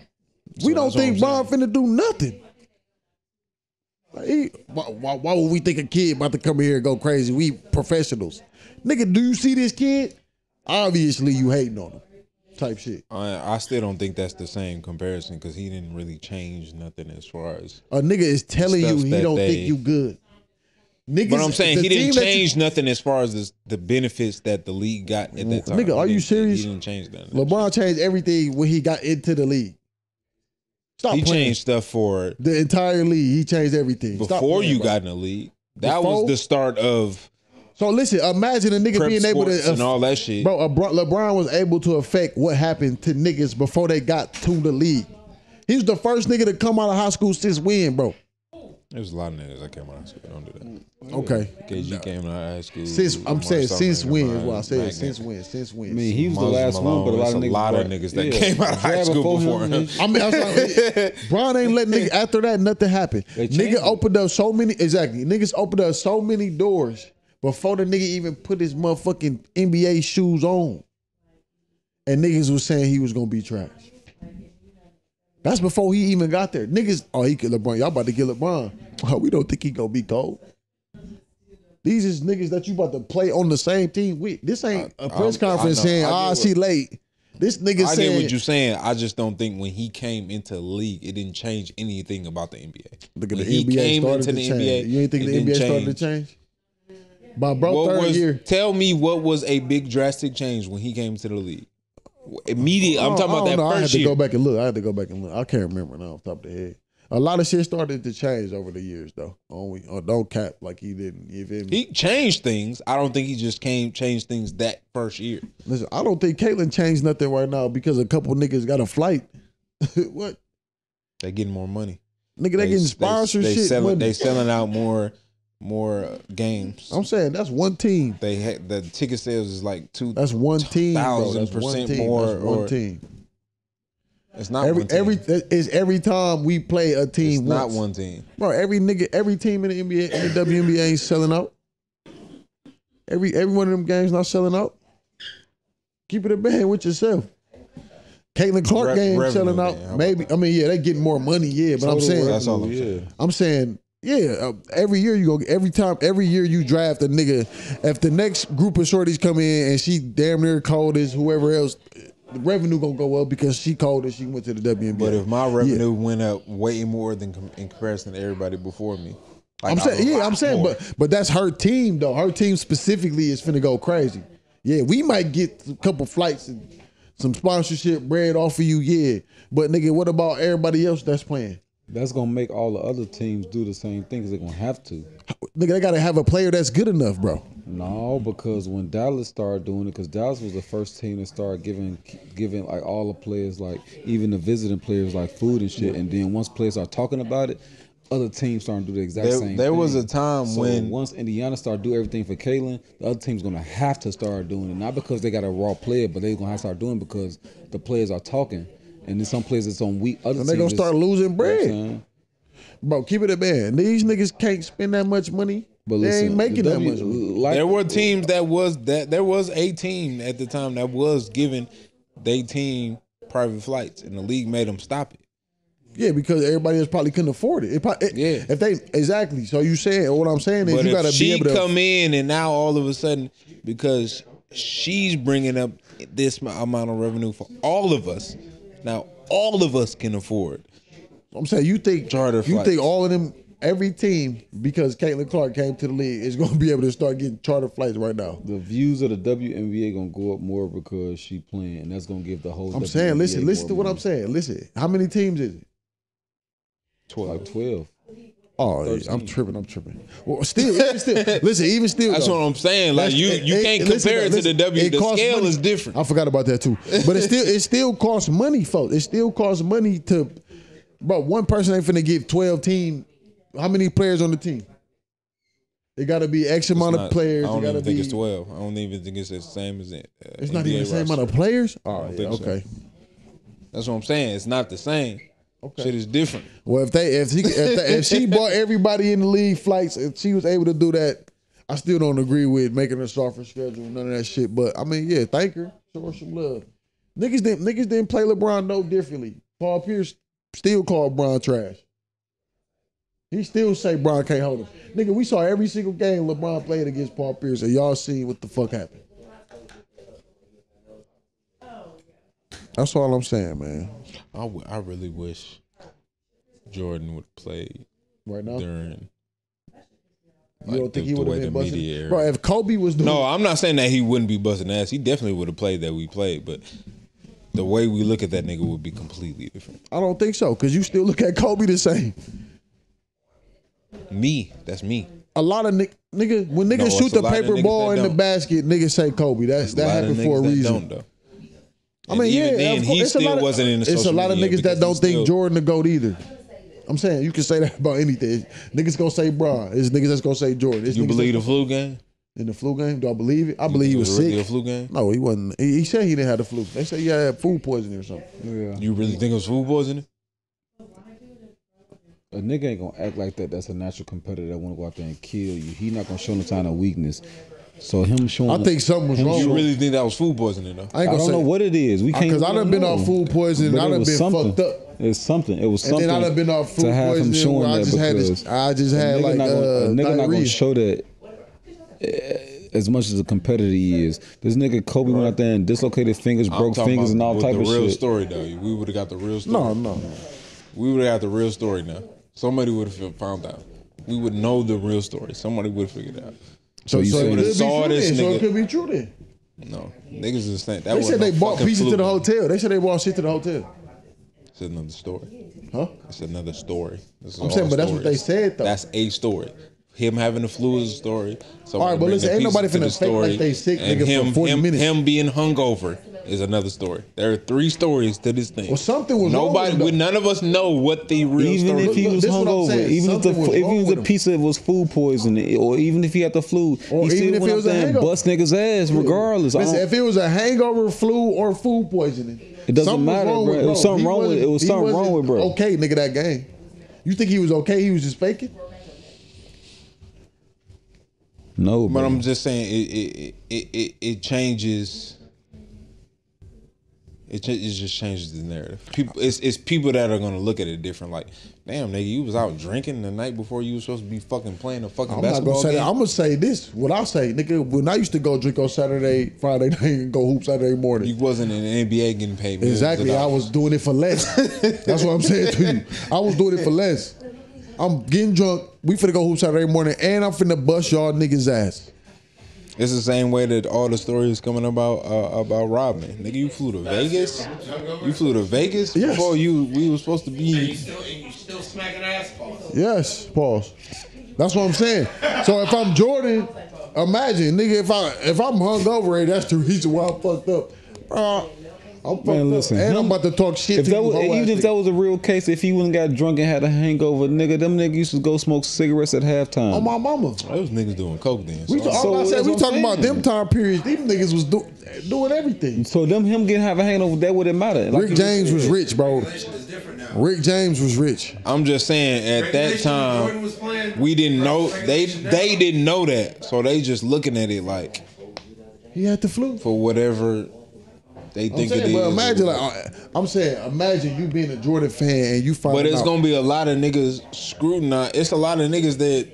So we don't think Bron finna do nothing. Like, he- why, why, why would we think a kid about to come here and go crazy? We professionals. Nigga, do you see this kid? Obviously you hating on him. Type shit. I, I still don't think that's the same comparison because he didn't really change nothing as far as. A nigga is telling you he don't they- think you good. Niggas, But I'm saying he didn't that you- change nothing as far as this, the benefits that the league got at that time. Nigga, are you serious? He didn't change that. LeBron changed everything when he got into the league. Stop he playing. changed stuff for the entire league. He changed everything. Before playing, you bro. got in the league. That Before? was the start of So listen, imagine a nigga being able to and all that shit. Bro, LeBron, LeBron was able to affect what happened to niggas before they got to the league. He was the first nigga to come out of high school since when, bro? There's a lot of niggas that came out of high school. Don't do that. Mm, okay. KG came out of high school. Since I'm Lamar saying Stone since came when out what I said. Since when? Since when? I mean, he was the Moses last one, but a lot of niggas, a lot of niggas that yeah, came out of high school before before him, him. I mean, I was like, Bron ain't let nigga after that nothing happen. Nigga it. opened up so many exactly. Niggas opened up so many doors before the nigga even put his motherfucking NBA shoes on. And niggas was saying he was gonna be trash. That's before he even got there. Niggas, oh he could LeBron. Y'all about to get LeBron. Oh, we don't think he gonna be cold. These is niggas that you about to play on the same team with. This ain't a press I- I conference know. saying, I ah, what- see late. This nigga I saying, get what you're saying. I just don't think when he came into the league, it didn't change anything about the NBA. Look at When the he NBA came started into to the change. NBA, you ain't think the NBA started to change. change? My bro, What third was? year. Tell me what was a big drastic change when he came to the league? Immediate. I'm oh, talking about oh, that know. I had first to year. go back and look. I had to go back and look. I can't remember now off the top of the head. A lot of shit started to change over the years, though. Oh, Only, oh, don't cap like he didn't. You feel me? He changed things. I don't think he just came changed things that first year. Listen, I don't think Caitlin changed nothing right now because a couple niggas got a flight. what They getting more money. nigga? They, getting sponsorship. They, selling. They selling out more more uh, games. I'm saying that's one team. They had the ticket sales is like two. That's one team. Thousand That's one percent team. more, That's one or- team. It's not Every one team. every it's every time we play a team. it's not one team. Bro, every nigga, every team in the NBA, in the WNBA ain't selling out. Every every one of them games not selling out. Keep it a band with yourself. Caitlin Clark Re- game selling out. how about Maybe I mean yeah, they getting more money. Yeah, but I'm saying That's all I'm revenue, saying. yeah. I'm saying yeah. Uh, every year you go. Every time, every year you draft a nigga. If the next group of shorties come in and she damn near cold as whoever else, the revenue gonna go up because she cold and she went to the WNBA. But if my revenue went up way more than com- in comparison to everybody before me, like, I'm saying, yeah, I'm saying, more. but but that's her team though. Her team specifically is finna go crazy. Yeah, we might get a couple flights and some sponsorship bread off of you. Yeah, but nigga, what about everybody else that's playing? That's gonna make all the other teams do the same thing because they're gonna have to. Nigga, they gotta have a player that's good enough, bro. No, because when Dallas started doing it, because Dallas was the first team to start giving giving like all the players, like even the visiting players, like food and shit. And then once players start talking about it, other teams starting to do the exact There- same. there was a time So when- once Indiana started do everything for Kalen, the other team's gonna have to start doing it. Not because they got a raw player, but they're gonna have to start doing it because the players are talking. And then some places, it's on weak. Other And they gonna start is- losing You know bread. Bro, keep it a man. These niggas can't spend that much money. But they listen, ain't making the that much money. Like, there were teams that was that there was a team at the time that was giving they team private flights, and the league made them stop it. Yeah, because everybody else probably couldn't afford it. It prob- it- Yeah. If they exactly. So you saying what I'm saying is But you gotta be able to come in and now all of a sudden because she's bringing up this amount of revenue for all of us, now all of us can afford. I'm saying you think Charter you flights. think all of them every team because Caitlin Clark came to the league is going to be able to start getting charter flights right now. The views of the WNBA gonna go up more because she playing, and that's gonna give the whole. I'm WNBA saying, listen, listen to what I'm saying. Listen, how many teams is it? Like twelve. Oh, yeah, I'm 13. tripping. I'm tripping. Well, still, even still, listen, even still. That's though, what I'm saying. Like you, you it- can't it- listen, compare it to the W. The scale money. is different. I forgot about that too. But it still, it still costs money, folks. It still costs money to, bro. One person ain't finna give 12 team. How many players on the team? It got to be X amount Not- of players. I don't got to even think be. it's twelve. I don't even think it's the same as it. Uh, It's not even the same roster. amount of players. Oh, yeah, think so. okay. That's what I'm saying. It's not the same. Okay. Shit is different. Well, if they if she if, they, if she bought everybody in the league flights, if she was able to do that, I still don't agree with making her softer schedule, none of that shit. But I mean, yeah, thank her, show her some love. Niggas didn't niggas didn't play LeBron no differently. Paul Pierce still called Bron trash. He still say Bron can't hold him. Nigga, we saw every single game LeBron played against Paul Pierce, and y'all see what the fuck happened. That's all I'm saying, man. I, w- I really wish Jordan would play Right now, during. you don't think the- he would have been the busting? Bro, if Kobe was doing No, I'm not saying that he wouldn't be busting ass. He definitely would have played that we played, but the way we look at that nigga would be completely different. I don't think so, because you still look at Kobe the same. Me, that's me. A lot of nick, nigga, when niggas No, shoot the paper ball in the don't. basket, niggas say Kobe. That's that lot of happened for a that reason. Don't, though. I mean, And yeah, even then, of he it's a still lot of, wasn't in the It's a lot of niggas that don't think still- Jordan the goat either. I'm saying you can say that about anything. Niggas gonna say Bron. It's niggas that's gonna say Jordan. It's You believe the flu game? in the flu game? Do I believe it? I believe he was really sick. a flu game? No, he wasn't. He, he said he didn't have the flu. They say he had food poisoning or something. Yeah. You really think it was food poisoning? A nigga ain't gonna act like that. That's a natural competitor that want to go out there and kill you. He not gonna show no sign of weakness. So him showing, I think something was him wrong. You really think that was food poisoning though? I I ain't gonna don't say know what it is. We can't because I we done don't been off food poisoning. But I it done been something. fucked up. It's something. It was something. And then I done been off food to have him poisoning showing where I that just had because this- I just had like, not gonna, uh, a nigga not gonna show that. eh, As much as a competitor he is, this nigga Kobe went out there and dislocated fingers, I'm broke fingers, about and all with type the of real story though. We would have got the real story. No, no, no. We would have got the real story now. Somebody would have found out. We would know the real story. Somebody would have figured it out. So you so it could be saw true this then. So nigga- it could be true then. No, niggas is saying that. They said they no bought fucking pieces to fluke. the hotel. They said they bought shit to the hotel. It's another story. Huh? It's another story. This is I'm all saying, but that's what stories. they said, though. That's a story. Him having the flu is a story. All right, but listen, ain't nobody finna fake like they sick, and nigga, for him, 40 him, minutes. Him being hungover is another story. There are three stories to this thing. Well, something was wrong Nobody, with we, none of us know what the real Even story. if he was this what I'm hungover, saying. even if the Something was if wrong he was a him. piece of it was food poisoning, or even if he had the flu, Or he even still if went it was a and hangover. bust niggas ass regardless. I Listen, if it was a hangover, flu, or food poisoning, It doesn't something matter, wrong bro. with It was something He wrong with- it was something wrong with bro. Okay, nigga, that game. You think he was okay? He was just faking. no, But bro. I'm just saying it it it it, it changes. It, ch- it just changes the narrative. People, it's it's people that are gonna look at it different. Like, damn, nigga, you was out drinking the night before you was supposed to be fucking playing a fucking I'm basketball gonna game. that. I'm gonna say this. What I say, nigga, when I used to go drink on Saturday, Friday night, and go hoop Saturday morning. you wasn't in the NBA getting paid. Exactly. I was doing it for less. That's what I'm saying to you. I was doing it for less. I'm getting drunk. We finna go hoop Saturday morning, and I'm finna bust y'all niggas ass. It's the same way that all the stories coming about uh, about Rodman. Nigga, you flew to Vegas. You flew to Vegas Yes. before you. We were supposed to And you be. still, and you still smacking ass balls. Yes, pause. That's what I'm saying. So if I'm Jordan, imagine, nigga, if I if I'm hungover, and that's the reason why I'm fucked up. Bro, I'm fucked Man, up, listen, and I'm about to talk shit If to that you. was, even if that was a real case, if he wouldn't got drunk and had a hangover, nigga, them niggas used to go smoke cigarettes at halftime. on my mama. Oh, those niggas doing coke then. We, so- all So I said, we what I'm talking about them time periods. These niggas was do, doing everything. so them him getting have a hangover, that wouldn't matter. Like Rick James just was rich, bro. Regulation is different now. Rick James was rich. I'm just saying at that Regulation when Jordan time we didn't know they they didn't know that. So they just looking at it like He had the flu. for whatever they it saying, is. but imagine, like, I- I'm saying, imagine you being a Jordan fan and you find But it's out. gonna be a lot of niggas scrutinized. It's a lot of niggas that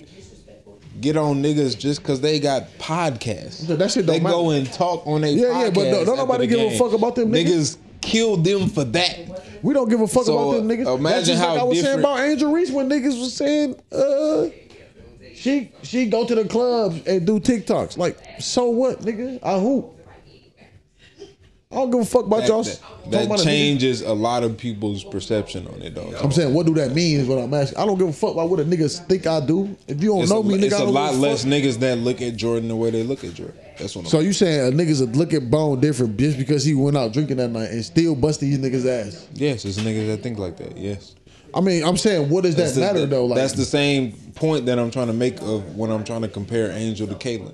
get on niggas just because they got podcasts. That shit don't go matter. and talk on their Yeah, yeah, but podcasts don't- nobody give a fuck about them niggas. Niggas killed them for that. We don't give a fuck So, about them niggas. imagine That's just how like I was saying about Angel Reese when niggas was saying, uh, she she go to the clubs and do TikToks. Like, so what, nigga? I hoop. I don't give a fuck about That, y'all. that- that about a changes a lot of people's perception on it, though. I'm saying, what do that mean? Is what I'm asking. I don't give a fuck about what a niggas think I do. If you don't It's know a, me, nigga, it's a lot less fuck. niggas that look at Jordan the way they look at Jordan. That's what I'm saying. So you saying a niggas look at Bone different just because he went out drinking that night and still bust these niggas ass? Yes, it's niggas that think like that. Yes. I mean, I'm saying, what does that the- matter though? Like, that's the same point that I'm trying to make of when I'm trying to compare Angel to Caitlin.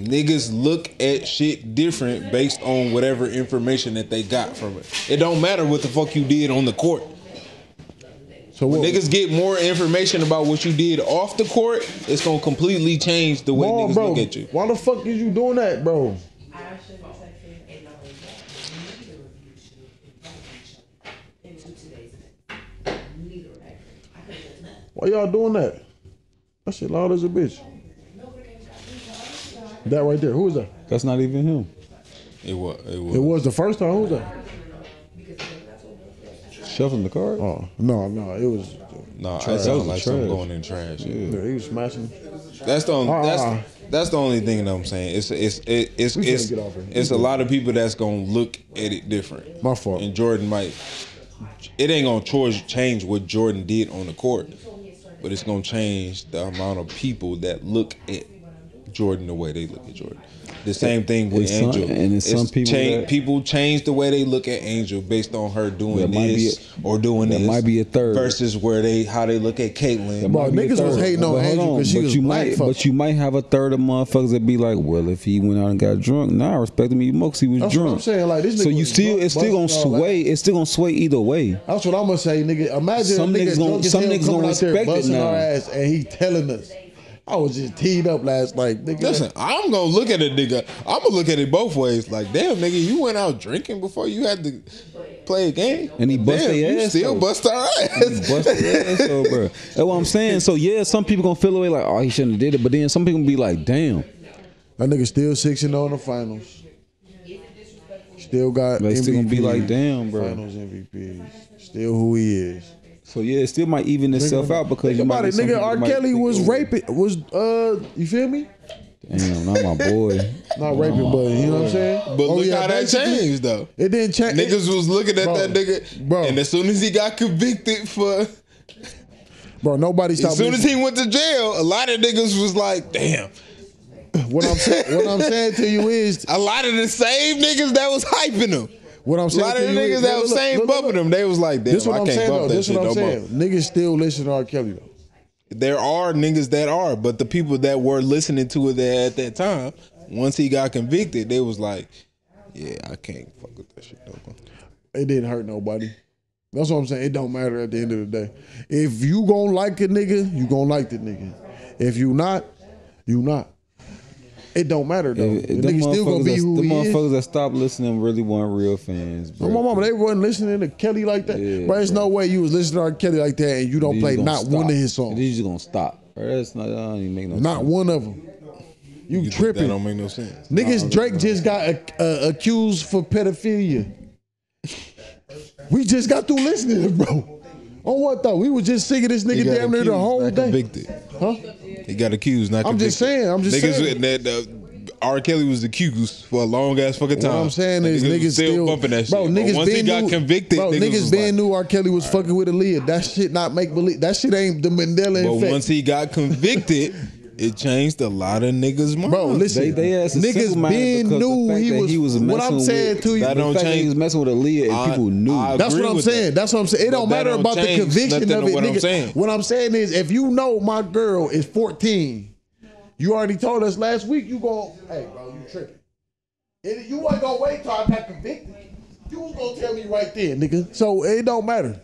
Niggas look at shit different based on whatever information that they got from it. It don't matter what the fuck you did on the court. so what? Niggas get more information about what you did off the court. It's gonna completely change the way on, niggas bro. look at you. Why the fuck is you doing that, bro? Why y'all doing that? That shit loud as a bitch. That right there. Who was that? That's not even him. It was. It was. It was the first time. Who was that? Shuffling the card. Oh no, no, it was. Nah, Trash. that That was like trash. something going in trash. Yeah, he was smashing. That's the only, Uh-uh. that's that's the only thing that I'm saying. It's it's it, it's We it's, get it's a lot of people that's gonna look at it different. My fault. And Jordan might. It ain't gonna change what Jordan did on the court, but it's gonna change the amount of people that look at Jordan the way they look at Jordan. The same thing with It's some- Angel. and it's some people change, that- people change the way they look at Angel based on her doing There might be this or doing there this. might be a third. versus where they how they look at Caitlin. Bro, Might be a niggas was hating on But hold Angel 'cause she but was you black might, fuck. But you might have a third of motherfuckers that be like, well, if he went out and got drunk, nah, I respect him even more 'cause he was That's what drunk. I'm saying, like, this so you still, drunk, it's still gonna busting all that. sway. It's still gonna sway either way. That's what I'm gonna say, nigga. Imagine Some a nigga niggas gonna- some niggas gonna out there respect it busting now. our ass, and he telling us. I was just teed up last night, nigga. Listen, I'm gonna look at it, nigga. I'm gonna look at it both ways. Like, damn, nigga, you went out drinking before you had to play a game, And he bust damn, their you ass, still though. bust our He ass. bust their ass though, bro. That's what I'm saying. So yeah, some people gonna feel away like, oh, he shouldn't have did it. But then some people be like, damn, That nigga still six and zero in the finals. Still got. They still gonna be like, damn, bro. Finals MVP. Still who he is. So yeah, it still might even itself out because Think you might about get it, some nigga. people R. might Kelly think, was oh, raping. Was uh, you feel me? Damn, not my boy. Not raping, but you know what I'm saying. But Oh, look yeah, how that basically, changed though. It didn't change. Niggas was looking at Bro, that nigga, bro. and as soon as he got convicted for, bro. Nobody stopped. as soon as listening. he went to jail, a lot of niggas was like, damn. what I'm saying, what I'm saying to you is, A lot of the same niggas that was hyping him. What I'm saying, A lot of the niggas is, that was look, saying look, look, bumping him, they was like, This what I I'm can't saying bump though. that This shit what I'm no more. saying. Niggas still listen to R. Kelly though. There are niggas that are, but the people that were listening to it there at that time, once he got convicted, they was like, yeah, I can't fuck with that shit no more. It didn't hurt nobody. That's what I'm saying. It don't matter at the end of the day. If you gonna like a nigga, you gonna like the nigga. If you not, you not. It don't matter though. If- the if them nigga still gonna motherfuckers be that- who them he is. that stopped listening really weren't real fans, bro. My mama, they wasn't listening to Kelly like that. Yeah, but there's no way you was listening to R. Kelly like that and you don't These play not stop. one of his songs. These just gonna stop. Bro, That's not. That don't even make no Not sense. one of them. You, You think tripping. That don't make no sense. Niggas, Drake just got uh, uh, accused for pedophilia. We just got through listening to it, bro. On what though? We was just singing this nigga damn near the whole day. Convicted. Huh? He got accused, not I'm convicted. just saying, I'm just niggas saying. That, that, R. Kelly was the accused for a long ass fucking time. What I'm saying is niggas, was still, bumping that shit. Bro, But niggas once he been got knew, convicted, bro, niggas, niggas was been like, knew R. Kelly was fucking with Aaliyah. That shit not make believe. That shit ain't the Mandela But effect. once he got convicted, it changed a lot of niggas' minds. Bro, listen, They, they niggas been knew he was, he was What messing I'm saying with, to you, that don't that he change- was messing with Aaliyah and I- people knew. I That's what I'm saying. that. That's what I'm saying. It But don't matter don't about the conviction of it, what I'm nigga. saying. What I'm saying is, if you know my girl is 14, you already told us last week you go, hey, bro, you tripping. And you wasn't gonna wait till I got convicted. You was gonna tell me right there, nigga. So it don't matter.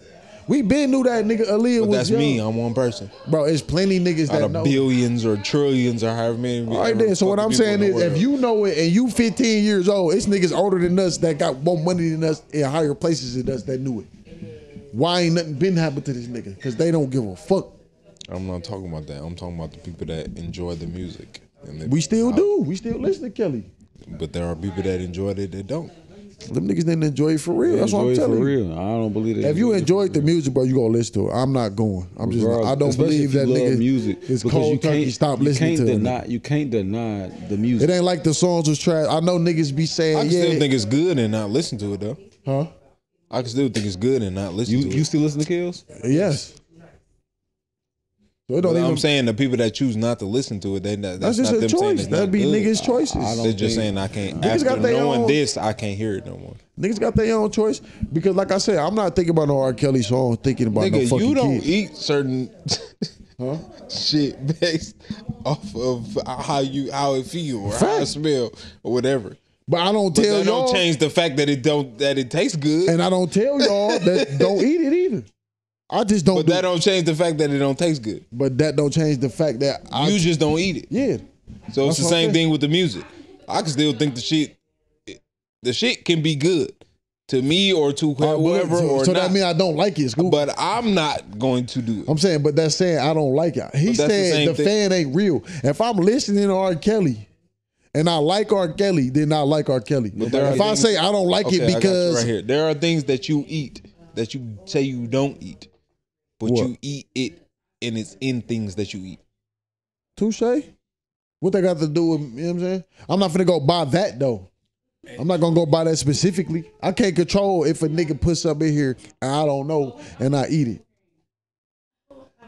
We been knew that nigga Aaliyah But was that's young. me. I'm one person. Bro, it's plenty niggas Out that of know. billions or trillions or however many. All right then. So what I'm saying is, if you know it and you 15 years old, it's niggas older than us that got more money than us in higher places than us that knew it. Why ain't nothing been happened to this nigga? Because they don't give a fuck. I'm not talking about that. I'm talking about the people that enjoy the music. And they- We still do. We still listen to Kelly. But there are people that enjoy it that don't. Them niggas didn't enjoy it for real. That's what I'm Enjoy it telling for you. real. I don't believe that. If you enjoyed the music, bro, you gonna listen to it. I'm not going. I'm just. Regardless, I don't believe if you that love nigga music is because cold you turkey. can't- Stop you listening can't to deny, it. You can't deny the music. It ain't like the songs was trash. I know niggas be saying, I can yeah, still think it's good and not listen to it though. huh? I can still think it's good and not listen You to it. you still listen to Kells? Yes. So it don't I'm even. saying the people that choose not to listen to it, they That's that's, just not a them choice. That'd not be good. niggas' choices. I don't They're just saying I can't. Niggas After got their knowing own- this, I can't hear it no more. Niggas got their own choice because, like I said, I'm not thinking about no R. Kelly song. Thinking about no Nigga, fucking you don't kid. eat certain huh? shit based off of how you how it feel or how it Fact. smell or whatever. But I don't But tell that y'all, don't change the fact that it don't that it tastes good. and I don't tell y'all that don't eat it either. I just don't. but do that don't change the fact that it don't taste good. But that don't change the fact that I. you just don't eat it. yeah. So That's it's the same thing with the music. I can still think the shit, the shit can be good to me or to whoever so or so that mean I don't like it. But I'm not going to do it. I'm saying, but that's saying I don't like it. He But that's the the, fan ain't real. If I'm listening to R. Kelly and I like R. Kelly, then I like R. Kelly. there are If I say I don't like Okay, it I got you because right here, there are things that you eat that you say you don't eat, but What? you eat it, and it's in things that you eat. touche, what they got to do with you know what I'm saying? I'm not finna go buy that though. I'm not gonna go buy that specifically. I can't control if a nigga puts something in here and I don't know and I eat it.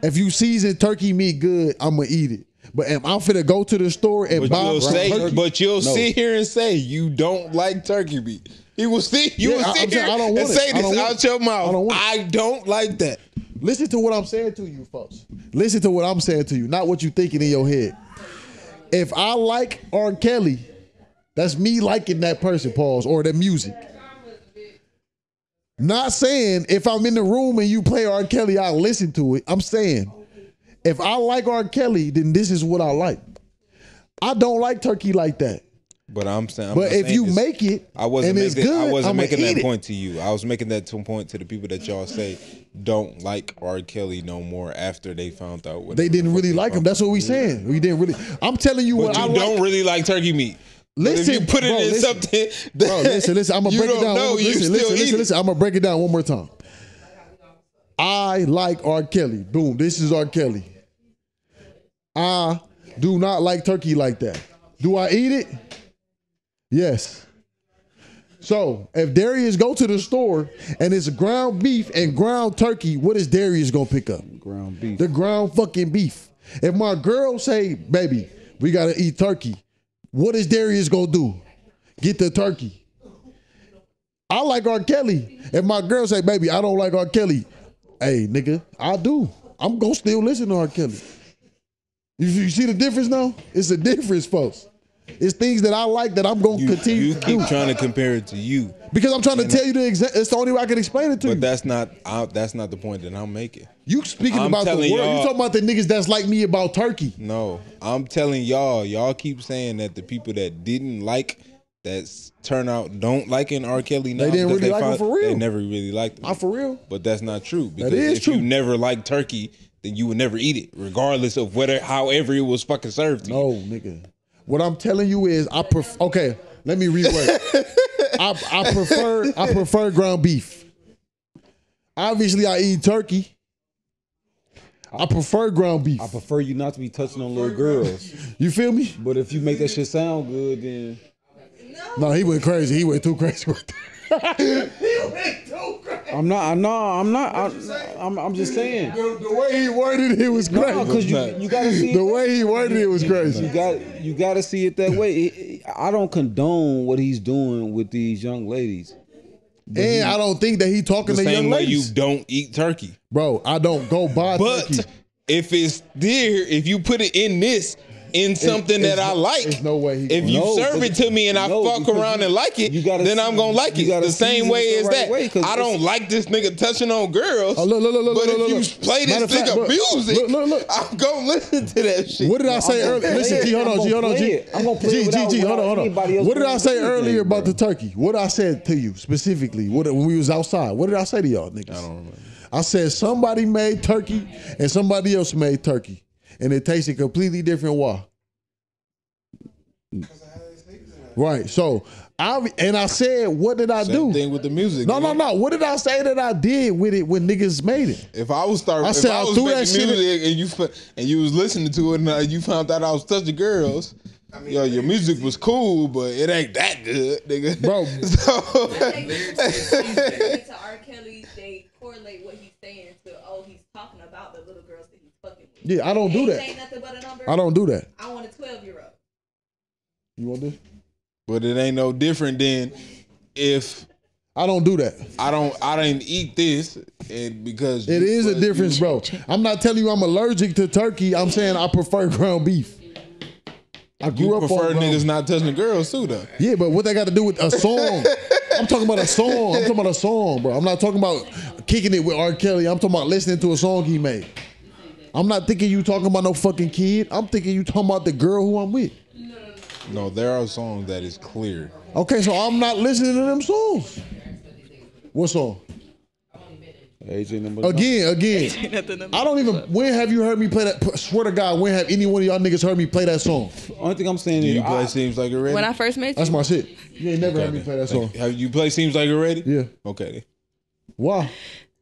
If you season turkey meat good, I'm gonna eat it. But am I finna go to the store and But buy you'll say, turkey? but you'll No. sit here and say you don't like turkey meat. He will sit. You Yeah, will I- sit I'm saying I don't and want it. say I this don't want out it. your mouth. I don't want it. I don't like that. Listen to what I'm saying to you, folks. Listen to what I'm saying to you, not what you're thinking in your head. If I like R. Kelly, that's me liking that person, pause, or the music. Not saying if I'm in the room and you play R. Kelly, I'll listen to it. I'm saying if I like R. Kelly, then this is what I like. I don't like turkey like that. But I'm saying. I'm But if saying you make it I wasn't making, good, I wasn't I'ma making that it. point to you. I was making that to point to the people that y'all say don't like R. Kelly no more after they found out. what They didn't really like him. That's what we saying. We didn't really. I'm telling you But what you I don't really like turkey meat. Listen, if you put it bro, in listen. something that Bro, listen, listen. I'm gonna break it down. know, listen, listen, listen, listen. I'm gonna break it down one more time. I like R. Kelly. Boom. This is R. Kelly. I do not like turkey like that. Do I eat it? Yes. So if Darius go to the store and it's ground beef and ground turkey, what is Darius gonna pick up? Ground beef. The ground fucking beef. If my girl say, baby, we gotta eat turkey, what is Darius gonna do? Get the turkey. I like R. Kelly. If my girl say, baby, I don't like R. Kelly, hey nigga, I do. I'm gonna still listen to R. Kelly. You, you see the difference now? It's a difference, folks. It's things that I like that I'm gonna You, continue you to keep do. trying to compare it to you, because I'm trying to tell you the exact. It's the only way I can explain it to but you. But that's not. I, that's not the point that I'm making. You speaking I'm about the world. You talking about the niggas that's like me about turkey. No, I'm telling y'all. Y'all keep saying that the people that didn't like that turn out don't like in R. Kelly now. They didn't really like him for real. They never really liked him. I'm ah, for real. But that's not true. Because is if true. you never liked turkey, then you would never eat it, regardless of whether however it was fucking served to you. No, nigga. What I'm telling you is, I prefer. Okay, let me reword. I, I prefer. I prefer ground beef. Obviously, I eat turkey. I prefer ground beef. I prefer you not to be touching on little girls. You feel me? But if you make that shit sound good, then No, he went crazy. He went too crazy with that. I'm not. I know. I'm not. I, I'm. I'm just saying. The, the way he worded it was crazy. No, crazy. because you you gotta see. the way he worded it was crazy. You got you got to see it that way. It- it- I don't condone what he's doing with these young ladies. And I don't think that he talking The to young same way you don't eat turkey. Bro, I don't go buy But turkey. if it's there, if you put it in this, in something it's that I like, there's no way if you No, serve it to me and I fuck around you- and like it, you gotta then I'm gonna like you it the same way as right that. way, 'cause I don't like this nigga touching on girls. Oh, look, look, look, look, but look, if you look. play this Matter of fact, nigga music, look, look, look. I'm gonna listen to that shit. What did I say earlier? Listen, it. G, hold on, G, gonna hold on, play G. it. I'm gonna play G, G, G, hold on, hold on. What did I say earlier about the turkey? What I said to you specifically? What when we was outside? What did I say to y'all niggas? I don't remember. I said somebody made turkey and somebody else made turkey, and it tasted completely different. Why? Right. So I and I said, what did I Same do? thing with the music. No, no, no. What did I say that I did with it when niggas made it? If I was start, I said I I was threw making that shit in- music and you and you was listening to it and uh, you found out I was touching girls, yo, your music was cool, but it ain't that good, nigga. Bro. so, to R. Kelly, they correlate what he's saying to oh, he's talking about the little girls that he's fucking with. Yeah, I don't do that. saying nothing but a number. I don't do that. I want a twelve year old. You want this? but it ain't no different than if I don't do that. I don't I didn't eat this and because it is a difference, you- bro. I'm not telling you I'm allergic to turkey. I'm saying I prefer ground beef. I grew You up prefer on ground niggas not touching the girls too, though. Yeah, but what they got to do with a song? I'm talking about a song. I'm talking about a song, bro. I'm not talking about kicking it with R. Kelly. I'm talking about listening to a song he made. I'm not thinking you talking about no fucking kid. I'm thinking you talking about the girl who I'm with. No, there are songs that is clear. Okay, so I'm not listening to them songs. What song? AJ number Again, again. I don't even. When have you heard me play that? Swear to God, when have any one of y'all niggas heard me play that song? Only thing I'm saying Do is you play I, Seems Like It Ready? When I first met you, That's my shit. You ain't never heard me play that song. Have you played Seems Like It Ready? Yeah. Okay. Why?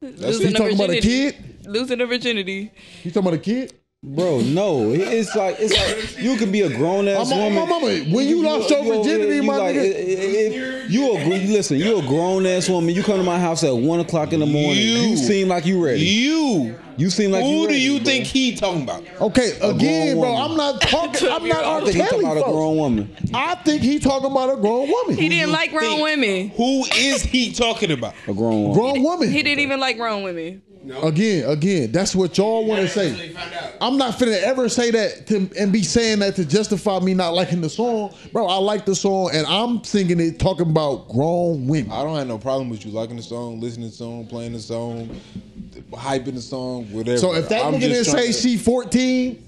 Losing You talking about a virginity. kid? Losing the virginity. You talking about a kid? Bro, no. It's like it's like you can be a grown ass woman. my mama, when you lost your virginity, you my like, nigga- i- i- if you a listen. You a grown ass woman. You come to my house at one o'clock in the morning. You, You. seem like you ready. You. You seem like you Who do you bro. think he talking about? Okay, again, bro. I'm not talking. I'm not I R. think talking Kelly, about a grown woman. I think he talking about a grown woman. He didn't like grown women. Who is he talking about? A grown woman. grown woman. He didn't even like grown women. Again, again, that's what y'all want to say. I'm not finna ever say that to, and be saying that to justify me not liking the song, bro. I like the song, and I'm singing it talking about grown women. I don't have no problem with you liking the song, listening to the song, playing the song, hyping the song, whatever. So if that I'm nigga didn't say trying to- she 14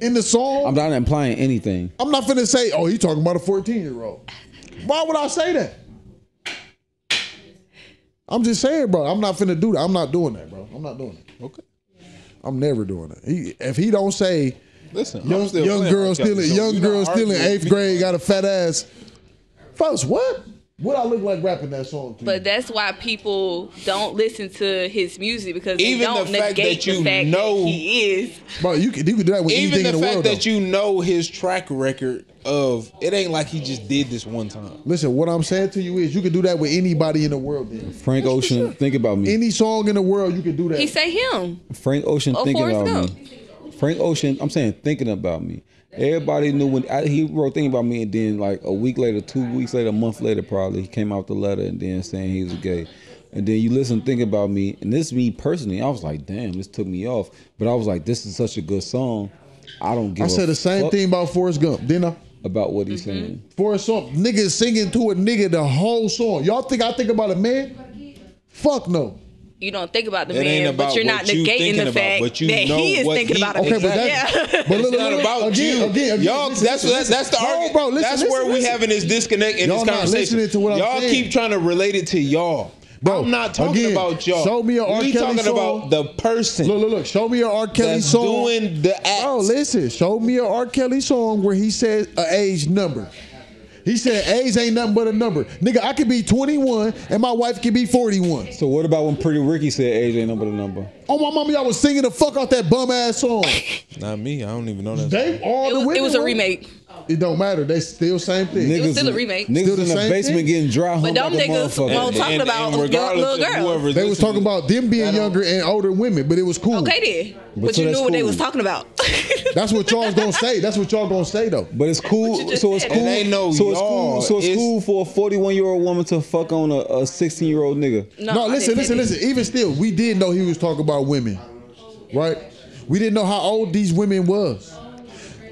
in the song, I'm not implying anything. I'm not finna say, oh, he talking about a 14 year old. Why would I say that? I'm just saying, bro. I'm not finna do that. I'm not doing that, bro. I'm not doing it. Okay. I'm never doing it. He, if he don't say Listen, young, still young girl R. still in young girl still in eighth grade got a fat ass. Folks, what? What I look like rapping that song to? But you? that's why people don't listen to his music because they Even don't the fact negate that you the fact know- that he is. bro, you can you can do that with Even anything the in the fact world. that though. you know his track record of it ain't like he just did this one time. Listen, what I'm saying to you is you can do that with anybody in the world. Then Frank Ocean, think about me. any song in the world, you can do that. He say him. Frank Ocean Oh, thinking about Gump. me. Frank Ocean, I'm saying thinking about me. Everybody knew when I, he wrote thinking about me, and then like a week later, two weeks later, a month later, probably he came out the letter and then saying he was gay. And then you listen, think about me, and this is me personally. I was like, damn, this took me off. But I was like, this is such a good song. I don't give. I said the same fuck thing about Forrest Gump, didn't I? About what he's Mm-hmm. saying. Forrest Gump, niggas singing to a nigga the whole song. Y'all think I think about a man? Fuck no. You don't think about the It ain't man, but you're not you negating the fact but you that know he is what thinking he- about a Okay, man. but that, Yeah. but look, It's look, not look, about again, you. Again, again, y'all, listen, that's listen, that's that's the listen. argument. No, bro, listen, that's listen, where we listen. having this disconnect in Y'all this conversation. to what I'm y'all saying. keep trying to relate it to y'all. Bro, I'm not talking again, about y'all. show me a R. We Kelly talking song. about the person Look, look, look. Show me a R. Kelly that's song. doing the act. Bro, listen. Show me a R. Kelly song where he said a age number. He said age ain't nothing but a number. Nigga, I could be 21 and my wife could be 41. So what about when Pretty Ricky said age ain't number the number? Oh my mama, y'all was singing the fuck out that bum ass song. Not me. I don't even know that. They all It the was, women it was a were- remake. Oh. It don't matter. They still same thing. It was still a remake. Niggas Still the in the same basement thing? getting dry But humped them like a niggas motherfucker. won't talking about young- little of girls. whoever's They was talking about them being younger and older women, but it was cool. Okay then. But, so you that's knew what they was talking about. That's what y'all's gonna say. That's what y'all gonna say though. But it's cool. So it's said. cool. It ain't no so it's cool. So it's, It's- cool for a 41 year old woman to fuck on a, a 16 year old nigga. No, I listen, listen, listen. Even still, we did know he was talking about women, right? We didn't know how old these women was.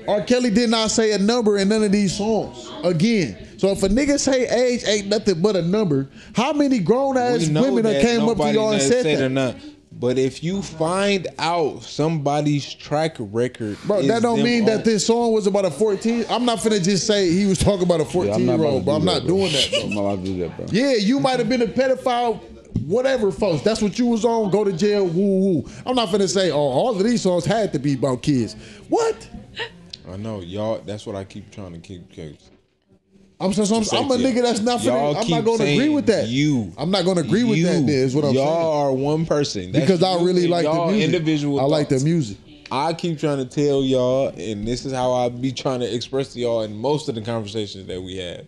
R. Kelly did not say a number in none of these songs. Again, so if a nigga say age ain't nothing but a number, how many grown ass women that that came up to y'all and done said said that? or not. But if you find out somebody's track record, Bro, that don't them mean that this song was about a 14. I'm not finna just say he was talking about a 14 Yeah, year old, to but I'm not bro. doing that, bro. I'm not allowed do that, bro. Yeah, you might have been a pedophile, whatever, folks. That's what you was on. Go to jail, woo woo. I'm not finna say, oh, all of these songs had to be about kids. What? I know y'all. That's what I keep trying to keep. keep I'm, so, so I'm, I'm a nigga that's not. Y'all I'm not gonna agree with that. You. I'm not gonna agree with you, that. Then, what I'm y'all saying. are one person That's Because I really like the y'all music. Individual. I like the music. I keep trying to tell y'all, and this is how I be trying to express to y'all in most of the conversations that we have.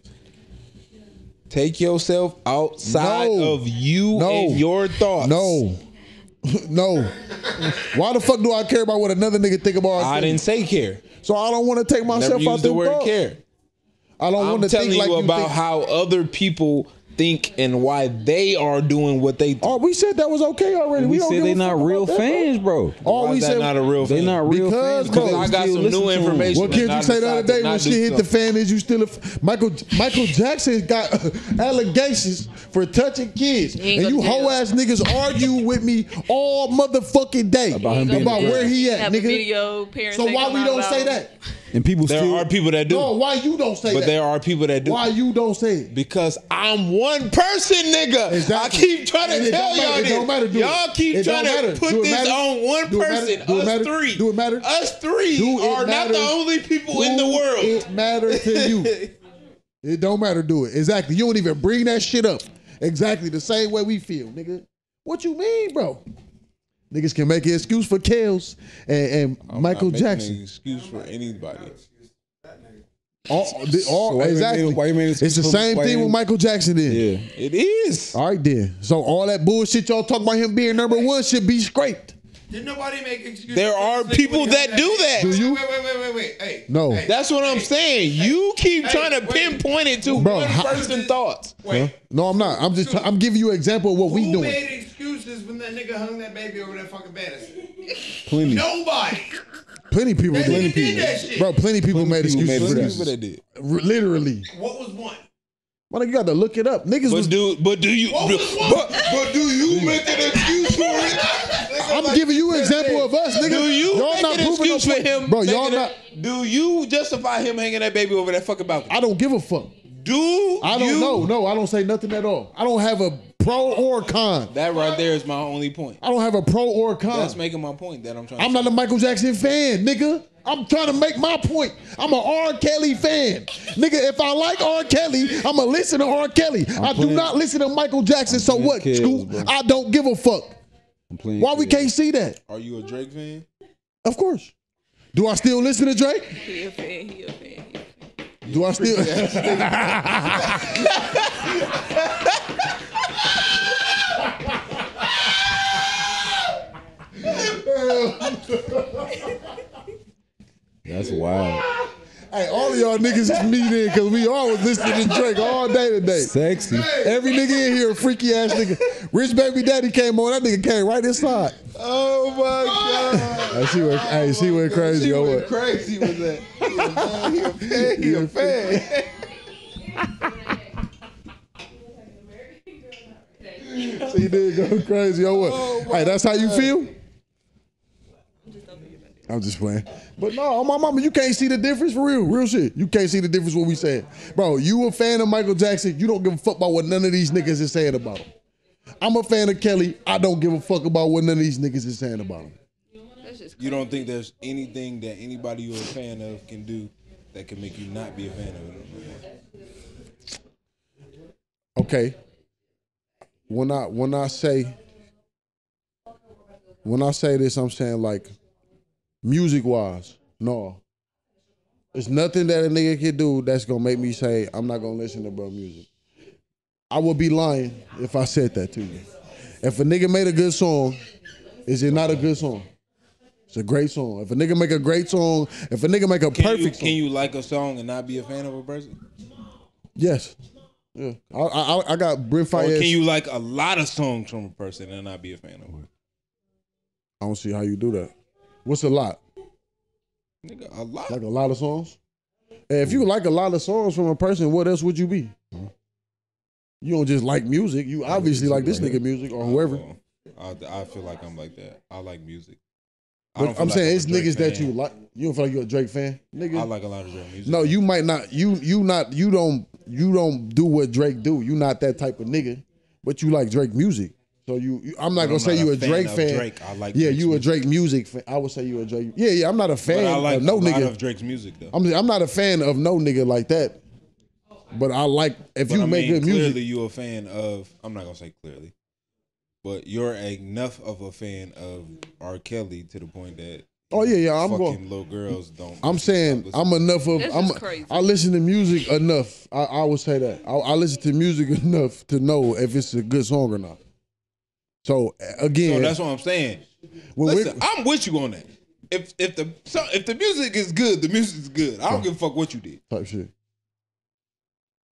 Take yourself outside No. of you No. and your thoughts. No. no. Why the fuck do I care about what another nigga think about? I didn't say care. So I don't want to take Never myself out use the word thoughts. care. I don't I'm want to telling think you about think. how other people think and why they are doing what they. Oh, we said that was okay already. We, don't said they're not real that, fans, bro. All Why we is that said not a real They're not real Because, fans. bro, I got some new information. What and Kendrick I say the other day when she hit the something. fan is you still a f- Michael Michael Jackson got allegations for touching kids, and you to jail. hoe ass niggas argue with me all motherfucking day About him being about where he at, nigga. video. So why we don't say that? And people There still are people that do, No, why you don't say but that? there are people that do. Why you don't say it? Because I'm one person, nigga. Exactly. I keep trying to And it tell don't matter. y'all It this. don't matter. Do y'all it. keep It trying don't to matter. put Do this matter? on one Do person. Do it Us matter? three. Do it matter? Us three Do it are not the only people in the world. It matter to you. it don't matter. Do it exactly. You don't even bring that shit up. Exactly the same way we feel, nigga. What you mean, bro? Niggas can make an excuse for Kells and, and I'm Michael not Jackson. An excuse for anybody. All, the, all, So why exactly. why you made an it's the same why thing with Michael Jackson. Then. Yeah. It is. All right, then. So all that bullshit y'all talk about him being number one should be scraped. Did nobody make excuses? There are people when he that do that. Do you? Wait, wait, wait, wait, wait. Hey. No. Hey, That's what I'm saying. You keep Hey, trying to wait. pinpoint it to Bro, one how- person thoughts. Wait. No, I'm not. I'm just. I'm giving you an example of what we Who doing. made excuses when that nigga hung that baby over that fucking banister? Plenty. Nobody. Plenty people That did. nigga did that shit. Bro, plenty of people made people excuses made for People that. that did. Literally. What was one? Well, you got to look it up. Niggas But was. do but do you What but, but, but do you make an excuse for it? I'm giving you an example of us, nigga. Do you y'all make not an proving no excuse for him? bro? Y'all not. a- do you justify him hanging that baby over that fucking balcony? I don't give a fuck. Do I don't you? know. No, I don't say nothing at all. I don't have a pro or con. That right there is my only point. I don't have a pro or con. That's making my point that I'm trying. I'm to not a Michael Jackson fan, nigga. I'm trying to make my point. I'm a R. Kelly fan. Nigga, if I like R. Kelly, I'ma listen to R. Kelly. I do playing- not listen to Michael Jackson. So playing what, Kells, Skoot? bro. I don't give a fuck. I'm playing Why we Kells. can't see that? Are you a Drake fan? Of course. Do I still listen to Drake? He a fan. He a fan. He a fan. Do I still? That's wild. hey, all of y'all niggas is me then, cause we all was listening to Drake all day today. Sexy. Every nigga in here, a freaky ass nigga. Rich baby daddy came on. That nigga came right inside. Oh my god! Hey, she went, hey, she went crazy. She yo, went what? crazy with that. He a fan. He a fan. She did go crazy. Oh, what? hey, that's how you feel? I'm just playing. But no, on my mama, you can't see the difference for real. Real shit. You can't see the difference what we saying. Bro, you a fan of Michael Jackson. You don't give a fuck about what none of these niggas is saying about him. I'm a fan of Kelly. I don't give a fuck about what none of these niggas is saying about him. You don't think there's anything that anybody you're a fan of can do that can make you not be a fan of it? Okay. When I when I say when I say this, I'm saying like music wise, no. There's nothing that a nigga can do that's gonna make me say I'm not gonna listen to bro music. I would be lying if I said that to you. If a nigga made a good song, is it not a good song? It's a great song. If a nigga make a great song, if a nigga make a Can you, perfect can song, you like a song and not be a fan of a person? yes. Yeah. I I, I got Brent Or can you like a lot of songs from a person and not be a fan of it? I don't see how you do that. What's a lot? Nigga, a lot. Like a lot of songs? And if you like a lot of songs from a person, what else would you be? You don't just like music. You obviously like this nigga music or whoever. I, I feel like I'm like that. I like music. But I'm like saying a it's niggas that you like. You don't feel like you're a Drake fan, nigga. I like a lot of Drake music. no, you might not. You you not. You don't. You don't do what Drake do. You not that type of nigga. But you like Drake music. So you. you- I'm not But gonna I'm say not you a a fan Drake fan. Drake. I like Yeah, Drake's you a. Drake music fan. I would say you a Drake. Yeah, yeah. I'm not a fan But I like of no a lot nigga. of Drake's music though. I'm I'm not a fan of no nigga like that. But I like if But you I make mean, good music. clearly you a fan of. I'm not gonna say clearly, but you're enough of a fan of R. Kelly to the point that. Oh yeah, yeah. I'm fucking going. little girls don't. I'm saying I'm enough of. This I'm. is crazy. I listen to music enough. I, I would say that. I, I listen to music enough to know if it's a good song or not. So uh, again, So that's what I'm saying. when Listen, I'm with you on that. If if the so if the music is good, the music is good. I don't give a fuck what you did. type shit.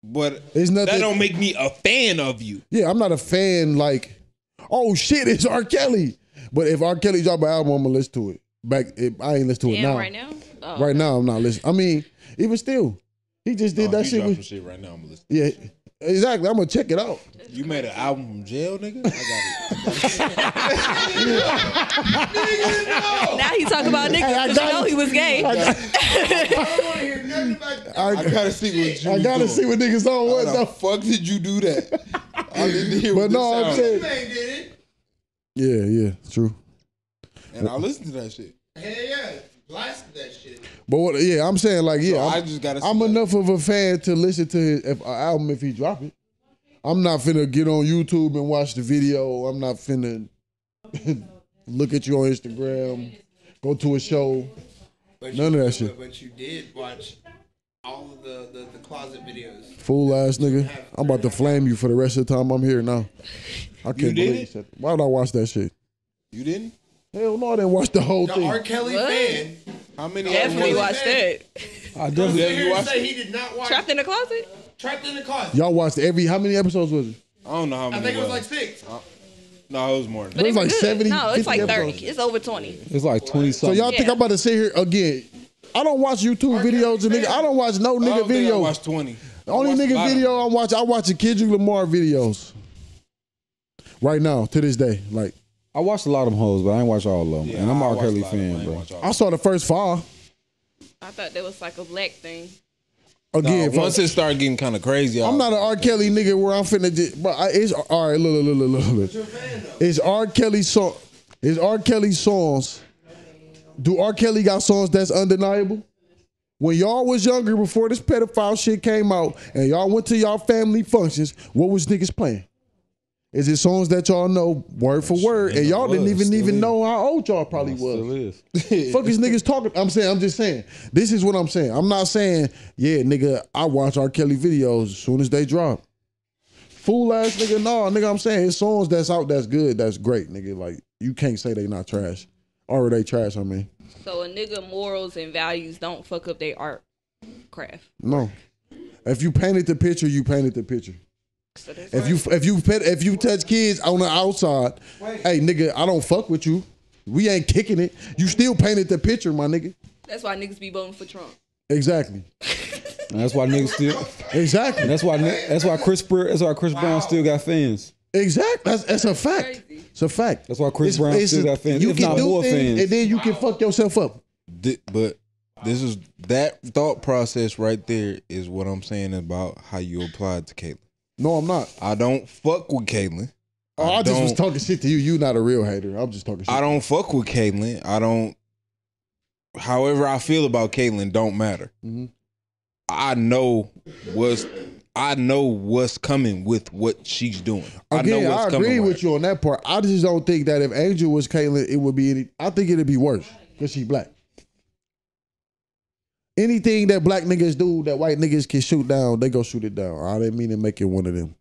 But It's nothing. that don't make me a fan of you. yeah, I'm not a fan. Like, oh shit, it's R. Kelly. But if R. Kelly drop an album, I'm gonna listen to it. Back, if, I ain't listen to it now. right now. Oh, Right now, I'm not listening. I mean, even still, he just did Oh, that you shit. With, shit right now. I'm listening. yeah, exactly. I'm gonna check it out. You made an album from jail, nigga. I Now he talking about niggas Hey, I 'cause got you know he was gay. I, got, I, gotta see what you. I was gotta doing. see what niggas on How what the fuck did you do that? I didn't hear. But no, I'm saying, Man did it. yeah, yeah, true. and I listened to that shit. Hell yeah. Blasted that shit. But what? Yeah, I'm saying like, yeah, So I I'm, just gotta. I'm see that. enough of a fan to listen to his if, uh, album if he drop it. I'm not finna get on YouTube and watch the video. I'm not finna look at you on Instagram, go to a show. But None you, of that shit. But you did watch all of the, the, the closet videos. Fool ass nigga. I'm about to flame you for the rest of the time I'm here now. I can't did believe it? you said Why would I watch that shit? You didn't? Hell no, I didn't watch the whole The thing. R. Kelly What? fan. How many? Definitely watched that. I definitely. sit you watched say he did not watch Trapped in the closet. Trapped in the closet. Y'all watched every how many episodes was it? I don't know how many. I think it was like six. Uh, no, it was more. Than But It was like good. 70, No, it's like 30. episodes. It's over 20. It's like twenty something. So y'all think I'm about to sit here again? I don't watch YouTube videos and nigga. I don't watch no nigga don't I videos. watched twenty. The only I watched a nigga lot video I'm watching, I watch the Kendrick Lamar videos. Right now, to this day, like I watched a lot of them hoes, but I ain't watch all of them. Yeah, and I'm I R. watched Kelly a them. Fan, bro. watched I saw the first five. I thought that was like a black thing. Again, Nah, once folks, it started getting kind of crazy, I I'm was not an R. Kelly nigga where I'm finna just, but I, it's all right. Look, look, look, look, look. It's R. Kelly song. It's R. Kelly songs. Do R. Kelly got songs that's undeniable? When y'all was younger, before this pedophile shit came out, and y'all went to y'all family functions, what was niggas playing? Is it songs that y'all know word for word, and y'all didn't even even is. know how old y'all probably was? Still is. Fuck is niggas talking. I'm saying, I'm just saying. This is what I'm saying. I'm not saying, yeah, nigga, I watch R. Kelly videos as soon as they drop. Fool ass nigga, no, nigga, I'm saying his songs that's out that's good, that's great, nigga. Like, you can't say they not trash. Or they trash, I mean. So a nigga morals and values don't fuck up their art craft. No. If you painted the picture, you painted the picture. So that's If you if you pet- if you touch kids on the outside, hey nigga, I don't fuck with you. We ain't kicking it. You still painted the picture, my nigga. that's why niggas be voting for Trump. Exactly. And that's why niggas still. Exactly. And that's why. That's why Chris. That's why Chris Brown still got fans. Exactly. That's, that's a fact. Crazy. It's a fact. That's why Chris Brown still got fans, You if can not do more things, fans. and then you can fuck yourself up. Thi- but this is that thought process right there is what I'm saying about how you apply it to Caitlin. No, I'm not. I don't fuck with Caitlin. Oh, I, just was talking shit to you. You not a real hater. I'm just talking shit. I don't fuck with Caitlin. I don't. However, I feel about Caitlin don't matter. Mhm. I know what's I know what's coming with what she's doing. I know Again, I, agree with you on that part. I just don't think that if Angel was Caitlin, it would be any. I think it'd be worse because she's black. Anything that black niggas do that white niggas can shoot down, they go shoot it down. I didn't mean to make it one of them.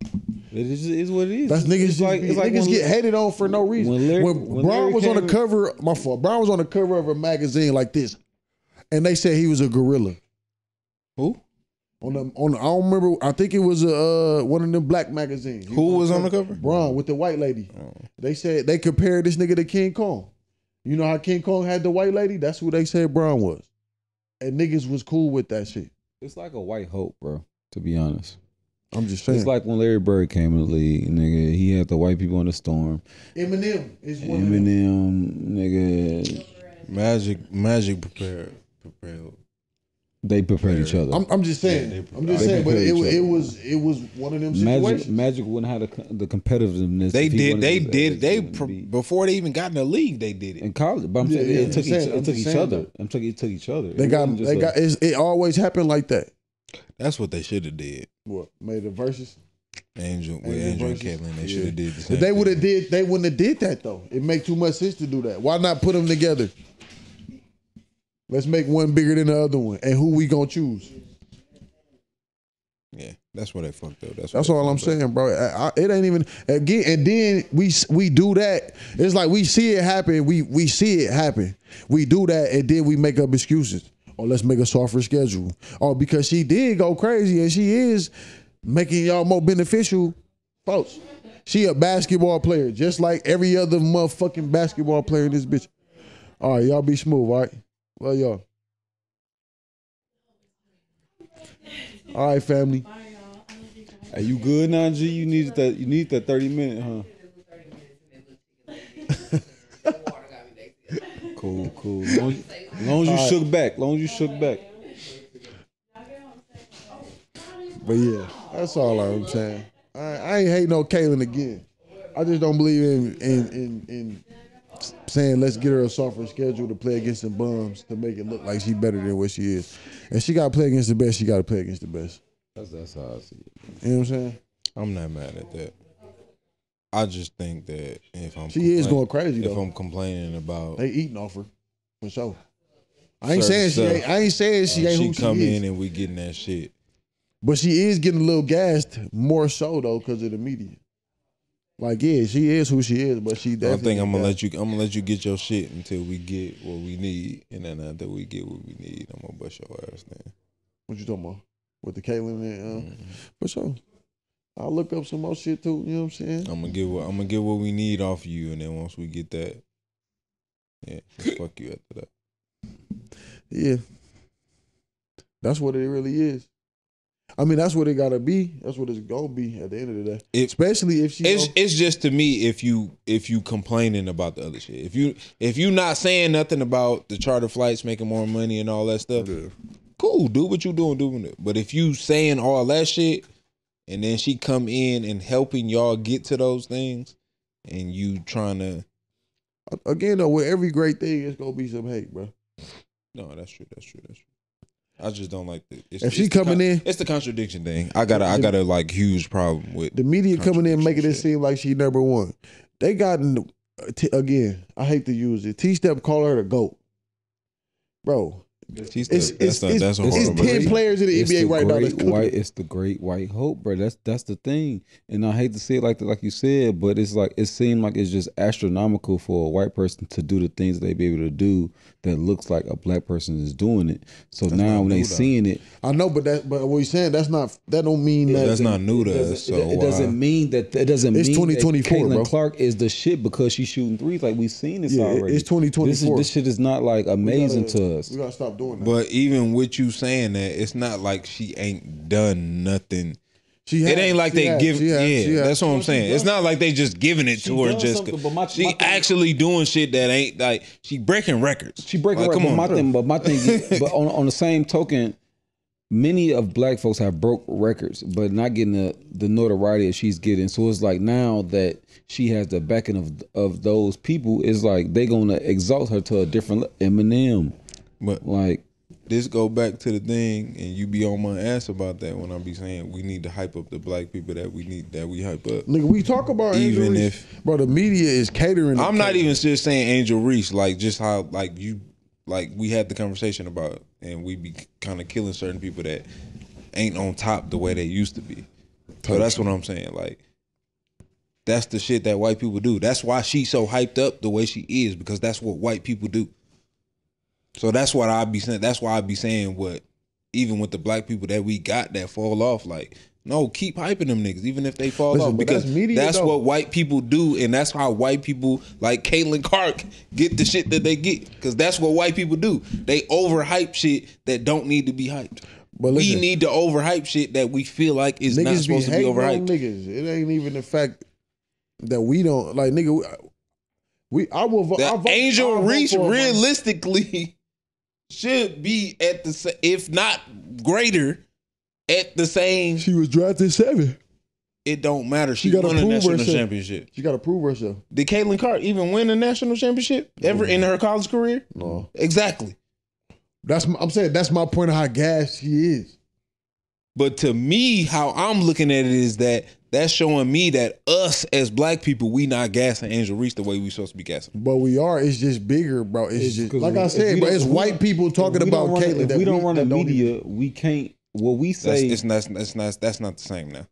It is, is what it is. That's niggas. It's like, it's like niggas when- get hated on for no reason. when When, Larry- when Bron Larry was on the cover, my fault. Bron was on the cover of a magazine like this, and they said he was a gorilla. Who? On the on, the, I don't remember. I think it was uh one of them black magazines. Who was on the cover? Bron with the white lady. Oh. They said they compared this nigga to King Kong. You know how King Kong had the white lady? That's who they said Bron was. And niggas was cool with that shit. It's like a white hope, bro. To be honest, I'm just saying. it's like when Larry Bird came in the league, nigga. He had the white people in the storm. Eminem is one of them. Eminem, nigga. Magic, Magic prepared, prepared. They prepared each other. I'm, I'm just saying. Yeah, I'm just they saying. But it, was- it was it was one of them Magic, situations. Magic wouldn't have the, the competitiveness. They did. They did. They pr- before they even got in the league. They did it. in college. But I'm Yeah, saying yeah, it took saying- each, it took each saying other. I'm took it took each other. They It got they a- got it's, it always happened like that. That's what they should have did. What made the verses? Angel with Angel Angel and versus- Caitlin, they should have did the same. If they would have did, they wouldn't have did that though. It make too much sense to do that. Why not put them together? Let's make one bigger than the other one, and who we gonna choose? Yeah, that's where they fucked up. That's, That's all I'm up. saying, bro. I, I, it ain't even again. And then we we do that. It's like we see it happen. We we see it happen. We do that, and then we make up excuses. Or let's make a softer schedule. Or because she did go crazy, and she is making y'all more beneficial, folks. She a basketball player, just like every other motherfucking basketball player in this bitch. All right, y'all be smooth, all right? Love y'all. All right, family. Are you good now, G? You need that. You need that thirty minute, huh? cool, cool. Long, long as you shook back. Long as you shook back. But yeah, that's all I'm saying. I, I ain't hating no Caitlin again. I just don't believe in in in, in saying let's get her a softer schedule to play against the bums to make it look like she better than what she is. And she got to play against the best. She got to play against the best. That's that's how I see it. You know what I'm saying? I'm not mad at that. I just think that if I'm She is going crazy, If though. I'm complaining about They eating off her for sure. I ain't saying she ain't. I ain't saying she and ain't she who she come in and we getting that shit. But she is getting a little gassed more so though because of the media. Like yeah, she is who she is, but she Definitely I think I'm gonna let you. I'm gonna let you get your shit until we get what we need, and then after we get what we need, I'm gonna bust your ass. Then What you talking about with the Caitlin and uh, Mm-hmm. for sure. I'll look up some more shit too. You know what I'm saying? I'm gonna get what I'm gonna get what we need off of you, and then once we get that, yeah, fuck you after that. Yeah, that's what it really is. I mean, that's what it gotta be. That's what it's gonna be at the end of the day. It- Especially if she. It's it's just to me if you if you complaining about the other shit. If you if you not saying nothing about the charter flights making more money and all that stuff, yeah. cool. Do what you doing, doing it. But if you saying all that shit, and then she come in and helping y'all get to those things, and you trying to again though, with every great thing, it's gonna be some hate, bro. no, that's true, that's true, that's true. I just don't like the. It's, If she it's the coming in- it's the contradiction thing. I got a, I got a like huge problem with The media coming in making it seem like she number one. They got in again. I hate to use it. T Step call her the goat, bro. She's It's that's it's the- it's, that's a it's horrible- ten players in the It's NBA the right now. That's white. It's the great white hope, bro. That's that's the thing. And I hate to say it like like you said, but it's like it seemed like it's just astronomical for a white person to do the things they be able to do that looks like a black person is doing it. So now when they new, though. seeing it, I know, but that but what you saying that's not that don't mean that That's not new to us. So it, it doesn't uh, mean that it doesn't It's mean 2024, that Caitlin bro. Clark is the shit because she's shooting threes. Like we've seen this Yeah, it- already. it's 2024. This, is, this shit is not like amazing gotta- to us. We gotta stop doing that. But even with you saying that, it's not like she ain't done nothing. she It has- ain't like they has- give. she has- yeah, she that's what I'm saying. It's not like they just giving it She to her just. my- she my thing- actually doing shit that ain't like she breaking records. She breaking Like, like, come but on, my bro. thing, but my thing, is, but on on the same token, many of black folks have broke records, but not getting the the notoriety that she's getting. So it's like now that she has the backing of of those people, it's like they gonna exalt her to a different Eminem. But Like this go back to the thing, and you be on my ass about that when I be saying we need to hype up the black people that we need that we hype up. Nigga, we talk about Angel Even Reese. if- bro, the media is catering. I'm not even just saying Angel Reese, like just how like you like we had the conversation about and we be kind of killing certain people that ain't on top the way they used to be. So that's what I'm saying. Like that's the shit that white people do. That's why she's so hyped up the way she is because that's what white people do. So that's what I be saying. That's why I be saying what even with the black people that we got that fall off, like no, keep hyping them niggas, even if they fall Listen, off, because that's media, that's what white people do, and that's how white people like Caitlin Clark get the shit that they get, because that's what white people do. They overhype shit that don't need to be hyped. But we need to overhype shit that we feel like is not niggas be supposed to be overhyped. niggas. It ain't even the fact that we don't like nigga. We, we I will vote. I Angel I'll vote Reese for her, bro. realistically should be at the if not greater at the same. She was drafted seven. It don't matter. She, She won a prove national herself. championship. She got to prove herself. Did Caitlin Clark even win a national championship ever in her college career? No, Exactly. that's my, I'm saying that's my point of how gas she is. But to me, how I'm looking at it is that that's showing me that us as black people, we not gassing Angel Reese the way we supposed to be gassing. But we are. It's just bigger, bro. It's, It's just 'cause like if I said, but It's white people talking about don't run, Caitlin. If we don't run the that don't media, we can't. What we That's, say, it's not. It's not. That's not the same now.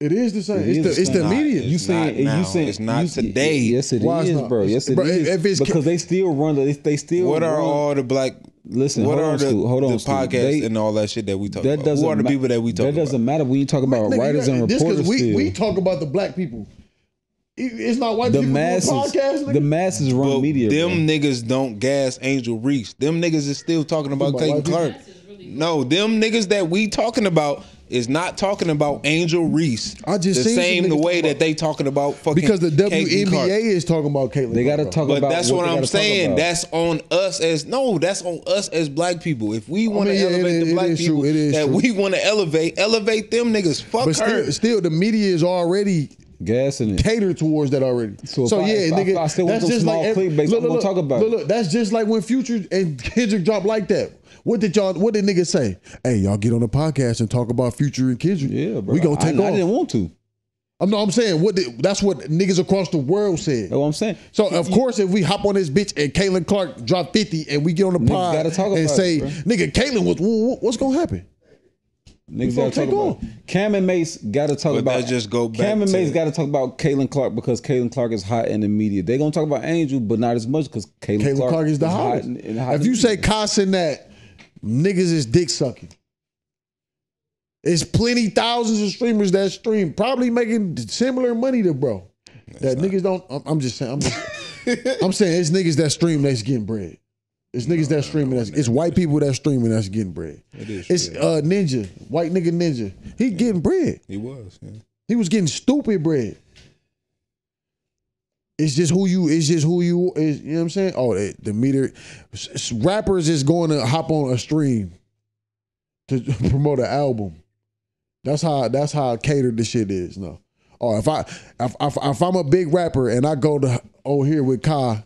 It is the same. It It's the, the it's the media. It's you saying not you saying It's not you- today. Yes, it Why it's is, not? bro. Yes, it is. Bro, if it's- because they still run. The, they still What are all the black? Listen, what hold are on, the, Stu, hold on, the Stu. podcasts They- and all that shit that we talk That about? doesn't Who are the ma- people that we talk That doesn't about? matter when you talk about Nigga, writers you and got- this 'cause reporters. we still. we talk about the black people. It's not white the people masses, doing podcasts. nigga. the masses run But media. them bro. niggas don't gas Angel Reese. Them niggas is still talking about about Clayton white people? Clark. No, them niggas that we talking about is not talking about Angel Reese. I just the seen same the way that they talking about fucking because the Caitlin WNBA is talking about Caitlin. They got to talk bro. But about. that's what, they I'm saying. That's on us as no. That's on us as black people. If we want to mean, yeah, it elevate is- the it black is people true, it is that true. we want to elevate, elevate them niggas. Fuck But her. still, still, the media is already gassing it. catered towards that already. So So, I- yeah, if I- nigga, if I still that's them just small like clickbaits, I'm gonna talk about look. Look, that's just like when Future and Kendrick dropped like that. What did y'all? What did niggas say? Hey, y'all get on the podcast and talk about Future and Kendrick. Yeah, bro. we gonna take I, I didn't want to. I'm no, I'm saying what the, that's what niggas across the world said. That's what I'm saying. So of course, if we hop on this bitch and Caitlin Clark drop 50 and we get on the pod gotta talk and say, it, nigga, Caitlin was wh- wh- what's gonna happen? Niggas gonna gotta talk take about Cam and Mase gotta talk But about that just go back Cam and Mase gotta talk about Caitlin Clark because Caitlin Clark is hot in the media. They gonna talk about Angel, but not as much because Caitlin, Caitlin Clark, Clark, is the hot hottest. in- in- hot if you the say media. Koss and that, niggas is dick sucking. It's plenty thousands of streamers that stream, probably making similar money to bro. that niggas don't. I'm, I'm just saying. I'm, just, I'm saying it's niggas that stream that's getting bread. It's niggas that streaming. That's, it's white people that streaming that's getting bread. It is. It's yeah. uh ninja, white nigga ninja. He getting bread. he was. Yeah. He was getting stupid bread. It's just who you. It's just who you is. You know what I'm saying? Oh, the, the meter. Rappers is going to hop on a stream to promote an album. That's how. That's how catered the shit is. No. Oh, if I if, if, if I'm a big rapper and I go to over here with Kai,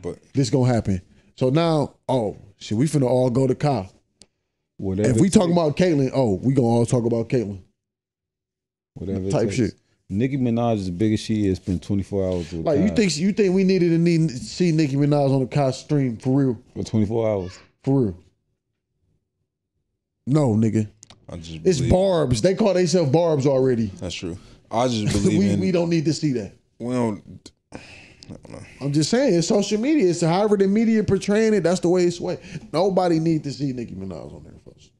But this gonna happen. So now, oh shit, we finna all go to Kai. whatever If we talking about Caitlin, oh, we gonna all talk about Caitlin. whatever type shit. Nicki Minaj as big as she is, spent 24 hours with Like you Kai. think you think we needed to need see Nicki Minaj on the Kai stream for real? for 24 hours. For real. No, nigga. I just It's believe- barbs. They call themselves barbs already. That's true. I just believe we, in. we don't need to see that. we don't. I'm just saying, it's social media. It's however the media portraying it, that's the way it's way. Nobody need to see Nicki Minaj on there first.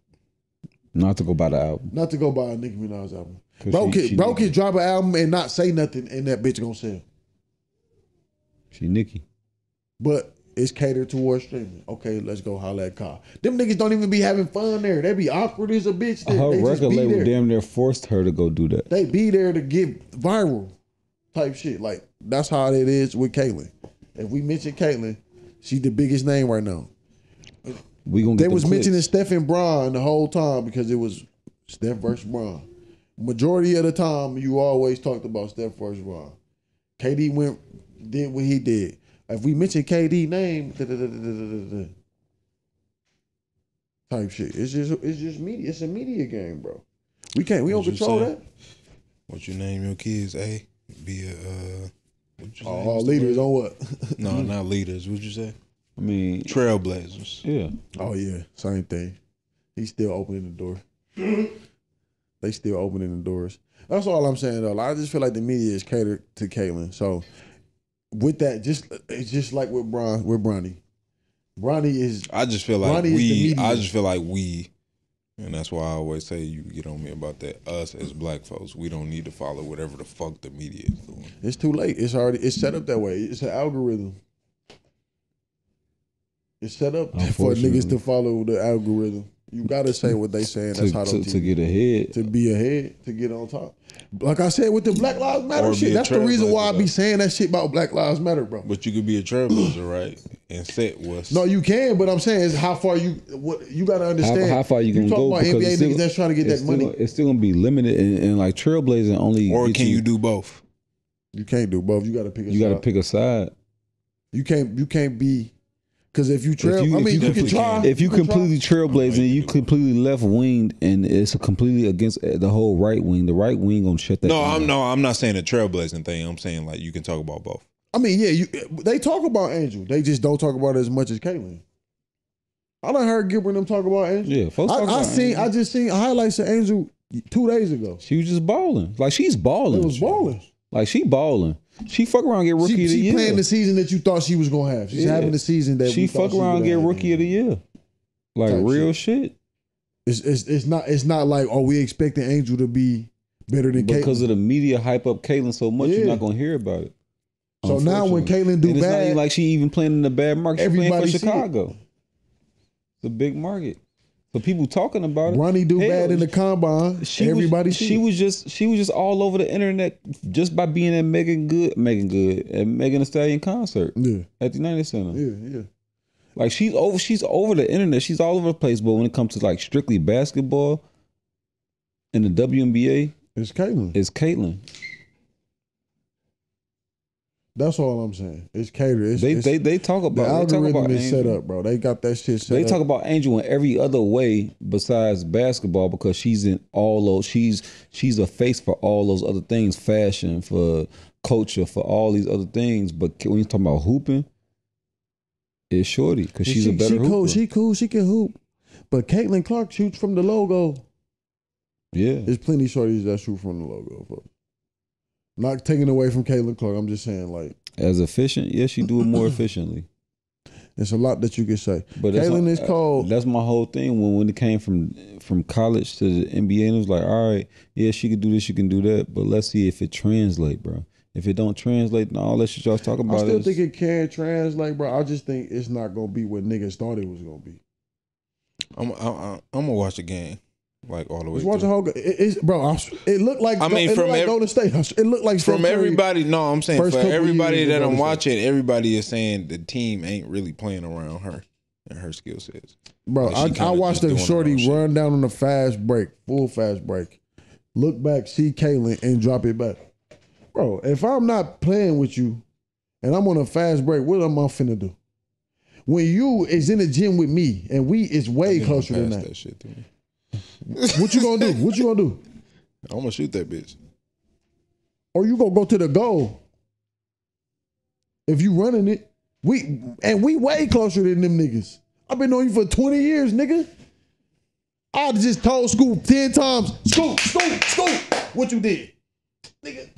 Not to go by the album. Not to go buy a Nicki Minaj album. Bro, she- can, she bro can drop an album and not say nothing and that bitch gonna sell. She Nicki. But it's catered towards streaming. Okay, let's go holla at Kai. Them niggas don't even be having fun there. They be awkward as a bitch. They, Her they record be label there. damn near forced her to go do that. They be there to get viral type shit. Like that's how it is with Caitlin. If we mention Caitlin, she's the biggest name right now. We gonna get They was clicks. mentioning Steph and Bron the whole time because it was Steph versus Bron. Majority of the time, you always talked about Steph versus Bron. KD went did what he did. If we mention KD name, da, da, da, type shit. It's just it's just media. It's a media game, bro. We can't. We don't control that. What you name your kids? A, be a. Uh, what'd you say? All leaders on what? No, not leaders. What'd you say? I mean, Trailblazers. yeah. Oh yeah, same thing. He's still opening the door. they still opening the doors. That's all I'm saying though. Like, I just feel like the media is catered to Caitlin. So with that, just it's just like with Bron with Bronny. Bronny is I just feel like Bronny is the we. I just feel like we, and that's why I always say you get on me about that. Us as black folks, we don't need to follow whatever the fuck the media is doing. it's too late. It's already it's set up that way. It's an algorithm. It's set up for niggas to follow the algorithm. You gotta say what they saying. To, That's how to, to get ahead. to be ahead, to get on top. Like I said with the Black Lives Matter Or shit, that's the reason why I be saying that shit about Black Lives Matter, bro. But you could be a trailblazer, right? And set what's No, you can, but I'm saying is how far you what you got to understand. how far you gonna talk go? about because NBA still- niggas that's trying to get that still- money. It's still gonna be limited, and, and like trailblazing only. or can you do both? You can't do both. You got to pick. A You got to pick a side. You can't. You can't be. Because if you trail, If you- I mean, you you, can try. If you can try. completely trailblazing, you completely left winged, and it's completely against eh, the whole right wing. The right wing gonna shut that. No. I'm no, I'm not saying the trailblazing thing. I'm saying like you can talk about both. I mean, yeah, you. They talk about Angel. They just don't talk about it as much as Caitlin. I done heard Gilbert and them talk about Angel. Yeah, folks I, talk I about seen. Angel. I just seen highlights of Angel two days ago. She was just balling. Like she's balling. It was balling. Like she balling. She fuck around get rookie She, of the she year. playing the season that you thought she was gonna have. She's Yeah. having the season that she fuck around and get rookie of the year. Like Type real shit. It's, it's it's not it's not like oh we expecting Angel to be better than Because Caitlin. of the media hype up Caitlin so much, you're not gonna hear about it. So now when. Caitlin do and bad, like she even playing in the bad market. She's playing for Everybody see it. Chicago. It's a big market. So people talking about it. Bronny do Hell, bad in the combine. She everybody was, she was just she was just all over the internet just by being at Megan Good Megan Good at Megan Thee Stallion concert yeah at the United Center. yeah yeah. Like she's over she's over the internet. She's all over the place. But when it comes to like strictly basketball in the WNBA, It's Caitlin. it's Caitlin. That's all I'm saying. It's catered. It's, They it's, they they talk the about they talk algorithm about is set Angel. up, bro. They got that shit set They up. talk about Angel in every other way besides basketball because she's in all those. She's she's a face for all those other things, fashion, for culture, for all these other things. But when you talking about hooping, it's shorty because she's she, a better she hooper. cool. She cool. She can hoop. But Caitlin Clark shoots from the logo. yeah, There's plenty of shorties that shoot from the logo. Not taking away from Caitlin Clark. I'm just saying like as efficient. Yes, she do it more efficiently. it's a lot that you can say. But that's Caitlin is uh, cold. That's my whole thing. When when it came from from college to the NBA, and it was like, all right, yeah, she can do this, she can do that, but let's see if it translate, bro. If it don't translate, then all that shit y'all talking about. I about still is think it can translate, bro. I just think it's not gonna be what niggas thought it was gonna be. I'm I'm, I'm gonna watch the game like all the way. Just watch the whole. It, it's bro. It looked like. I mean, it from like ev- Golden State. It looked like From everybody, no, I'm saying for everybody that I'm watching, everybody is saying the team ain't really playing around her and her skill sets. Bro, Like, I, I watched just the shorty run down on a fast break, full fast break. Look back, see Caitlin, and drop it back. Bro, if I'm not playing with you and I'm on a fast break, what am I finna do? When you is in the gym with me and we is way closer than that, that shit to me. What you gonna do? What you gonna do? I'm gonna shoot that bitch. Or you gonna go to the goal? If you running it, we and we way closer than them niggas. I've been knowing you for 20 years, nigga. I just told Skoot 10 times, Skoot, Skoot, Skoot, what you did. Nigga,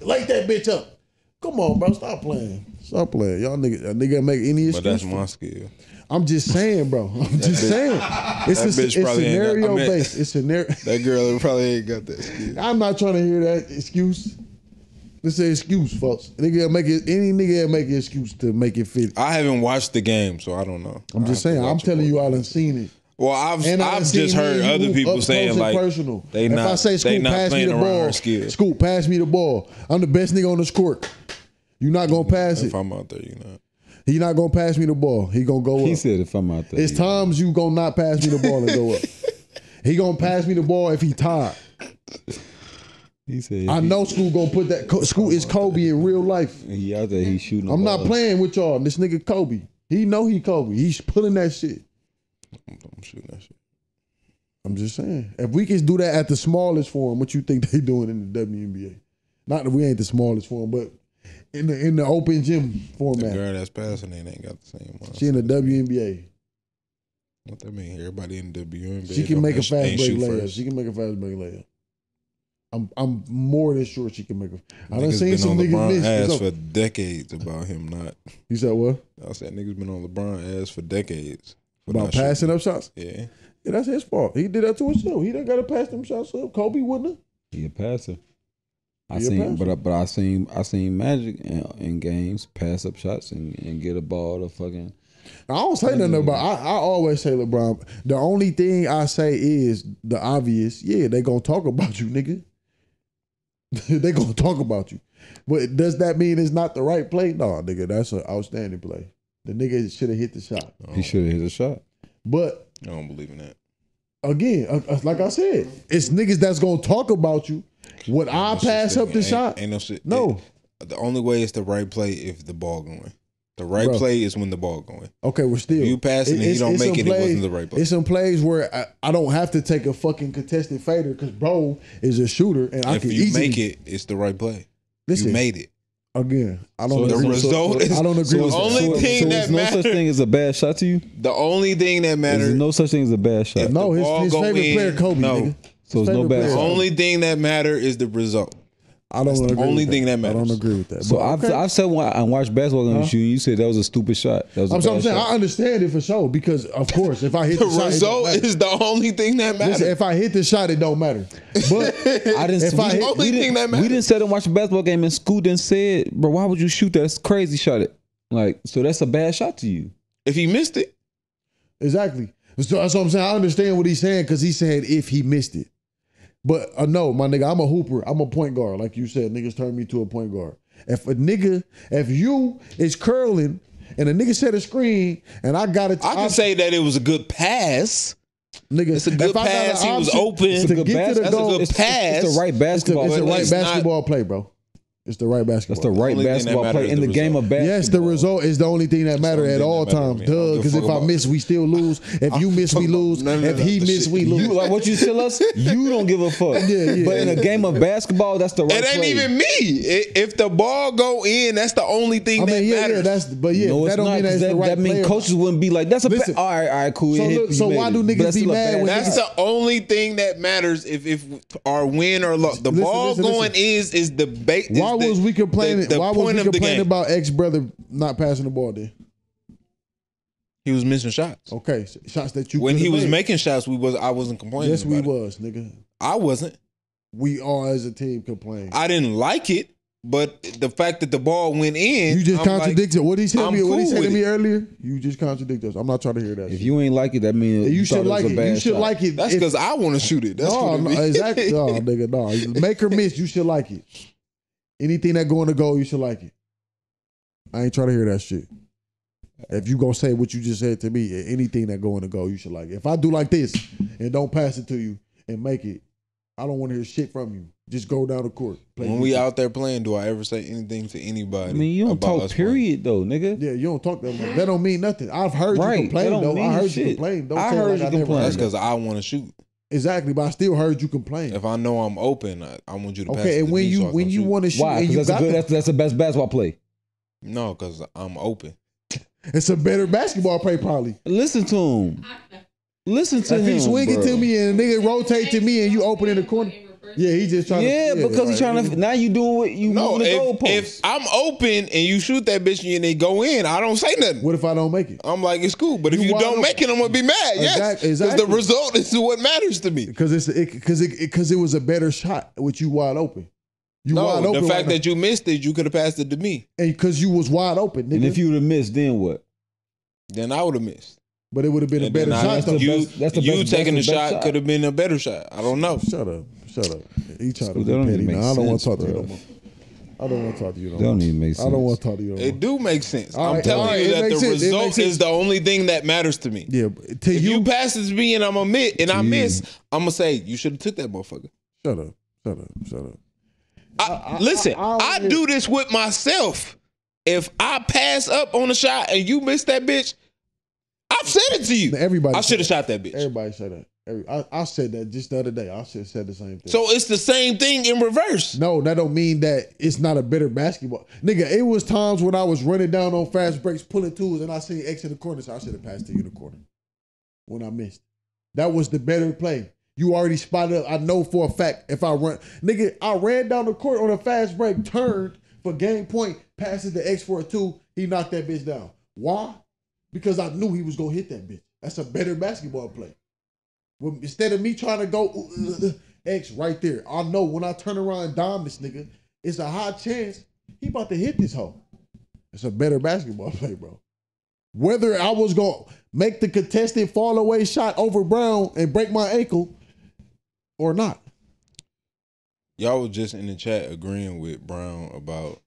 light that bitch up. Come on, bro, stop playing. Stop playing. Y'all nigga, a nigga make any But excuse. that's my skill. I'm just saying, bro. I'm just bitch- saying. It's, that a, bitch it's probably ain't got- I scenario mean- based. It's scenario. That girl probably ain't got that skill. I'm not trying to hear that excuse. This an excuse, folks. Nigga make it any nigga make an excuse to make it fit. I haven't watched the game, so I don't know. I'm just saying. I'm telling you, I done seen it. Well, I've And I've just heard other people saying like personal. they if not I say Skoot, pass me the ball. Skoot, pass me the ball. I'm the best nigga on the court. You're not gonna pass If it. If I'm out there, you know. He not gonna pass me the ball. He gonna go he up. He said if I'm out there. It's times you gonna not pass me the ball and go up. He gonna pass me the ball if he tired. He said I know school gonna put that. school is Kobe in real life. he out there. He shooting. I'm not playing with y'all. This nigga Kobe. He know he Kobe. He's pulling that shit. I'm shooting that shit. I'm just saying. If we can do that at the smallest form, what you think they doing in the WNBA? Not that we ain't the smallest form, but in the in the open gym format. The format. girl that's passing it ain't got the same one. She in the WNBA. What that mean? Everybody in the WNBA. She can make a fast break shoot layup. first. She can make a fast break layup. I'm I'm more than sure she can make a. I done Niggas seen been some on niggas LeBron miss. ass So- for decades about him not. you said what I said niggas been on LeBron ass for decades. for about not shooting. passing up shots? Yeah. Yeah, that's his fault. He did that to himself. He done got to pass them shots up. Kobe wouldn't have. He a passer. I He seen, passer. but I, but I seen I seen Magic in, in games pass up shots and, and get a ball to fucking. I don't say nothing about. I, I always say LeBron. The only thing I say is the obvious. Yeah, they gonna talk about you, nigga. they gonna talk about you. But does that mean it's not the right play? No, nigga, that's an outstanding play. The nigga should have hit the shot. He should have hit the shot. But I don't believe in that. again, uh, uh, like I said, it's niggas that's gonna talk about you. Would I pass up the ain't- shot? Ain't no shit. No. it- the only way is the right play if the ball going. The right Bro. play is when the ball going. Okay, we're still. If you pass it and you don't make it, it wasn't plays- the right play. It's some plays where I, I don't have to take a fucking contested fader because bro is a shooter and I if can you make it, it's the right play. Listen, you made it. again. I don't. the agree. result is I don't agree so with the only so, thing so that there's no such thing as a bad shot to you. The only thing that There's matters. no such thing as a bad shot. No, his, his favorite in, player Kobe. no. Nigga. So it's no bad the only thing that matter is the result. I don't agree. only with thing that I don't agree with that. So But I've okay. I've said when I watched basketball games with uh-huh. you, you said that was a stupid shot. That was a I'm, so I'm saying shot. I understand it for sure because of course if I hit The the, shot, result matter. is the only thing that matters. Listen, if I hit the shot, it don't matter. But I didn't. If we, I hit- Only thing that we didn't sit and watch a basketball game and Skoot and said, "Bro, why would you shoot that? That's crazy shot it." Like, so that's a bad shot to you. if he missed it, Exactly. So that's what I'm saying. I understand what he's saying because he said if he missed it. But uh, no, my nigga, I'm a hooper. I'm a point guard. Like you said, niggas turned me to a point guard. If a nigga, if you is curling and a nigga set a screen and I got it, I can say that it was a good pass. nigga, it's a good if I pass. He was open. to It's a get good to the bas- That's a goal. good It's, pass. it's, it's the right It's, the, basketball. it's a right it's not- basketball play, bro. It's the right That's basketball. the right Only thing that basketball matters play is in the the game of basketball. Yes, the result is the only thing that matter only at thing all that matter to times. me. I don't Duh, give a because if I about- miss, we still lose. If you miss, we lose. None of If that he other miss, shit. we lose. You like what you tell us? You don't give a fuck. Yeah, yeah. But in a game of basketball, that's the right It ain't play. even me. I- If the ball go in, that's the only thing I that mean, yeah, matters. yeah, that's but yeah, no, it's that don't not. mean 'cause that's that, the right that mean player. coaches wouldn't be like, "That's a Listen. ba- all right, all right, cool." So you hit- look- you so made why it. do But niggas that's be still a mad bad when shot. That's the only thing that matters. If if our win or loss, the Listen, ball listen, going listen. is is the bait. Why was we complaining? The, the why was we complaining about ex brother not passing the ball? Then he was missing shots. okay, shots that you When he was made. making shots, we was I wasn't complaining. Yes, we about it. was, nigga. I wasn't. We all as a team complained. I didn't like it, but the fact that the ball went in, You just I'm like, contradicted what he said. I'm me, what he said to me it. earlier. You just contradicted us. I'm not trying to hear that. If shit. you ain't like it, that means you, you, should like it. Was a bad You should shot. like it. That's because I want to shoot it. That's no, what it no, exactly. No, nigga, no. Make or miss, you should like it. Anything that going to the goal, you should like it. I ain't trying to hear that shit. If you gonna say what you just said to me, eh, anything that going to the goal, you should like it. If I do like this and don't pass it to you and make it, I don't want to hear shit from you. Just go down the court. Play when we defense. out there playing, do I ever say anything to anybody? I mean, you don't talk us playing? period though, nigga. Yeah, you don't talk that much. That don't mean nothing. I've heard Right, you complain though. I mean heard you complain. Don't I heard like you I complain. That's because I want to shoot. Exactly, but I still heard you complain. If I know I'm open, I, I want you to pass Okay, it and to when me you so I when you want to shoot Why? and you Because that's got a good. the, That's, that's the best basketball play. no, because I'm open. it's a better basketball play probably. Listen to him. Listen to If him. he swing it bro. to me and a nigga rotate to me and you open in the corner, yeah, he just trying Yeah, to. Yeah because he's trying to. Now you doing what you No, moving the if, goalpost. if I'm open and you shoot that bitch and they go in, I don't say nothing. What if I don't make it? I'm like, it's cool. But if You you wide don't make it, I'm gonna be mad. Yes, Exact- because exactly. the result is what matters to me. Because it's because it because it, was a better shot with you wide open. You wide No, open. the fact that you missed it, you could have passed it to me. and because you was wide open, nigga. and if you would have missed, then what? Then I would have missed. but it would have been a better shot That's the you best- that's the you best- taking the the best shot shot. could have been a better shot. I don't know. Shut up, shut up. He trying to be don't petty even now. make I don't want to sense, talk to you no bro. more. I don't want to talk to you no That more. don't even make sense. I don't want to talk to you no more. It do make sense. All I'm right, telling all right, you it that the makes sense, it result sense. is the only thing that matters to me. Yeah, but to If you, you pass it to me and I'm a miss and I miss, I'm gonna say you should have took that motherfucker. shut up, shut up, shut up. I, listen, I- I I, don't do this with myself. If I pass up on a shot and you miss that bitch, I've said it to you. Everybody, I should have shot that bitch. Everybody said that. I, I said that just the other day. I should have said the same thing. So it's the same thing in reverse. no, that don't mean that it's not a better basketball. Nigga, it was times when I was running down on fast breaks, pulling tools, and I seen X in the corner, so I should have passed to you in the corner when I missed. That was the better play. You already spotted up. I know for a fact if I run, nigga, I ran down the court on a fast break, turned for game point, passes the X for a two. He knocked that bitch down. Why? Because I knew he was gonna hit that bitch. That's a better basketball play. Instead of me trying to go uh, uh, X right there, I know when I turn around and dime this nigga, it's a high chance he about to hit this hoe. It's a better basketball play, bro. Whether I was gonna make the contested fall away shot over Brown and break my ankle or not. Y'all was just in the chat agreeing with Brown about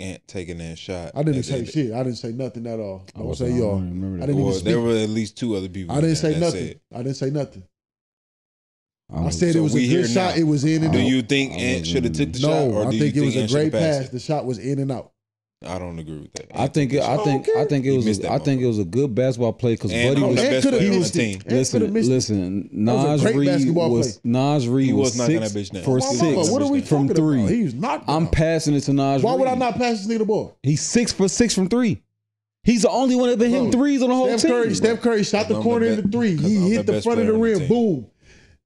Ant taking that shot. I didn't say the- shit. I didn't say nothing at all. I Don't was- say y'all. remember that. I didn't Well, even speak. there were at least two other people. I didn't say nothing. said- I didn't say nothing. I I said so it was a good shot. now. It was in and Do out. you think I Ant should have took the shot, no, I think it was a great pass. it? The shot was in and out. I don't agree with that. I think. I Oh, think. okay. I think it was. missed A, that I think it was a good basketball play because And Buddy on was. the best player on the team. Coulda Listen, missed it. listen. That was a Nas great Reed basketball was. Naz Reid was was knocking six that bitch down. for My My six mama, what are we from talking three. About? He was knocked I'm down. passing it to Nas Why would I Reed. not pass this nigga the ball? He's six for six from three. He's the only one that been hitting Bro, threes on the whole Steph team. Curry, Steph Curry shot the I'm the corner in be- the three. 'cause He I'm hit the the best front of the player on rim. team. Boom.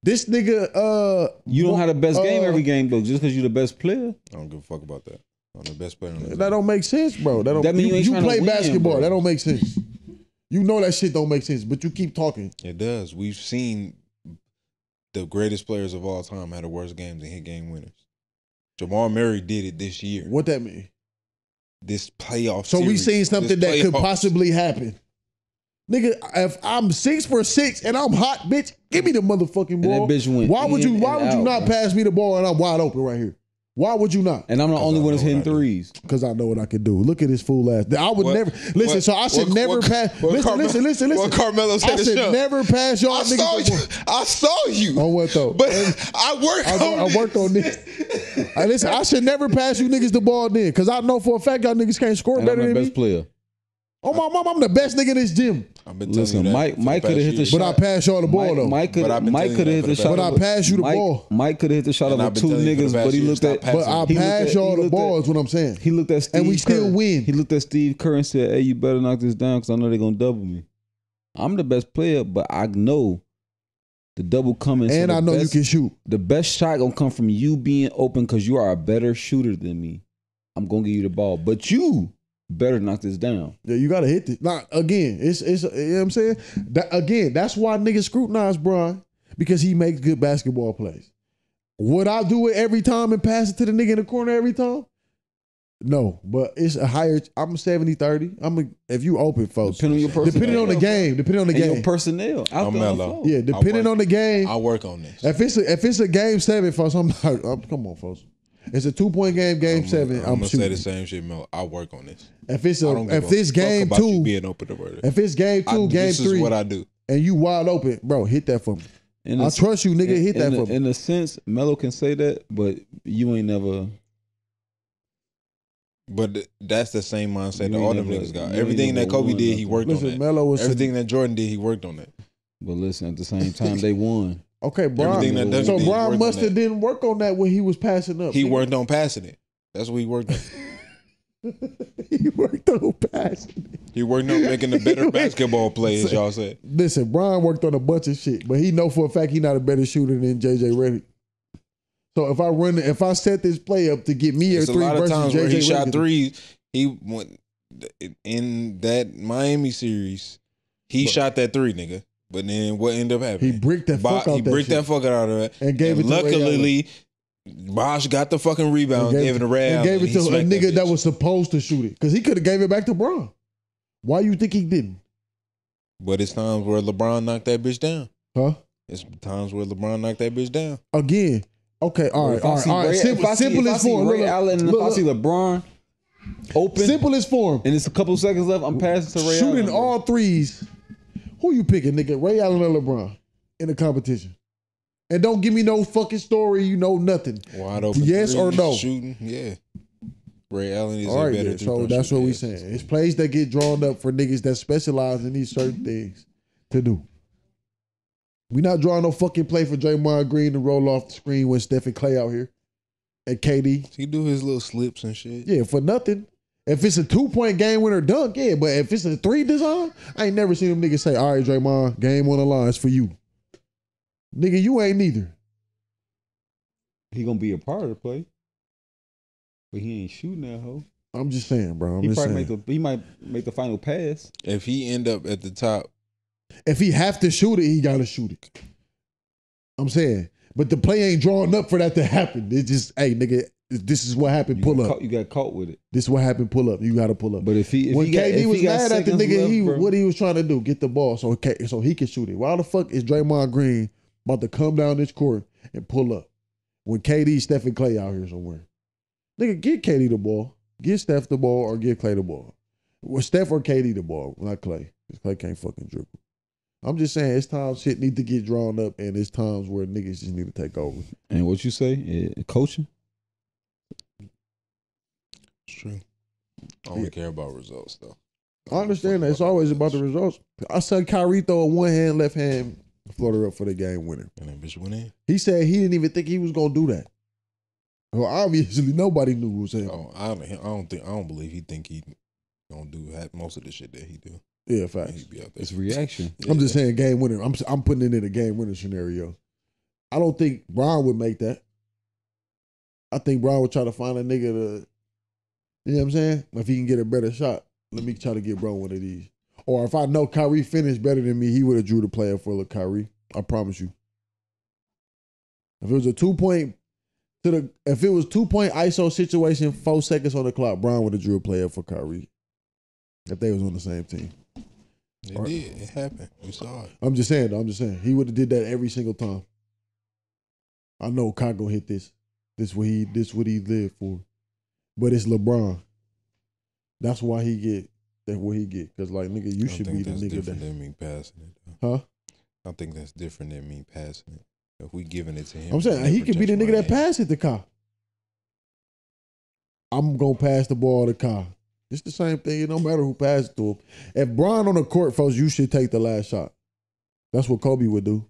This nigga, uh, You don't have the best game uh, every game though, just because you're the best player. I don't give a fuck about that. I'm the best player on the team. That don't make sense, bro. That don't. That mean you you you play win, basketball. bro. That don't make sense. You know that shit don't make sense, but you keep talking. It does. We've seen the greatest players of all time had the worst games and hit game winners. Jamal Murray did it this year. What that mean? This playoff. So we seen something that could possibly happen. Nigga, if I'm six for six and I'm hot, bitch, give me the motherfucking that ball. bitch went why would you? Why and would you not bro. pass me the ball and I'm wide open right here? Why would you not? And I'm the only one that's hitting threes. Because I know what I can do. Look at this fool ass. I would What- never listen. what- so I should what- never what- pass. what listen, Carmelo- listen, listen, listen. what Carmelo said I to should Shug. never pass y'all I niggas. saw you. I saw you. On what though? But I worked I, on I this. worked on this. Hey, listen, I should never pass you niggas the ball then, because I know for a fact y'all niggas can't score And I'm better the than best me. player. Oh my mom, I'm the best nigga in this gym. I've been telling Listen, you that Mike for the Mike past could have hit the year. shot. But I pass y'all the ball Mike, though. Mike could But I've been Mike telling could you have that hit for the the shot. But I over- pass you the Mike, ball. Mike could have hit the shot And over I've been two telling you for the niggas, past but he year, looked stop at. passing But I He looked pass at- y'all the looked ball at- is what I'm saying. He looked at Steve And we still Kerr. win. He looked at Steve Kerr and said, "Hey, you better knock this down because I know they're gonna double me. I'm the best player, but I know the double coming. so And the I know best- you can shoot. The best shot gonna come from you being open because you are a better shooter than me. I'm gonna give you the ball, but you better knock this down. Yeah, you gotta hit this. Not again. It's it's you know what I'm saying. That again, that's why niggas scrutinize Bron because he makes good basketball plays. Would I do it every time and pass it to the nigga in the corner every time? No, but it's a higher. I'm 70 30. I'm a, if you open, folks. Depending on your personnel. Depending on the game. Depending on the And your game. personnel. I'm there on the mellow. Yeah, depending work- on the game. I work on this. If it's a, if it's a game seven, folks, I'm not. I'm, come on, folks. It's a two point game, game I'm, seven. I'm, I'm, gonna say the same shit, Mel. I work on this. If it's I a don't if a this fuck game about you two, being open to murder. if it's game I- two, game this three, is what I do. and you wide open, bro, hit that for me. In I a- trust you, nigga. in- hit that in, for a, me. in a sense, Melo can say that, but you ain't never. But th- that's the same mindset that all them never- niggas got. Everything that Kobe did, he nothing. worked on Listen, that. Melo was Everything that Jordan did, he worked on that. But listen, at the same time, they won. Okay, Brian. Everything that So Brian must have didn't work on that when he was passing up. He worked on passing it. That's what he worked on. he worked on passing. He worked on making a better basketball play, as y'all said. Listen, Brian worked on a bunch of shit, but he know for a fact he not a better shooter than JJ Redick. So if I run, if I set this play up to get me a It's a three lot of times JJ where he Redick, shot threes. He went in that Miami series. He shot that three, nigga. But then what ended up happening? He bricked that Bo- fuck out He bricked shit. that fuck out of it And gave it to Ray luckily, Bosh got the fucking rebound, and gave, it to Ray and gave it to a nigga that, bitch. was supposed to shoot it because he could have gave it back to Bron. Why you think he didn't? But it's times where LeBron knocked that bitch down. Huh? It's times where LeBron knocked that bitch down. Again. Okay, all right, If I all right, see all right. Ray- Simple, if I see- simple if I see form. Ray Look, look, Allen, look, if I see. LeBron open, simplest form. and it's a couple seconds left, I'm passing to Ray Shooting Allen. bro. all threes. Who you picking, nigga? Ray Allen or LeBron in the competition? And don't give me no fucking story. You know nothing. Wide open. Yes or no? Shooting, yeah. Ray Allen is All a better then. so that's what we saying. It's plays that get drawn up for niggas that specialize in these certain things to do. We not drawing no fucking play for Draymond Green to roll off the screen when Stephen Klay out here and KD. He do his little slips and shit. Yeah, for nothing. If it's a two point game winner dunk, yeah. But if it's a three design, I ain't never seen them niggas say, "All right, Draymond, game on the line, it's for you." Nigga, you ain't neither. He gonna be a part of the play, but he ain't shooting that hoe. I'm just saying, bro. I'm He just probably saying. make the he might make the final pass. If he end up at the top, if he have to shoot it, he gotta shoot it. I'm saying, but the play ain't drawn up for that to happen. It's just, hey, nigga, this is what happened. You Pull got up. Caught, you got caught with it. This is what happened. Pull up. You gotta pull up. But if he if when he got, KD was mad at the nigga, he bro, what he was trying to do, get the ball so okay, so he can shoot it. Why the fuck is Draymond Green about to come down this court and pull up when KD, Stephen Klay out here somewhere? Nigga, get KD the ball, get Steph the ball, or get Klay the ball. Well, Steph or KD the ball, not Klay. 'cause Klay can't fucking dribble. I'm just saying, it's times shit need to get drawn up, and it's times where niggas just need to take over. and what you say, eh, coaching. It's true. I only care about results though. I understand that it's always about the results. I said Kyrie throw a one hand, left hand floater up for the game winner. And that bitch went in. He said he didn't even think he was gonna do that. Well, obviously nobody knew what was him. Oh, I don't. I don't think. I don't believe he think he gonna do ha- most of the shit that he do. Yeah, He facts. be out there. It's reaction. I'm just saying game winner. I'm I'm putting it in a game winner scenario. I don't think Brian would make that. I think Brian would try to find a nigga to, you know what I'm saying? If he can get a better shot, let me try to get bro one of these. Or if I know Kyrie finished better than me, he would have drew the player for look Kyrie. I promise you. If it was a two point to the if it was two point ISO situation, four seconds on the clock, Brian would have drew a player for Kyrie. If they was on the same team. It Or- did. It happened. We saw it. I'm just saying, I'm just saying. He would have did that every single time. I know Kai gonna hit this. This what he this what he lived for. But it's LeBron. That's why he get that what he get. Cause like nigga, you should be the that's nigga different that than me passing it. huh? I think that's different than me passing it. If we giving it to him, I'm saying he could be the nigga that it to Kyle. I'm gonna pass the ball to Kyle. It's the same thing. It don't matter who passed it to him. If Brian on the court, folks, you should take the last shot. That's what Kobe would do.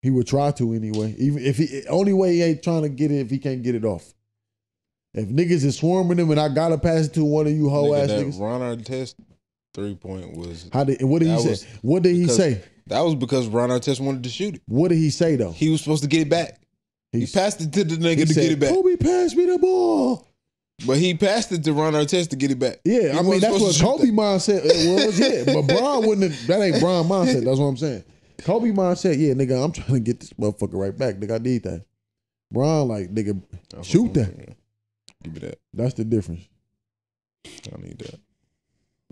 He would try to anyway. Even if he only way he ain't trying to get it if he can't get it off. If niggas is swarming him and I gotta pass it to one of you hoe ass that niggas. Ron Artest three point was. How did what did he say? was What did he say? That was because Ron Artest wanted to shoot it. What did he say though? He was supposed to get it back. He, passed it to the nigga to said, get it back, Kobe passed me the ball. but he passed it to Ron Artest to get it back. Yeah, He I mean that's what supposed to shoot Kobe mindset uh, it was. Yeah, but Brian wouldn't. Have, that ain't Brian mindset. That's what I'm saying. Kobe mindset. Yeah, nigga, I'm trying to get this motherfucker right back. Nigga, I need that. Brian like nigga, that. shoot that. Give me that. That's the difference. I need that.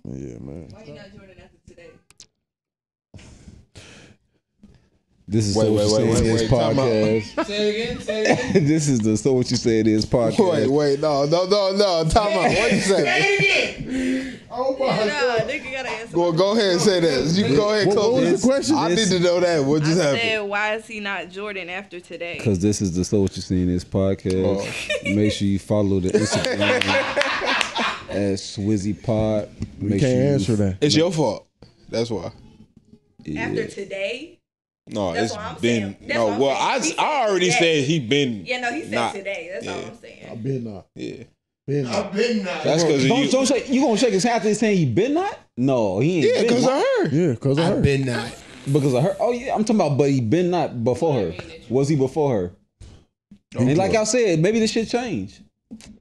Yeah, man. Why you not after today? This is Wait, so wait, what you wait, say wait, it is wait, podcast. Say it again. Say it again. this is the so what you say it is podcast. Wait, wait, no, no, no, no. Time out. What you say? Oh Nah, God. nigga gotta answer. Go, go ahead and say that. You can go ahead and What- what was the question? I need to know that. What I just happened? said, why is he not Jordan after today? Because this is the So What You Sayin Is podcast. Oh. Make sure you follow the Instagram at Swizzy Pod. We can't sure you- answer that. It's your fault. That's why. After today? No, That's it's what I'm been saying. No. what I'm well, saying. I I already today. said he been. Yeah, no, he said not- today. That's all. I'm saying. I've been not. Yeah, Been not. I've been not. that's because Don't, you. don't shake, you gonna shake his hand after he's saying he been not? No, he ain't Yeah, because of her. Yeah, cause of her. I've been not. Because of her. Oh yeah, I'm talking about but he been not before her. Was he before her? And like I said, maybe this shit changed.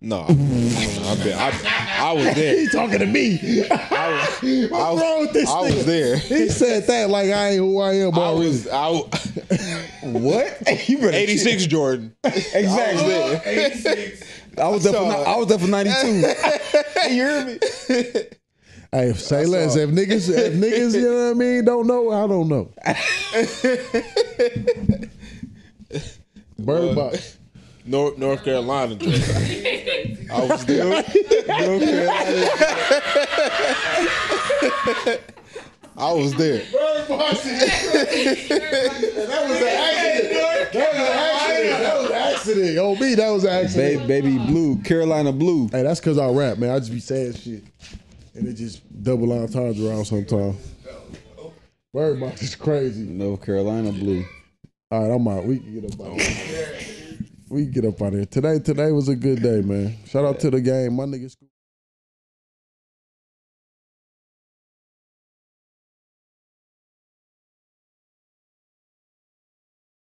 No, I been. I, I was there. He talking to me. I was. What's I was, wrong with this I was there. He said that like I ain't who I am I was. I What? you better 86 Jordan. Exactly. I was there. 86. I was there for saw ni- it. I was there for 92. you hear me? Hey, say less. If niggas, if niggas, you know what I mean, don't know, I don't know. Bird box. North North Carolina. Jordan. I was there. North Carolina. I was there. Bird box. that was an accident. That was an accident. That was an accident. On me, that was an accident. Baby, baby blue, Carolina blue. Hey, that's cause I rap, man. I just be saying shit, and it just double entendres around sometimes. Bird box is crazy. North Carolina blue. All right, I'm out. We can get up out of here. We get up out of here. Today, today was a good day, man. Shout out to the game. My niggas.